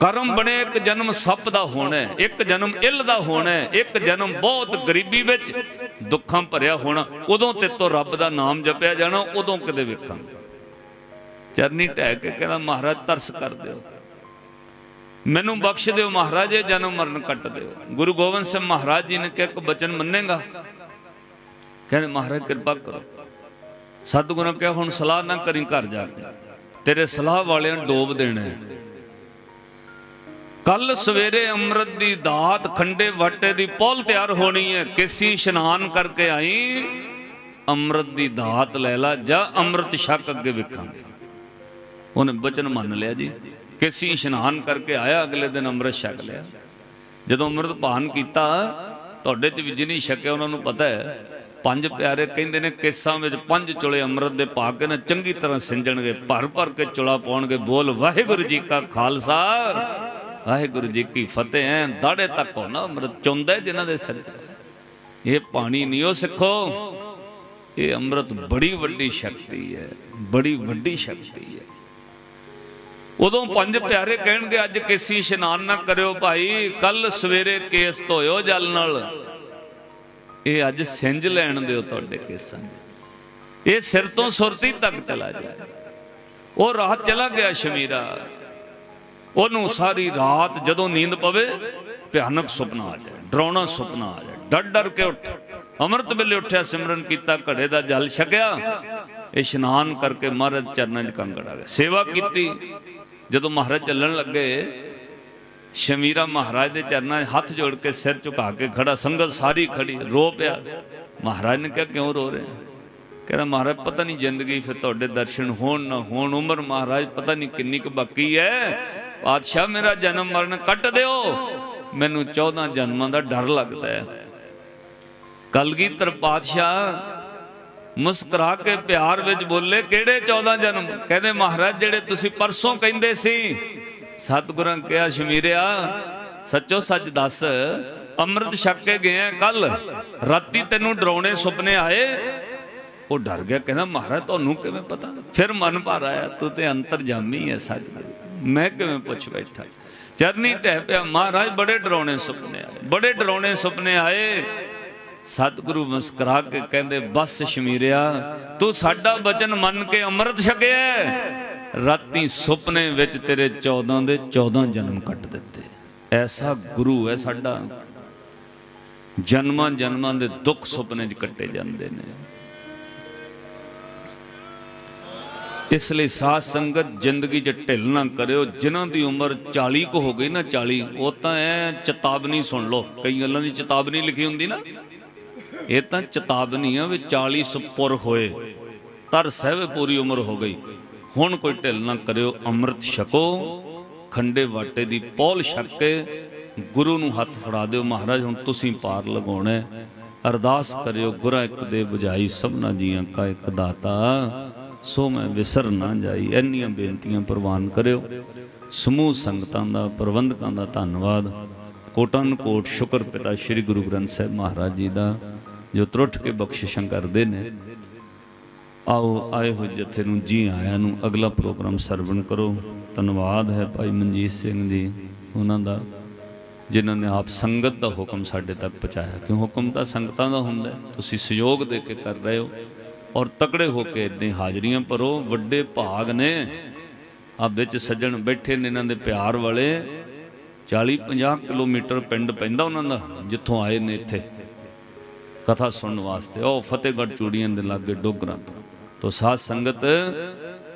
ਕਰਮ ਬਣੇ ਇੱਕ ਜਨਮ ਸੱਪ ਦਾ ਹੋਣਾ ਇੱਕ ਜਨਮ ਇਲ ਦਾ ਹੋਣਾ ਇੱਕ ਜਨਮ ਬਹੁਤ ਗਰੀਬੀ ਵਿੱਚ ਦੁੱਖਾਂ ਭਰਿਆ ਹੋਣਾ। ਉਦੋਂ ਤੇ ਤੋਂ ਰੱਬ ਦਾ ਨਾਮ ਜਪਿਆ ਜਾਣਾ, ਉਦੋਂ ਕਿਤੇ ਵੇਖਾਂਗੇ। ਚਰਨੀ ਟਹਿ ਕੇ ਕਹਿੰਦਾ, ਮਹਾਰਾਜ, ਤਰਸ ਕਰ ਦਿਓ। ਮੈਨੂੰ ਬਖਸ਼ ਦਿਓ ਮਹਾਰਾਜ, ਇਹ ਜਨਮ ਮਰਨ ਕੱਟ ਦਿਓ। ਗੁਰੂ ਗੋਬਿੰਦ ਸਿੰਘ ਮਹਾਰਾਜ ਜੀ ਨੇ ਕਿਹਾ, ਇੱਕ ਬਚਨ ਮੰਨੇਗਾ? ਕਹਿੰਦੇ, ਮਹਾਰਾਜ, ਕਿਰਪਾ ਕਰੋ। ਸਤਿਗੁਰੂ ਕਿਹਾ, ਹੁਣ ਸਲਾਹ ਨਾ ਕਰੀ ਘਰ ਜਾ ਕੇ। ਤੇਰੇ ਸਲਾਹ ਵਾਲਿਆਂ ਡੋਬ ਦੇਣਾ ਕੱਲ ਸਵੇਰੇ ਅੰਮ੍ਰਿਤ ਦੀ ਦਾਤ, ਖੰਡੇ ਵਾਟੇ ਦੀ ਪੌਲ ਤਿਆਰ ਹੋਣੀ ਹੈ। ਕਿਸੀ ਇਸ਼ਨਾਨ ਕਰਕੇ ਆਈ, ਅੰਮ੍ਰਿਤ ਦੀ ਦਾਤ ਲੈ ਲਾ, ਜਾਂ ਅੰਮ੍ਰਿਤ ਛਕ ਅੱਗੇ ਵੇਖਾਂਗੇ। ਉਹਨੇ ਬਚਨ ਮੰਨ ਲਿਆ ਜੀ। ਕਿਸੀ ਇਸ਼ਨਾਨ ਕਰਕੇ ਆਇਆ, ਅਗਲੇ ਦਿਨ ਅੰਮ੍ਰਿਤ ਛਕ ਲਿਆ। ਜਦੋਂ ਅੰਮ੍ਰਿਤ ਭਾਨ ਕੀਤਾ, ਤੁਹਾਡੇ ਚ ਵੀ ਜਿਨੀ ਛਕਿਆ ਉਹਨਾਂ ਨੂੰ ਪਤਾ ਹੈ, ਪੰਜ ਪਿਆਰੇ ਕਹਿੰਦੇ ਨੇ, ਕੇਸਾਂ ਵਿੱਚ ਪੰਜ ਚੁਲੇ ਅੰਮ੍ਰਿਤ ਦੇ ਪਾ ਕੇ ਨਾ ਚੰਗੀ ਤਰ੍ਹਾਂ ਸਿੰਜਣਗੇ, ਭਰ ਭਰ ਕੇ ਚੁਲਾ ਪਾਉਣਗੇ, ਬੋਲ, ਵਾਹਿਗੁਰੂ ਜੀ ਕਾ ਖਾਲਸਾ, ਵਾਹਿਗੁਰੂ ਜੀ ਕੀ ਫਤਿਹ ਹੈ ਦਾੜੇ ਤੱਕ ਹੋਣਾ ਅੰਮ੍ਰਿਤ ਚੁੰਦਾ ਜਿਨ੍ਹਾਂ ਦੇ ਸਿਰ ਇਹ ਪਾਣੀ ਨਹੀਂ ਉਹ ਸਿੱਖੋ, ਇਹ ਅੰਮ੍ਰਿਤ ਬੜੀ ਵੱਡੀ ਸ਼ਕਤੀ ਹੈ, ਬੜੀ ਵੱਡੀ ਸ਼ਕਤੀ ਹੈ। ਉਦੋਂ ਪੰਜ ਪਿਆਰੇ ਕਹਿਣਗੇ, ਅੱਜ ਕਿਸੇ ਇਸ਼ਨਾਨ ਨਾ ਕਰਿਓ ਭਾਈ ਕੱਲ ਸਵੇਰੇ ਕੇਸ ਧੋਇਓ ਜਲ ਨਾਲ। ਇਹ ਅੱਜ ਸਿੰਜ ਲੈਣ ਦਿਓ ਤੁਹਾਡੇ ਕੇਸਾਂ ਇਹ ਸਿਰ ਤੋਂ ਸੁਰਤੀ ਤੱਕ ਚਲਾ ਜਾਏ। ਉਹ ਰਾਤ ਚਲਾ ਗਿਆ ਸ਼ਮੀਰਾ। ਉਹਨੂੰ ਸਾਰੀ ਰਾਤ ਜਦੋਂ ਨੀਂਦ ਪਵੇ, ਭਿਆਨਕ ਸੁਪਨਾ ਆ ਜਾਏ, ਡਰਾਉਣਾ ਸੁਪਨਾ ਆ ਜਾਏ। ਡਰ ਡਰ ਕੇ ਉੱਠ। ਅੰਮ੍ਰਿਤ ਵੇਲੇ ਉੱਠਿਆ, ਸਿਮਰਨ ਕੀਤਾ, ਘੜੇ ਦਾ ਜਲ ਛਕਿਆ। ਇਸ਼ਨਾਨ ਕਰਕੇ ਮਹਾਰਾਜ ਚਰਨਾਂ 'ਚ ਕੰਗੜ ਆ ਗਿਆ। ਸੇਵਾ ਕੀਤੀ। ਜਦੋਂ ਮਹਾਰਾਜ ਚੱਲਣ ਲੱਗੇ, ਸ਼ਮੀਰਾ ਮਹਾਰਾਜ ਦੇ ਚਰਨਾਂ 'ਚ ਹੱਥ ਜੋੜ ਕੇ ਸਿਰ ਝੁਕਾ ਕੇ ਖੜਾ, ਸੰਗਤ ਸਾਰੀ ਖੜੀ, ਰੋ ਪਿਆ। ਮਹਾਰਾਜ ਨੇ ਕਿਹਾ, ਕਿਉਂ ਰੋ ਰਹੇ? ਕਹਿੰਦਾ, ਮਹਾਰਾਜ, ਪਤਾ ਨਹੀਂ ਜ਼ਿੰਦਗੀ ਫਿਰ ਤੁਹਾਡੇ ਦਰਸ਼ਨ ਹੋਣ ਨਾ ਹੋਣ, ਉਮਰ ਮਹਾਰਾਜ ਪਤਾ ਨਹੀਂ ਕਿੰਨੀ ਕੁ ਬਾਕੀ ਹੈ। ਪਾਤਸ਼ਾਹ, ਮੇਰਾ ਜਨਮ ਮਰਨ ਕੱਟ ਦਿਓ। ਮੈਨੂੰ 14 ਜਨਮਾਂ ਦਾ ਡਰ ਲੱਗਦਾ ਹੈ। ਕਲਗੀਧਰ ਪਾਤਸ਼ਾਹ ਮੁਸਕਰਾ ਕੇ ਪਿਆਰ ਵਿੱਚ ਬੋਲੇ, ਕਿਹੜੇ 14 ਜਨਮ? ਕਹਿੰਦੇ, ਮਹਾਰਾਜ, ਜਿਹੜੇ ਤੁਸੀਂ ਪਰਸੋਂ ਕਹਿੰਦੇ ਸੀ। ਸਤਿਗੁਰਾਂ ਕਿਹਾ, ਸ਼ਮੀਰਿਆ, ਸੱਚੋ ਸੱਚ ਦੱਸ, ਅੰਮ੍ਰਿਤ ਛਕ ਕੇ ਗਏ ਕੱਲ ਰਾਤੀ ਤੈਨੂੰ ਡਰਾਉਣੇ ਸੁਪਨੇ ਆਏ। ਉਹ ਡਰ ਗਿਆ, ਕਹਿੰਦਾ, ਮਹਾਰਾਜ, ਤੁਹਾਨੂੰ ਕਿਵੇਂ ਪਤਾ? ਫਿਰ ਮਨ ਭਰ ਆਇਆ, ਤੂੰ ਤੇ ਅੰਤਰਜਾਮੀ ਹੈ ਸਤਿਗੁਰੂ ਮੈਂ ਕਿਵੇਂ ਪੁੱਛ ਬੈਠਾ? ਚਰਨੀ ਟਹਿ ਪਿਆ, ਮਹਾਰਾਜ, ਬੜੇ ਡਰਾਉਣੇ ਸੁਪਨੇ ਆਏ। ਬੜੇ ਡਰਾਉਣੇ ਸੁਪਨੇ ਆਏ। ਸਤਿਗੁਰੂ ਮੁਸਕਰਾ ਕੇ ਕਹਿੰਦੇ, ਬਸ ਸ਼ਮੀਰਿਆ, ਤੂੰ ਸਾਡਾ ਬਚਨ ਮੰਨ ਕੇ ਅੰਮ੍ਰਿਤ ਛਕਿਆ ਰਾਤੀ ਸੁਪਨੇ ਵਿੱਚ ਤੇਰੇ 14 ਦੇ 14 ਜਨਮ ਕੱਟ ਦਿੱਤੇ। ਐਸਾ ਗੁਰੂ ਹੈ ਸਾਡਾ। ਜਨਮਾਂ ਜਨਮਾਂ ਦੇ ਦੁੱਖ ਸੁਪਨੇ 'ਚ ਕੱਟੇ ਜਾਂਦੇ ਨੇ। ਇਸ ਲਈ ਸਾਧ ਸੰਗਤ ਜ਼ਿੰਦਗੀ 'ਚ ਢਿੱਲ ਨਾ ਕਰਿਓ। ਜਿਨ੍ਹਾਂ ਦੀ ਉਮਰ 40 ਕੋ ਹੋ ਗਈ ਨਾ 40 ਉਹ ਤਾਂ ਐ ਚੇਤਾਵਨੀ ਸੁਣ ਲਓ। ਕਈ ਗੱਲਾਂ ਦੀ ਚੇਤਾਵਨੀ ਲਿਖੀ ਹੁੰਦੀ ਨਾ। ਇਹ ਤਾਂ ਚੇਤਾਵਨੀ ਆ ਵੀ 40 ਸੁਪੁਰ ਹੋਏ। ਤਰ ਸਹਿਬ ਪੂਰੀ ਉਮਰ ਹੋ ਗਈ। ਹੁਣ ਕੋਈ ਢਿੱਲ ਨਾ ਕਰਿਓ, ਅੰਮ੍ਰਿਤ ਛਕੋ, ਖੰਡੇ ਵਾਟੇ ਦੀ ਪੌਲ ਛਕ ਕੇ ਗੁਰੂ ਨੂੰ ਹੱਥ ਫੜਾ ਦਿਓ। ਮਹਾਰਾਜ, ਹੁਣ ਤੁਸੀਂ ਪਾਰ ਲਗਾਉਣਾ ਅਰਦਾਸ ਕਰਿਓ, ਗੁਰਾ ਇੱਕ ਦੇ 부ਝਾਈ ਸਭਨਾ ਜੀਆਂ ਕਾ ਇੱਕ ਦਾਤਾ। ਸੋ ਮੈਂ ਵਿਸਰ ਨਾ ਜਾਈ। ਇੰਨੀਆਂ ਬੇਨਤੀਆਂ ਪ੍ਰਵਾਨ ਕਰਿਓ। ਸਮੂਹ ਸੰਗਤਾਂ ਦਾ, ਪ੍ਰਬੰਧਕਾਂ ਦਾ ਧੰਨਵਾਦ। ਕੋਟਨ ਕੋਟ ਸ਼ੁਕਰ ਪਿਤਾ ਸ੍ਰੀ ਗੁਰੂ ਗ੍ਰੰਥ ਸਾਹਿਬ ਮਹਾਰਾਜ ਜੀ ਦਾ। ਜੋ ਤਰੁੱਠ ਕੇ ਬਖਸ਼ਿਸ਼ਾਂ ਕਰਦੇ ਨੇ, ਆਓ ਆਏ ਹੋ ਜਥੇ ਨੂੰ ਜੀ ਆਇਆਂ ਨੂੰ ਅਗਲਾ ਪ੍ਰੋਗਰਾਮ ਸਰਵਣ ਕਰੋ। ਧੰਨਵਾਦ ਹੈ ਭਾਈ ਮਨਜੀਤ ਸਿੰਘ ਜੀ ਉਹਨਾਂ ਦਾ, ਜਿਨ੍ਹਾਂ ਨੇ ਆਪ ਸੰਗਤ ਦਾ ਹੁਕਮ ਸਾਡੇ ਤੱਕ ਪਹੁੰਚਾਇਆ। ਕਿਉਂ ਹੁਕਮ ਤਾਂ ਸੰਗਤਾਂ ਦਾ ਹੁੰਦਾ ਤੁਸੀਂ ਸਹਿਯੋਗ ਦੇ ਕੇ ਕਰ ਰਹੇ ਹੋ ਔਰ ਤਕੜੇ ਹੋ ਕੇ ਇਦਾਂ ਹਾਜ਼ਰੀਆਂ ਭਰੋ। ਵੱਡੇ ਭਾਗ ਨੇ ਆ ਵਿੱਚ ਸੱਜਣ ਬੈਠੇ ਨੇ ਇਹਨਾਂ ਦੇ ਪਿਆਰ ਵਾਲੇ। 40 50 ਕਿਲੋਮੀਟਰ ਪਿੰਡ ਪੈਂਦਾ ਉਹਨਾਂ ਦਾ, ਜਿੱਥੋਂ ਆਏ ਨੇ ਇੱਥੇ। ਕਥਾ ਸੁਣਨ ਵਾਸਤੇ। ਉਹ ਫਤਿਹਗੜ੍ਹ ਚੂੜੀਆਂ ਦੇ ਲਾਗੇ ਡੋਗਰਾਂ ਤੋਂ। ਤੋ ਸਾਧ ਸੰਗਤ,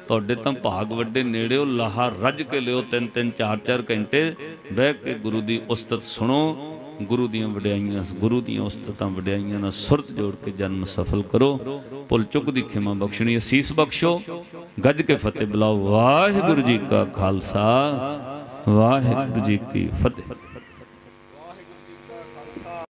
ਤੁਹਾਡੇ ਤਾਂ ਭਾਗ ਵੱਡੇ ਨੇੜਿਓ ਲਾਹਾ ਰੱਜ ਕੇ ਲਿਓ ਤਿੰਨ ਤਿੰਨ ਚਾਰ ਚਾਰ ਘੰਟੇ। ਬਹਿ ਕੇ ਗੁਰੂ ਦੀ ਉਸਤਤ ਸੁਣੋ। ਗੁਰੂ ਦੀਆਂ ਵਡਿਆਈਆਂ, ਗੁਰੂ ਦੀਆਂ ਉਸਤਤਾਂ ਵਡਿਆਈਆਂ ਨਾਲ ਸੁਰਤ ਜੋੜ ਕੇ ਜਨਮ ਸਫਲ ਕਰੋ। ਭੁੱਲ ਚੁੱਕ ਦੀ ਖਿਮਾ ਬਖਸ਼ਣੀ, ਅਸੀਸ ਬਖਸ਼ੋ। ਗੱਜ ਕੇ ਫਤਿਹ ਬੁਲਾਓ। ਵਾਹਿਗੁਰੂ ਜੀ ਕਾ ਖਾਲਸਾ, ਵਾਹਿਗੁਰੂ ਜੀ ਕੀ ਫਤਿਹ।